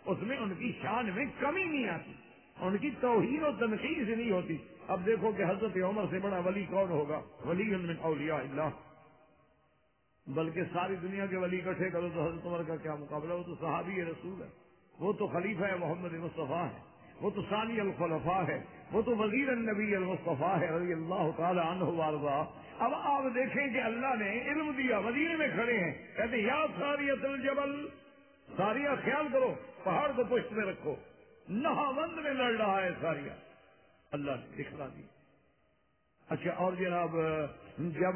اس میں ان کی شان میں کمی نہیں آتی، ان کی توہین و تنقید نہیں ہوتی۔ اب دیکھو کہ حضرت عمر سے بڑا ولی کون ہوگا؟ ولی من اولیاء اللہ۔ بلکہ ساری دنیا کے ولی اکٹھے کرو تو حضرت عمر کا کیا مقابلہ؟ وہ تو صحابی رسول ہے۔ وہ تو خلیفہ محمد مصطفیٰ ہے۔ وہ تو ثانی الخلفاء ہے۔ وہ تو وزیر النبی المصطفیٰ ہے، رضی اللہ تعالی عنہ وارضا۔ اب آپ دیکھیں کہ اللہ نے علم دیا مدینے میں کھڑے ہیں۔ کہتے یا ساریت الجبل ساریا خیال کرو، پہاڑ کو پشت میں رکھو۔ نہا بند میں لڑ رہا ہے ساریا اللہ نے دکھلا دی۔ اچھا اور جناب جب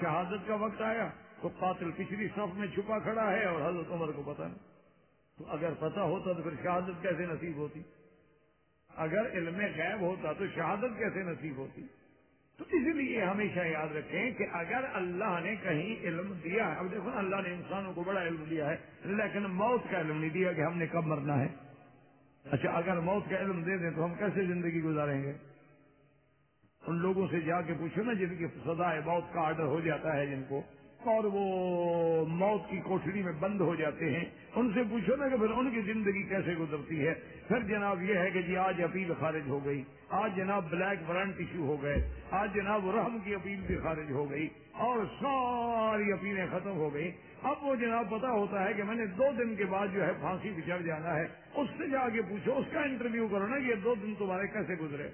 شہادت کا وقت آیا تو قاتل پچھلی صف میں چھپا کھڑا ہے اور حضرت عمر کو پتا نہیں۔ تو اگر پتا ہوتا تو پھر شہادت کیسے نصیب ہوتی؟ اگر علم غیب ہوتا تو شہادت کیسے نصیب ہوتی؟ تو اس لیے ہمیشہ یاد رکھیں کہ اگر اللہ نے کہیں علم دیا ہے، اب دیکھو اللہ نے انسانوں کو بڑا علم دیا ہے، لیکن موت کا علم نہیں دیا کہ ہم نے کب مرنا ہے۔ اچھا اگر موت کا علم دے دیں تو ہم کیسے زندگی گزاریں گے؟ ان لوگوں سے جا کے پوچھو نا جن کی سزا ہے، موت کا آرڈر ہو جاتا ہے جن کو۔ اور وہ موت کی کوٹڑی میں بند ہو جاتے ہیں۔ ان سے پوچھو نا کہ پھر ان کی زندگی کیسے گزرتی ہے۔ پھر جناب یہ ہے کہ جی آج اپیل خارج ہو گئی۔ آج جناب بلیک وارنٹ ایشو ہو گئے۔ آج جناب رحم کی اپیل بھی خارج ہو گئی۔ اور ساری اپیلیں ختم ہو گئی۔ اب وہ جناب پتا ہوتا ہے کہ میں نے دو دن کے بعد جو ہے پھانسی پہ چڑھ جانا ہے۔ اس سے جا کے پوچھو، اس کا انٹرویو کرو نا یہ دو دن تمہارے کیسے گزرے۔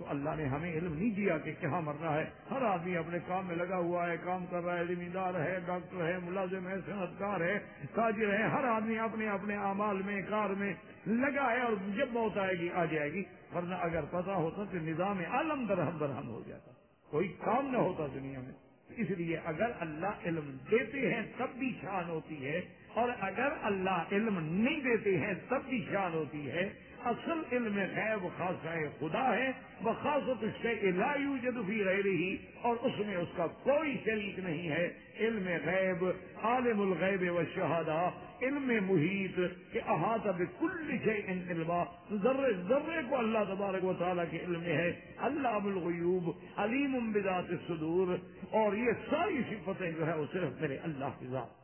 تو اللہ نے ہمیں علم نہیں دیا کہ کہاں مرنا ہے۔ ہر آدمی اپنے کام میں لگا ہوا ہے، کام کر رہا ہے، زمیندار ہے، ڈاکٹر ہے، ملازم ہے صنعت کار ہے، تاجر ہے۔ ہر آدمی اپنے اپنے اعمال میں، کار میں لگا ہے اور جب موت آئے گی، آ جائے گی۔ ورنہ اگر پتا ہوتا تو نظام عالم درہم برہم ہو جاتا۔ کوئی کام نہ ہوتا دنیا میں۔ اس لیے اگر اللہ علم دیتے ہیں، تب بھی شان ہوتی ہے۔ اور اگر اللہ علم نہیں دیتے ہیں، تب بھی شان ہوتی ہے۔ اصل علم غیب خاصہ خدا ہے بخاصت اس کے الایو جدفی رہ رہی اور اس میں اس کا کوئی شریک نہیں ہے۔ علم غیب، عالم الغیب و شہادہ، علم محیط، کہ احاطہ کل سے ان علما۔ ذرے ذرے کو اللہ تبارک و تعالیٰ کے علم میں ہے۔ اللہ الغیوب، علیم بذات الصدور، اور یہ ساری صفتیں جو ہے وہ صرف میرے اللہ کی ذات۔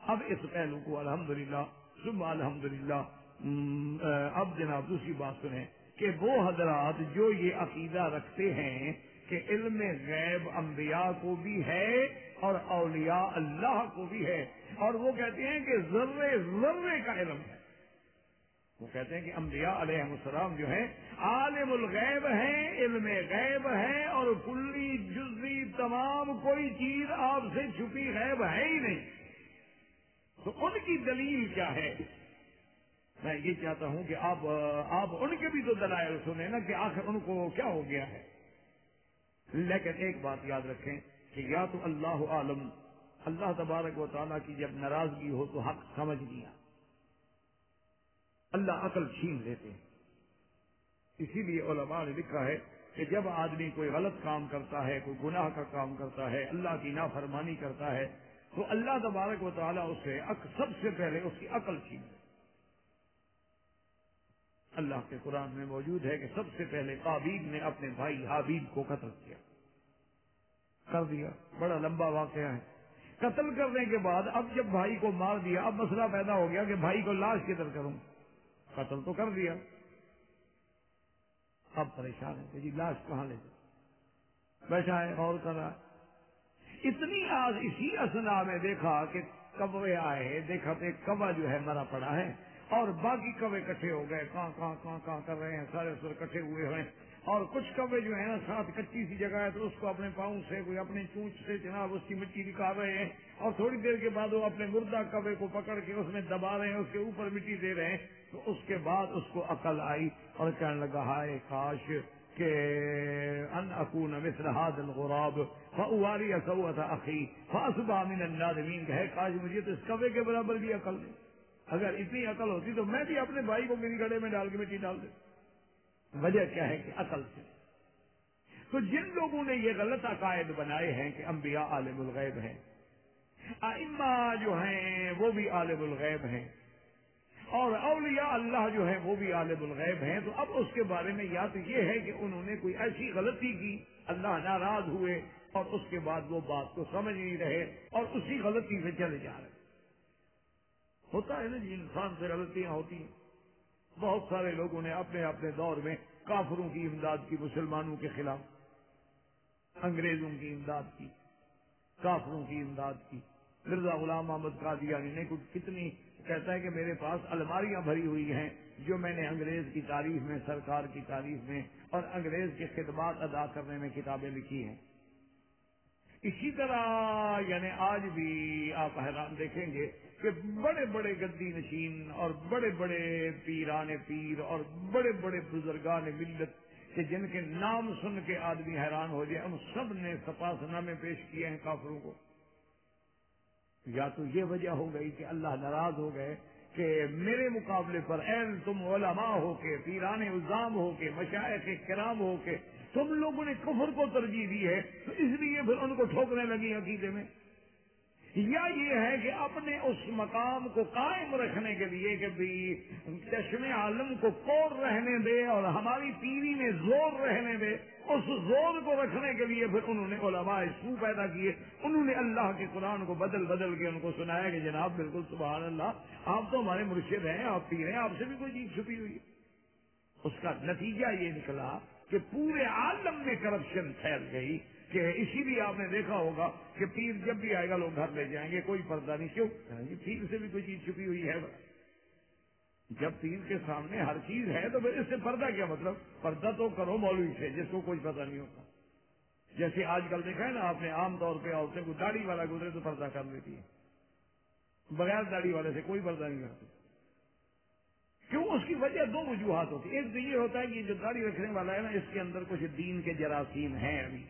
اب اس پہلو کو الحمدللہ صبح الحمدللہ اب جناب دوسری بات سنیں کہ وہ حضرات جو یہ عقیدہ رکھتے ہیں کہ علم غیب انبیاء کو بھی ہے اور اولیاء اللہ کو بھی ہے اور وہ کہتے ہیں کہ ذرے ذرے کا علم ہے۔ وہ کہتے ہیں کہ انبیاء علیہ السلام جو ہے عالم الغیب ہیں، علم غیب ہے اور کلی جزی تمام کوئی چیز آپ سے چھپی غیب ہے ہی نہیں۔ تو ان کی دلیل کیا ہے؟ میں یہ چاہتا ہوں کہ آپ آپ ان کے بھی تو دلائل سنیں نا کہ آخر ان کو کیا ہو گیا ہے۔ لیکن ایک بات یاد رکھیں کہ یا تو اللہ عالم، اللہ تبارک و تعالیٰ کی جب ناراضگی ہو تو حق سمجھ لیا۔ اللہ عقل چھین لیتے ہیں۔ اسی لیے علماء نے لکھا ہے کہ جب آدمی کوئی غلط کام کرتا ہے، کوئی گناہ کا کام کرتا ہے، اللہ کی نافرمانی کرتا ہے، تو اللہ تبارک و تعالیٰ اسے سب سے پہلے اس کی عقل چھین لیتے اللہ کے قرآن میں موجود ہے کہ سب سے پہلے قابیب نے اپنے بھائی حابیب کو قتل کیا۔ کر دیا۔ بڑا لمبا واقعہ ہے۔ قتل کرنے کے بعد اب جب بھائی کو مار دیا، اب مسئلہ پیدا ہو گیا کہ بھائی کو لاش کدھر کروں۔ قتل تو کر دیا۔ اب پریشان ہے کہ جی لاش کہاں لے جائے بیٹھا ہے اور کر رہا ہے۔ اتنی آج اسی اسنا میں دیکھا کہ کبے آئے دیکھا تو ایک کبا جو ہے، مرا پڑا ہے۔ اور باقی کوے کٹھے ہو گئے کہاں کہاں کہاں کہاں کر رہے ہیں، سارے سر کٹھے ہوئے ہیں۔ اور کچھ کوے جو ہے نا، ساتھ کچی سی جگہ ہے، تو اس کو اپنے پاؤں سے، کوئی اپنے چونچ سے جناب اس کی مٹی نکال رہے ہیں۔ اور تھوڑی دیر کے بعد وہ اپنے مردہ کوے کو پکڑ کے اس میں دبا رہے ہیں، اس کے اوپر مٹی دے رہے ہیں۔ تو اس کے بعد اس کو عقل آئی اور کہنے لگا، ہائے کاش کہ ان اکون مثل هذا الغراب، فاواری سوءت اخی، فاصبح من النادمین۔ کہ کاش مجھے تو اس کوے کے برابر بھی عقل نہیں۔ اگر اتنی عقل ہوتی تو میں بھی اپنے بھائی کو میری گڑے میں ڈال کے مٹی ڈال دوں وجہ کیا ہے کہ عقل سے۔ تو جن لوگوں نے یہ غلط عقائد بنائے ہیں کہ انبیاء عالم الغیب ہیں، ائمہ جو ہیں وہ بھی عالم الغیب ہیں، اور اولیاء اللہ جو ہے وہ بھی عالم الغیب ہیں، تو اب اس کے بارے میں یا تو یہ ہے کہ انہوں نے کوئی ایسی غلطی کی، اللہ ناراض ہوئے اور اس کے بعد وہ بات کو سمجھ نہیں رہے اور اسی غلطی سے چلے جا رہے۔ ہوتا ہے نا جی انسان سے غلطیاں ہوتی ہیں۔ بہت سارے لوگوں نے اپنے اپنے دور میں کافروں کی امداد کی، مسلمانوں کے خلاف، انگریزوں کی امداد کی، کافروں کی امداد کی۔ مرزا غلام محمد قادیانی نے کچھ کتنی، کہتا ہے کہ میرے پاس الماریاں بھری ہوئی ہیں جو میں نے انگریز کی تعریف میں، سرکار کی تعریف میں اور انگریز کی خدمات ادا کرنے میں کتابیں لکھی ہیں۔ اسی طرح یعنی آج بھی آپ حیران دیکھیں گے کہ بڑے بڑے گدی نشین اور بڑے بڑے پیران پیر اور بڑے بڑے بزرگان ملت کہ جن کے نام سن کے آدمی حیران ہو جائے، ان سب نے سپاس نامے پیش کیے ہیں کافروں کو۔ یا تو یہ وجہ ہو گئی کہ اللہ ناراض ہو گئے کہ میرے مقابلے پر این تم علماء ہو کے، پیران الزام ہو کے مشاعر کے کرام ہو کے تم لوگوں نے کفر کو ترجیح دی ہے، تو اس لیے پھر ان کو ٹھوکنے لگی عقیدے میں۔ یا یہ ہے کہ اپنے اس مقام کو قائم رکھنے کے لیے کہ بھی چشم عالم کو کور رہنے دے اور ہماری پیری میں زور رہنے دے، اس زور کو رکھنے کے لیے پھر انہوں نے علماء سو پیدا کیے۔ انہوں نے اللہ کے قرآن کو بدل بدل کے ان کو سنایا کہ جناب بالکل سبحان اللہ، آپ تو ہمارے مرشد ہیں، آپ پیر ہیں، آپ سے بھی کوئی چیز چھپی ہوئی۔ اس کا نتیجہ یہ نکلا کہ پورے عالم میں کرپشن پھیل گئی۔ کہ اسی لیے آپ نے دیکھا ہوگا کہ پیر جب بھی آئے گا لوگ گھر لے جائیں گے، کوئی پردہ نہیں۔ کیوں؟ پیر سے بھی کوئی چیز چھپی ہوئی ہے۔ جب پیر کے سامنے ہر چیز ہے تو پھر اس سے پردہ کیا مطلب؟ پردہ تو کرو مولوی سے، جس کو کوئی پتہ نہیں ہوتا۔ جیسے آج کل دیکھا ہے نا، آپ نے عام طور پہ عورتیں کو داڑھی والا گزرے تو پردہ کر لیتی ہے بغیر داڑھی والے سے کوئی پردہ نہیں کرتی۔ کیوں؟ اس کی وجہ دو وجوہات ہوتی ایک تو یہ ہوتا ہے کہ جو داڑھی رکھنے والا ہے نا، اس کے اندر کچھ دین کے جراثیم ہیں ابھی۔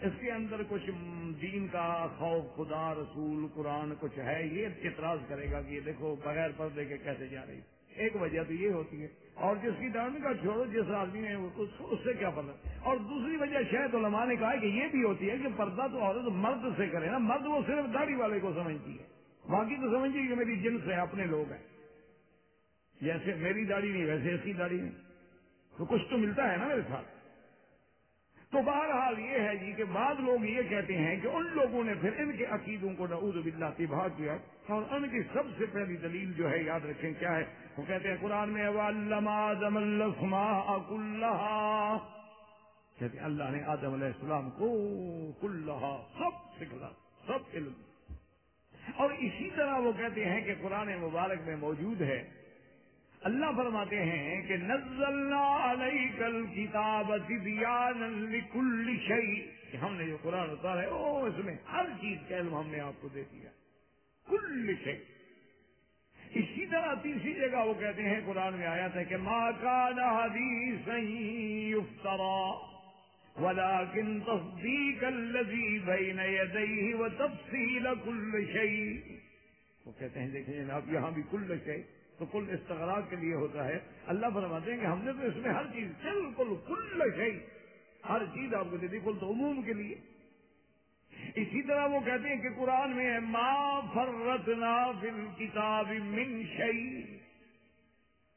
اس کے اندر کچھ دین کا خوف، خدا، رسول، قرآن، کچھ ہے، یہ اعتراض کرے گا کہ یہ دیکھو، بغیر پردے کے کیسے جا رہی ایک وجہ تو یہ ہوتی ہے، اور جس کی دان کا چھوڑو، جس آدمی نے اس سے کیا پردہ؟ اور دوسری وجہ شاید علماء نے کہا کہ یہ بھی ہوتی ہے کہ پردہ تو عورت مرد سے کرے نا، مرد وہ صرف داڑھی والے کو سمجھتی ہے، باقی تو سمجھتی کہ میری جنس ہے اپنے لوگ ہیں۔ جیسے میری داڑھی نہیں، ویسے اس کی داڑھی نہیں۔ تو کچھ تو ملتا ہے نا میرے ساتھ۔ تو بہرحال یہ ہے جی کہ بعض لوگ یہ کہتے ہیں کہ ان لوگوں نے پھر ان کے عقیدوں کو نعوذ باللہ تباہ کیا اور ان کی سب سے پہلی دلیل جو ہے یاد رکھیں کیا ہے؟ وہ کہتے ہیں قرآن میں کہتے ہیں اللہ نے آدم علیہ السلام کو کلحا سب سکھلا سب علم۔ اور اسی طرح وہ کہتے ہیں کہ قرآن مبارک میں موجود ہے اللہ فرماتے ہیں کہ نزلنا علیک الکتاب تبیانا لکل شیء، کہ ہم نے جو قرآن اتارا ہے، او، اس میں ہر چیز کا علم ہم نے آپ کو دے دیا۔ کل شیء۔ اسی طرح تیسری جگہ وہ کہتے ہیں، قرآن میں آیا تھا کہ ما کان حدیثا یفترا ولكن تصدیق الذي بین یدیہ وتفصیل کل شیء۔ وہ کہتے ہیں، دیکھیں جناب، یہاں بھی کل شیء۔ تو کل استغرا کے لیے ہوتا ہے۔ اللہ فرماتے ہیں کہ ہم نے تو اس میں ہر چیز، بالکل کل گئی ہر چیز آپ کو دے دی، کل تو عموم کے لیے۔ اسی طرح وہ کہتے ہیں کہ قرآن میں ہے، ما فرتنا فل کتاب منشئی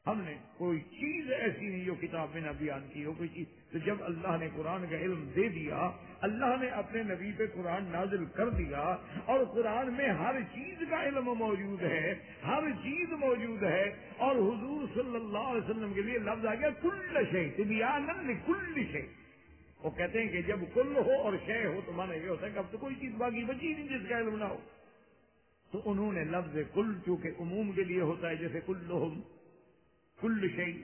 ہم نے کوئی چیز ایسی نہیں جو کتاب میں نہ بیان کی ہو، کوئی چیز۔ تو جب اللہ نے قرآن کا علم دے دیا، اللہ نے اپنے نبی پہ قرآن نازل کر دیا، اور قرآن میں ہر چیز کا علم موجود ہے، ہر چیز موجود ہے، اور حضور صلی اللہ علیہ وسلم کے لیے لفظ آ گیا، کل شے طبیان کل شے وہ کہتے ہیں کہ جب کل ہو اور شے ہو تو مانا یہ ہوتا ہے کہ اب تو کوئی چیز باقی بچی نہیں جس کا علم نہ ہو۔ تو انہوں نے لفظ کل، چونکہ عموم کے لیے ہوتا ہے، جیسے کل کل شہی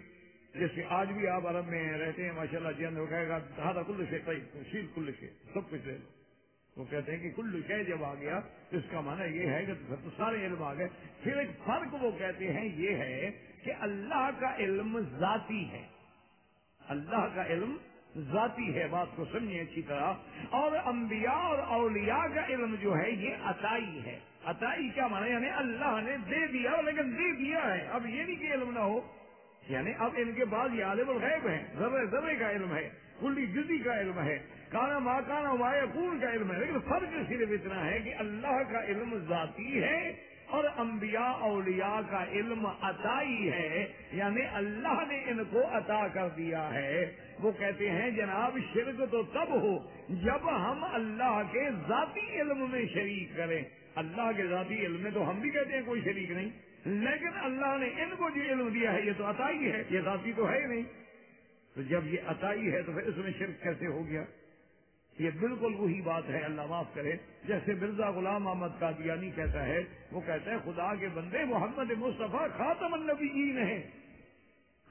جیسے آج بھی آپ عرب میں رہتے ہیں ماشاء اللہ جن جی کہے گا دادا ہاں کل شے شیل کل شے سب کچھ لے لو۔ وہ کہتے ہیں کہ کل شے جب آ گیا، تو اس کا معنی یہ ہے کہ تو سارے علم آ گئے۔ پھر ایک فرق وہ کہتے ہیں، یہ ہے کہ اللہ کا علم ذاتی ہے۔ اللہ کا علم ذاتی ہے، بات کو سمجھے اچھی طرح۔ اور انبیاء اور اولیاء کا علم جو ہے، یہ عطائی ہے۔ عطائی کیا مانا یعنی اللہ نے دے دیا، لیکن دے دیا ہے۔ اب یہ نہیں کہ علم نہ ہو۔ یعنی اب ان کے بعد یہ عالم الغیب ہے ذرے ذرے کا علم ہے کلی جزی کا علم ہے، کانا ماں کانا پور کا علم ہے، لیکن فرق صرف اتنا ہے کہ اللہ کا علم ذاتی ہے اور انبیاء اولیاء کا علم عطائی ہے یعنی اللہ نے ان کو عطا کر دیا ہے۔ وہ کہتے ہیں، جناب، شرک تو تب ہو جب ہم اللہ کے ذاتی علم میں شریک کریں۔ اللہ کے ذاتی علم میں تو ہم بھی کہتے ہیں کوئی شریک نہیں۔ لیکن اللہ نے ان کو جو علم دیا ہے، یہ تو عطائی ہے، یہ ذاتی تو ہے ہی نہیں۔ تو جب یہ عطائی ہے، تو پھر اس میں شرک کیسے ہو گیا؟ یہ بالکل وہی بات ہے، اللہ معاف کرے۔ جیسے مرزا غلام احمد قادیانی کہتا ہے، وہ کہتا ہے، خدا کے بندے، محمد مصطفیٰ خاتم النبیین ہیں۔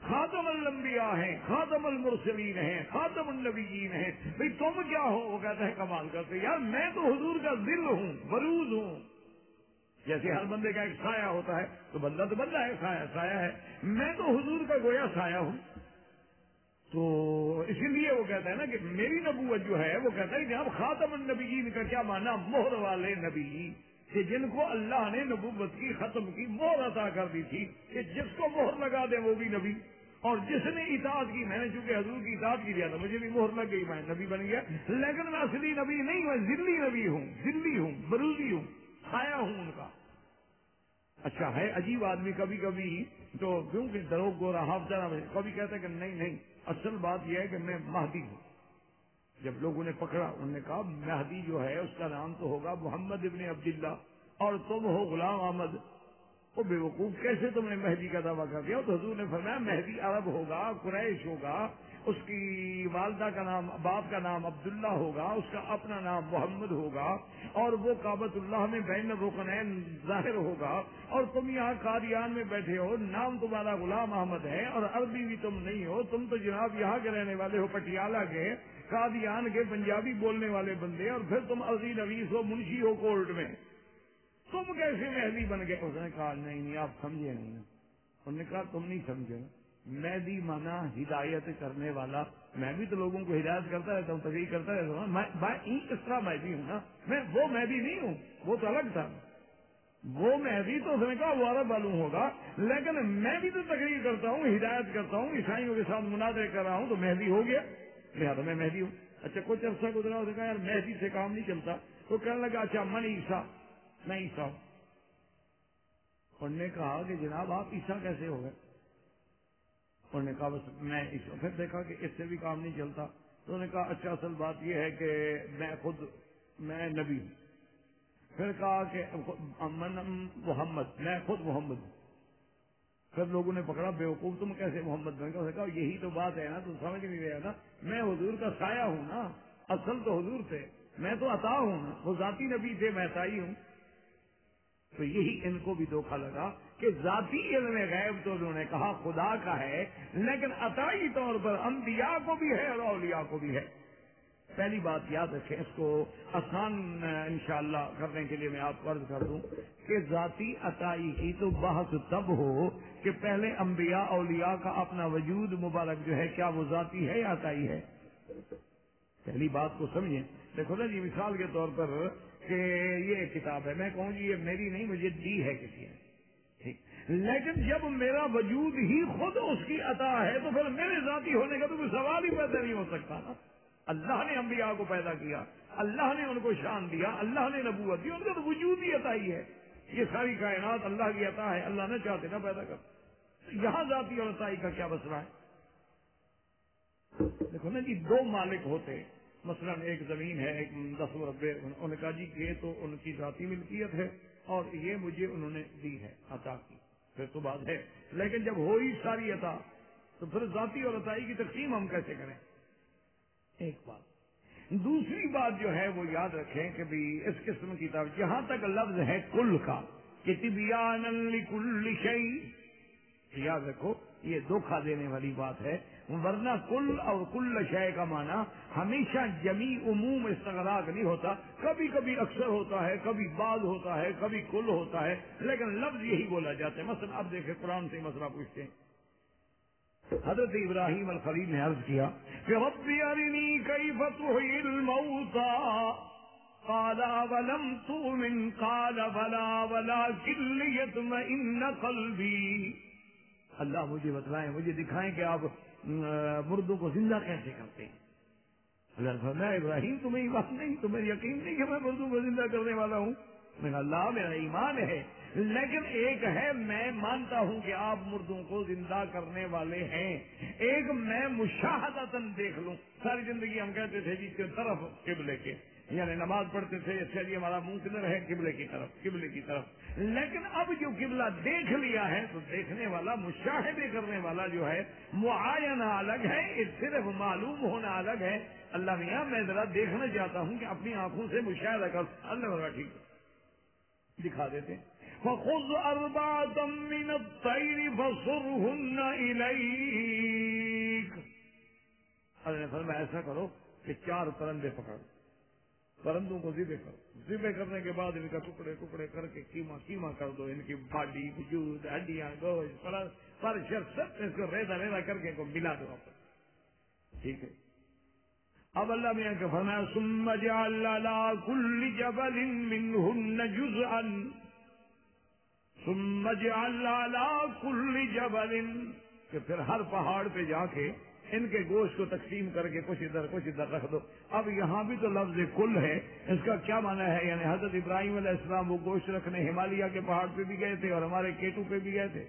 خاتم الانبیاء ہیں، خاتم المرسلین ہیں، خاتم النبیین ہیں۔ بھئی تم کیا ہو؟ وہ کہتا ہے، کمال کرتے یار، میں تو حضور کا دل ہوں بروز ہوں۔ جیسے ہر بندے کا ایک سایہ ہوتا ہے، تو بندہ تو بندہ ہے، سایہ سایہ ہے۔ میں تو حضور کا گویا سایہ ہوں۔ تو اسی لیے وہ کہتا ہے نا کہ میری نبوت جو ہے، وہ کہتا ہے کہ اب خاتم النبیین کا کیا مانا مہر والے نبی۔ کہ جن کو اللہ نے نبوت کی ختم کی، مہر عطا کر دی تھی۔ کہ جس کو مہر لگا دے وہ بھی نبی۔ اور جس نے اطاعت کی، میں نے چونکہ حضور کی اطاعت کی دیا تھا، مجھے بھی مہر لگ گئی، میں نبی بن گیا۔ لیکن میں اصلی نبی نہیں، میں ذلی نبی ہوں، ذلی ہوں بروزی ہوں۔ چھایا ہوں ان کا۔ اچھا ہے عجیب آدمی کبھی کبھی تو کیونکہ دروگ گورا حافظہ کبھی کہتا ہے کہ نہیں نہیں، اصل بات یہ ہے کہ میں مہدی ہوں۔ جب لوگوں نے پکڑا، انہوں نے کہا، مہدی جو ہے، اس کا نام تو ہوگا محمد ابن عبداللہ، اور تم ہو غلام احمد۔ وہ بے وقوف کیسے تم نے مہدی کا دعویٰ کر دیا؟ تو حضور نے فرمایا، مہدی عرب ہوگا، قریش ہوگا اس کی والدہ کا نام، باپ کا نام عبداللہ ہوگا، اس کا اپنا نام محمد ہوگا، اور وہ کابت اللہ میں بین رکن ظاہر ہوگا، اور تم یہاں قادیان میں بیٹھے ہو، نام تمہارا غلام احمد ہے، اور عربی بھی تم نہیں ہو، تم تو جناب یہاں کے رہنے والے ہو، پٹیالہ کے، قادیان کے، پنجابی بولنے والے بندے، اور پھر تم عرضی نویس ہو، منشی ہو کورٹ میں۔ تم کیسے مہدی بن گئے؟ اس نے کہا، نہیں نہیں، آپ سمجھے نہیں۔ انہوں نے کہا، تم نہیں سمجھے۔ مہدی مانا ہدایت کرنے والا، میں بھی تو لوگوں کو ہدایت کرتا رہتا ہوں تقریر کرتا رہتا ہوں، میں اس طرح میں بھی ہوں نا۔ میں وہ میں بھی نہیں ہوں، وہ تو الگ تھا۔ وہ مہدی تو اس نے کہا وہ عرب معلوم ہوگا، لیکن میں بھی تو تقریر کرتا ہوں، ہدایت کرتا ہوں، عیسائیوں کے ساتھ مناظر کر رہا ہوں، تو مہدی ہو گیا۔ لہٰذا میں مہدی ہوں۔ اچھا کچھ عرصہ گزرا اس نے کہا، یار مہدی سے کام نہیں چلتا۔ تو کہنے لگا اچھا من عیسا میں عیسا ہوں۔ انہوں نے کہا کہ جناب آپ عیسا کیسے ہو گئے؟ انہوں نے کہا بس میں پھر دیکھا کہ اس سے بھی کام نہیں چلتا۔ تو انہوں نے کہا اچھا اصل بات یہ ہے کہ میں خود میں نبی ہوں۔ پھر کہا کہ من محمد، میں خود محمد ہوں۔ پھر لوگوں نے پکڑا، بیوقوف، تم کیسے محمد بن گئے؟ کہا یہی تو بات ہے نا تم سمجھ نہیں رہے نا۔ میں حضور کا سایہ ہوں نا، اصل تو حضور تھے۔ میں تو عطا ہوں نا، وہ ذاتی نبی تھے، میں عطائی ہوں۔ تو یہی ان کو بھی دھوکھا لگا کہ ذاتی علم غیب تو انہوں نے کہا خدا کا ہے، لیکن عطائی طور پر انبیاء کو بھی ہے اور اولیاء کو بھی ہے۔ پہلی بات یاد رکھیں، اس کو آسان انشاءاللہ کرنے کے لیے میں آپ کو عرض کر دوں کہ ذاتی عطائی کی تو بحث تب ہو کہ پہلے انبیاء، اولیاء کا اپنا وجود مبارک جو ہے، کیا وہ ذاتی ہے یا عطائی ہے؟ پہلی بات کو سمجھیں۔ دیکھو نا جی مثال کے طور پر کہ یہ کتاب ہے۔ میں کہوں جی یہ میری نہیں، مجھے دی ہے کسی نے۔ ٹھیک۔ لیکن جب میرا وجود ہی خود اس کی عطا ہے، تو پھر میرے ذاتی ہونے کا تو کوئی سوال ہی پیدا نہیں ہو سکتا نا۔ اللہ نے انبیاء کو پیدا کیا، اللہ نے ان کو شان دیا، اللہ نے نبوت دی، ان کا تو وجود ہی عطا ہی ہے۔ یہ ساری کائنات اللہ کی عطا ہے، اللہ نے چاہتے نا پیدا کر یہاں ذاتی اور عطائی کا کیا مسئلہ ہے؟ دیکھو نا جی دو مالک ہوتے مثلا ایک زمین ہے، ایک دس ربے انہوں نے کہا جی یہ تو ان کی ذاتی ملکیت ہے اور یہ مجھے انہوں نے دی ہے عطا کی۔ پھر تو بات ہے۔ لیکن جب ہوئی ساری عطا، تو پھر ذاتی اور عطائی کی تقسیم ہم کیسے کریں؟ ایک بات۔ دوسری بات جو ہے، وہ یاد رکھیں کہ بھی اس قسم کی طرف جہاں تک لفظ ہے کل کا کہ کل شعی یاد رکھو، یہ دھوکھا دینے والی بات ہے۔ ورنہ کل اور کل شے کا معنی ہمیشہ جمی عموم استغراق نہیں ہوتا، کبھی کبھی اکثر ہوتا ہے، کبھی بعض ہوتا ہے، کبھی کل ہوتا ہے، لیکن لفظ یہی بولا جاتا ہے۔ مثلا اب دیکھیں قرآن سے مسئلہ پوچھتے ہیں۔ حضرت ابراہیم الخلیل نے عرض کیا کہ ربی ارنی کیف الموتا قال ولم تؤمن؟ قال بلا ولكن ليطمئن قلبي اللہ مجھے بتلائیں، مجھے دکھائیں کہ آپ مردوں کو زندہ کیسے کرتے ہیں؟ اللہ فرمایا، ابراہیم، تمہیں بات نہیں، تمہیں یقین نہیں کہ میں مردوں کو زندہ کرنے والا ہوں۔ میں اللہ، میرا ایمان ہے، لیکن ایک ہے، میں مانتا ہوں کہ آپ مردوں کو زندہ کرنے والے ہیں۔ ایک، میں مشاہدتاً دیکھ لوں۔ ساری زندگی ہم کہتے تھے جی، جس کے طرف قبلے کے۔ یعنی نماز پڑھتے تھے اچھا جی ہمارا منہ کدھر ہے، قبلے کی طرف، قبلے کی طرف۔ لیکن اب جو قبلہ دیکھ لیا ہے، تو دیکھنے والا، مشاہدے کرنے والا جو ہے معائنہ الگ ہے یہ صرف معلوم ہونا الگ ہے۔ اللہ میاں میں ذرا دیکھنا چاہتا ہوں کہ اپنی آنکھوں سے مشاہدہ کر۔ اللہ ذرا ٹھیک دکھا دیتے فخذ أربعة من الطير فصرهن إليك۔ اللہ نے فرمایا، ایسا کرو کہ چار پرندے پکڑ۔ پرندوں کو ذبح کرو۔ ذبح کرنے کے بعد ان کا ٹکڑے ٹکڑے کر کے کیما کیما کر دو۔ ان کی باڈی، وجود، ہڈیاں، گوشت پر شر سب اس کو ریدا ریدا کر کے کو ملا دو آپ ٹھیک ہے۔ اب اللہ میاں کا فرمایا، ثم جعل على كل جبل منهن جزءا۔ ثم جعل على كل جبل۔ کہ پھر ہر پہاڑ پہ جا کے ان کے گوشت کو تقسیم کر کے کچھ ادھر کچھ ادھر رکھ دو۔ اب یہاں بھی تو لفظ کل ہے۔ اس کا کیا مانا ہے؟ یعنی حضرت ابراہیم علیہ السلام وہ گوشت رکھنے ہمالیہ کے پہاڑ پہ بھی گئے تھے اور ہمارے کیٹو پہ بھی گئے تھے۔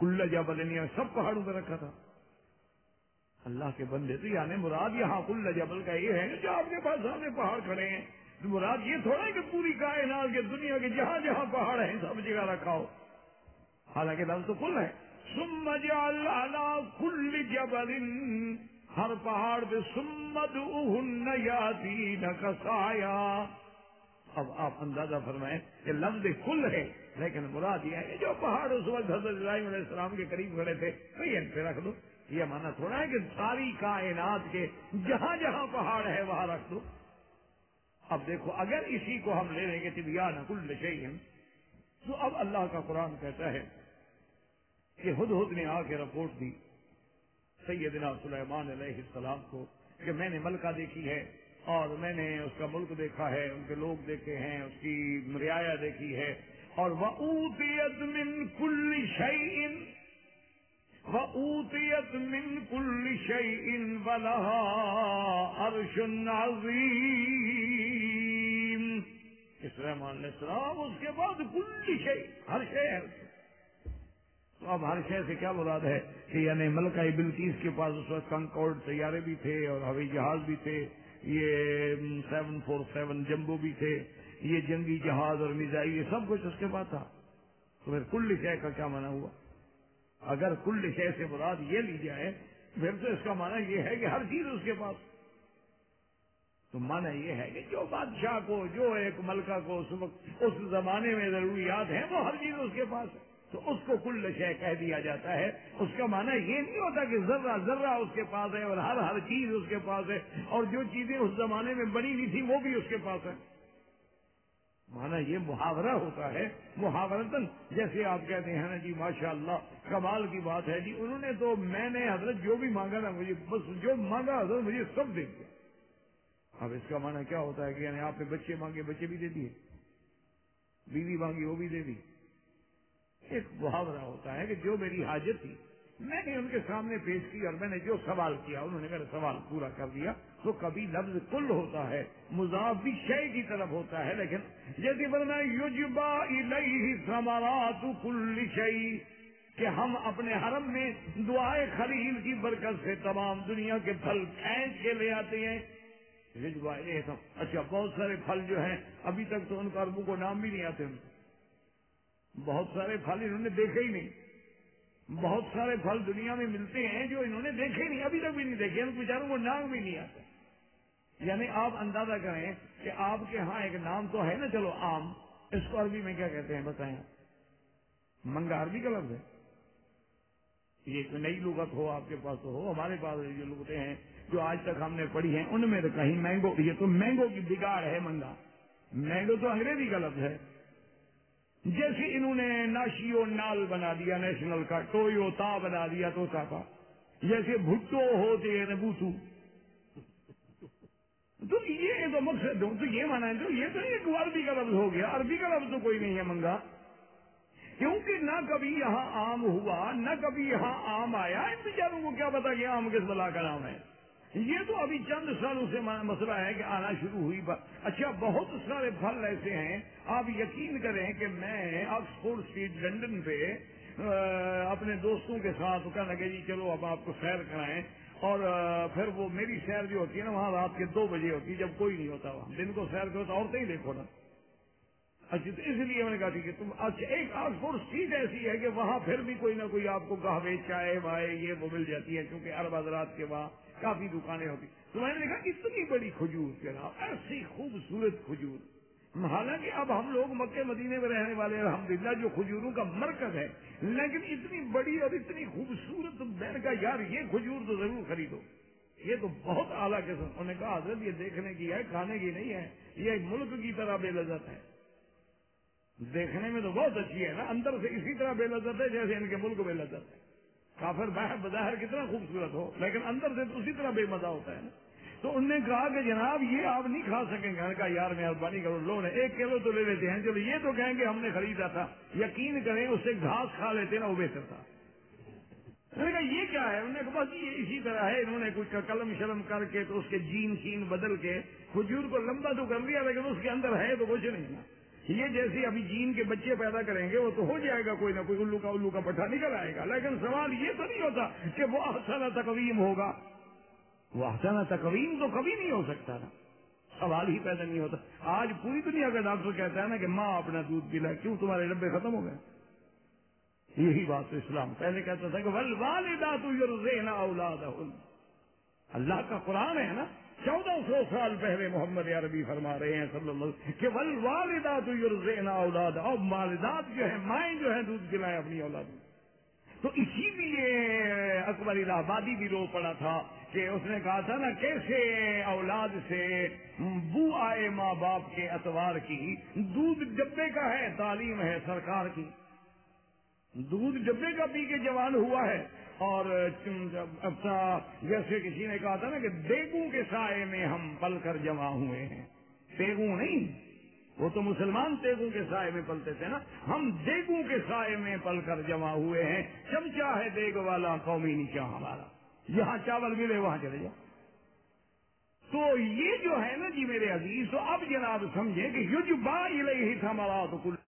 کل جبل سب پہاڑوں پہ رکھا تھا۔ اللہ کے بندے تو یعنی مراد یہاں کل جبل کا یہ ہے جو آپ کے پاس سامنے پہاڑ کھڑے ہیں مراد یہ تھوڑا ہے کہ پوری کائنات کے دنیا کے جہاں جہاں پہاڑ ہیں، سب جگہ رکھا ہو۔ حالانکہ لفظ تو کل ہے۔ ثم جعل على كل جبل ہر پہاڑ پہ سمد یاتین کسایا اب آپ اندازہ فرمائیں کہ لفظ کل ہے لیکن مراد یہ ہے کہ جو پہاڑ اس وقت حضرت ابراہیم علیہ السلام کے قریب کھڑے تھے وہی ان پہ رکھ دو۔ یہ مانا تھوڑا ہے کہ ساری کائنات کے جہاں جہاں پہاڑ ہے وہاں رکھ دو۔ اب دیکھو، اگر اسی کو ہم لے لیں گے طبیان کل شیئن، تو اب اللہ کا قرآن کہتا ہے کہ ہد ہد نے آ کے رپورٹ دی سیدنا سلیمان علیہ السلام کو کہ میں نے ملکہ دیکھی ہے اور میں نے اس کا ملک دیکھا ہے، ان کے لوگ دیکھے ہیں، اس کی رعایا دیکھی ہے۔ اور وہ اوتیت من کل شعین وہ اوتیت من کل شعین بلا عرش علیہ السلام اس کے بعد کل شعی ہر شے ہے۔ تو اب ہر شے سے کیا مراد ہے کہ یعنی ملکہ بلکیس کے پاس اس وقت کنکورڈ طیارے بھی تھے اور ہوائی جہاز بھی تھے، یہ سیون فور سیون جمبو بھی تھے، یہ جنگی جہاز اور میزائل، یہ سب کچھ اس کے پاس تھا۔ تو پھر کل شے کا کیا مانا ہوا؟ اگر کل شے سے مراد یہ لی جائے، پھر تو اس کا مانا یہ ہے کہ ہر چیز اس کے پاس۔ تو مانا یہ ہے کہ جو بادشاہ کو، جو ایک ملکہ کو اس وقت، اس زمانے میں ضروریات ہیں، وہ ہر چیز اس کے پاس ہے۔ تو اس کو کل شے کہہ دیا جاتا ہے۔ اس کا معنی یہ نہیں ہوتا کہ ذرہ ذرہ اس کے پاس ہے اور ہر ہر چیز اس کے پاس ہے اور جو چیزیں اس زمانے میں بنی نہیں تھی وہ بھی اس کے پاس ہے مانا یہ محاورہ ہوتا ہے محاورتن جیسے آپ کہتے ہیں نا جی ماشاء اللہ کمال کی بات ہے جی انہوں نے تو میں نے حضرت جو بھی مانگا نا مجھے، بس جو مانگا حضرت مجھے سب دے دیا۔ اب اس کا معنی کیا ہوتا ہے کہ یعنی آپ نے بچے مانگے، بچے بھی دے دیے۔ بیوی مانگی، وہ بھی دے دی۔ ایک محاورہ ہوتا ہے کہ جو میری حاجت تھی، میں نے ان کے سامنے پیش کی اور میں نے جو سوال کیا، انہوں نے میرا سوال پورا کر دیا۔ تو کبھی لفظ کل ہوتا ہے، مضاف بھی شے کی طرف ہوتا ہے، لیکن جیسے بولنا یوجبا سمارات کل شعی کہ ہم اپنے حرم میں دعائے خلیل کی برکت سے تمام دنیا کے پھل کھینچ کے لے آتے ہیں۔ رجوا اچھا بہت سارے پھل جو ہیں، ابھی تک تو ان کا اربوں کو نام بھی نہیں آتے۔ ان بہت سارے پھل انہوں نے دیکھے ہی نہیں۔ بہت سارے پھل دنیا میں ملتے ہیں جو انہوں نے دیکھے نہیں، ابھی تک بھی نہیں دیکھے۔ ان بیچاروں کو نام بھی نہیں آتا۔ یعنی آپ اندازہ کریں کہ آپ کے ہاں ایک نام تو ہے نا، چلو آم۔ اس کو عربی میں کیا کہتے ہیں بتائیں منگا عربی کا لفظ ہے۔ یہ کوئی نئی لغت ہو، آپ کے پاس تو ہو۔ ہمارے پاس جو لغتیں ہیں، جو آج تک ہم نے پڑھی ہیں، ان میں تو کہیں مینگو، یہ تو مینگو کی بگاڑ ہے منگا۔ مینگو تو انگریزی کا لفظ ہے۔ جیسے انہوں نے ناشیو نال بنا دیا، نیشنل کا ٹویو تا بنا دیا تو کا جیسے بھٹو ہوتے ہیں بوٹو تو یہ تو مقصد تو یہ مانا ہے تو یہ تو ایک عربی کا لفظ ہو گیا، عربی کا لفظ تو کوئی نہیں ہے منگا۔ کیونکہ نہ کبھی یہاں آم ہوا، نہ کبھی یہاں آم آیا۔ ان بیچاروں کو کیا پتا کہ آم کس بلا کا نام ہے۔ یہ تو ابھی چند سالوں سے مسئلہ ہے کہ آنا شروع ہوئی اچھا بہت سارے پھل ایسے ہیں، آپ یقین کریں کہ میں آکسفورڈ اسٹریٹ، لنڈن پہ اپنے دوستوں کے ساتھ کہنے لگے جی چلو، اب آپ کو سیر کرائیں۔ اور پھر وہ میری سیر جو ہوتی ہے نا، وہاں رات کے دو بجے ہوتی ہے، جب کوئی نہیں ہوتا وہاں۔ دن کو سیر کرو تو عورتیں ہی دیکھو نا۔ اچھا تو اس لیے میں نے کہا ٹھیک ہے تم اچھا ایک آسپور سیٹ ایسی ہے کہ وہاں پھر بھی کوئی نہ کوئی آپ کو گاہے چائے وائے یہ وہ مل جاتی ہے، کیونکہ ارب حضرات کے وہاں کافی دکانیں ہوتی۔ تو میں نے دیکھا اتنی بڑی کھجور، جناب، ایسی خوبصورت کھجور۔ حالانکہ اب ہم لوگ مکے مدینے میں رہنے والے الحمدللہ جو کھجوروں کا مرکز ہے، لیکن اتنی بڑی اور اتنی خوبصورت میں نے کہا یار یہ کھجور تو ضرور خریدو۔ یہ تو بہت اعلیٰ قسم انہوں نے کہا، حضرت، یہ دیکھنے کی ہے، کھانے کی نہیں ہے، یہ ملک کی طرح بے لذت ہے۔ دیکھنے میں تو بہت اچھی ہے نا، اندر سے اسی طرح بے لذت ہے جیسے ان کے ملک بے لذت ہے۔ کافر باہر بظاہر کتنا خوبصورت ہو، لیکن اندر سے تو اسی طرح بے مزہ ہوتا ہے نا۔ تو انہوں نے کہا کہ جناب یہ آپ نہیں کھا سکیں گے۔ کہا یار مہربانی کرو، لو نے ایک کلو تو لے لیتے ہیں۔ چلو یہ تو کہیں گے ہم نے خریدا تھا۔ یقین کریں اس سے گھاس کھا لیتے نا وہ بہتر تھا۔ میں نے کہا یہ کیا ہے؟ انہوں نے کہا بس یہ اسی طرح ہے۔ انہوں نے کچھ قلم شلم کر کے تو اس کے جین شین بدل کے کھجور کو لمبا تو کر لیا، لیکن اس کے اندر ہے تو کچھ نہیں۔ نا یہ جیسے ابھی جین کے بچے پیدا کریں گے، وہ تو ہو جائے گا کوئی نہ کوئی، الو کا الو کا پٹھا نکل آئے گا۔ لیکن سوال یہ تو نہیں ہوتا کہ وہ احسن تقویم ہوگا۔ وہ احسن تقویم تو کبھی نہیں ہو سکتا نا۔ سوال ہی پیدا نہیں ہوتا۔ آج پوری دنیا کا ڈاکٹر کہتا ہے نا کہ ماں اپنا دودھ پلا کیوں تمہارے ڈبے ختم ہو گئے؟ یہی بات تو اسلام پہلے کہتا تھا کہ ول والدات اولاد اللہ کا قرآن ہے نا۔ چودہ سو سال پہلے محمد عربی فرما رہے ہیں صلی اللہ علیہ وسلم کہ ول والدات اولاد اب والدات جو ہے مائیں جو ہے دودھ پلائیں اپنی اولاد۔ تو اسی لیے اکبر الہ آبادی بھی رو پڑا تھا کہ اس نے کہا تھا نا، کیسے اولاد سے بو آئے ماں باپ کے اتوار کی؟ دودھ ڈبے کا ہے، تعلیم ہے، سرکار کی۔ دودھ ڈبے کا پی کے جوان ہوا ہے۔ اور اپنا، جیسے کسی نے کہا تھا نا کہ دیگوں کے سائے میں ہم پل کر جمع ہوئے ہیں۔ دیگوں نہیں، وہ تو مسلمان تیگوں کے سائے میں پلتے تھے نا۔ ہم دیگوں کے سائے میں پل کر جمع ہوئے ہیں۔ چمچا ہے دیگ والا، قومی نیچا ہمارا۔ جہاں چاول ملے، وہاں چلے جاؤ۔ تو یہ جو ہے نا جی میرے عزیز، تو اب جناب سمجھے کہ یوج با ہی تھا مالا تو کل۔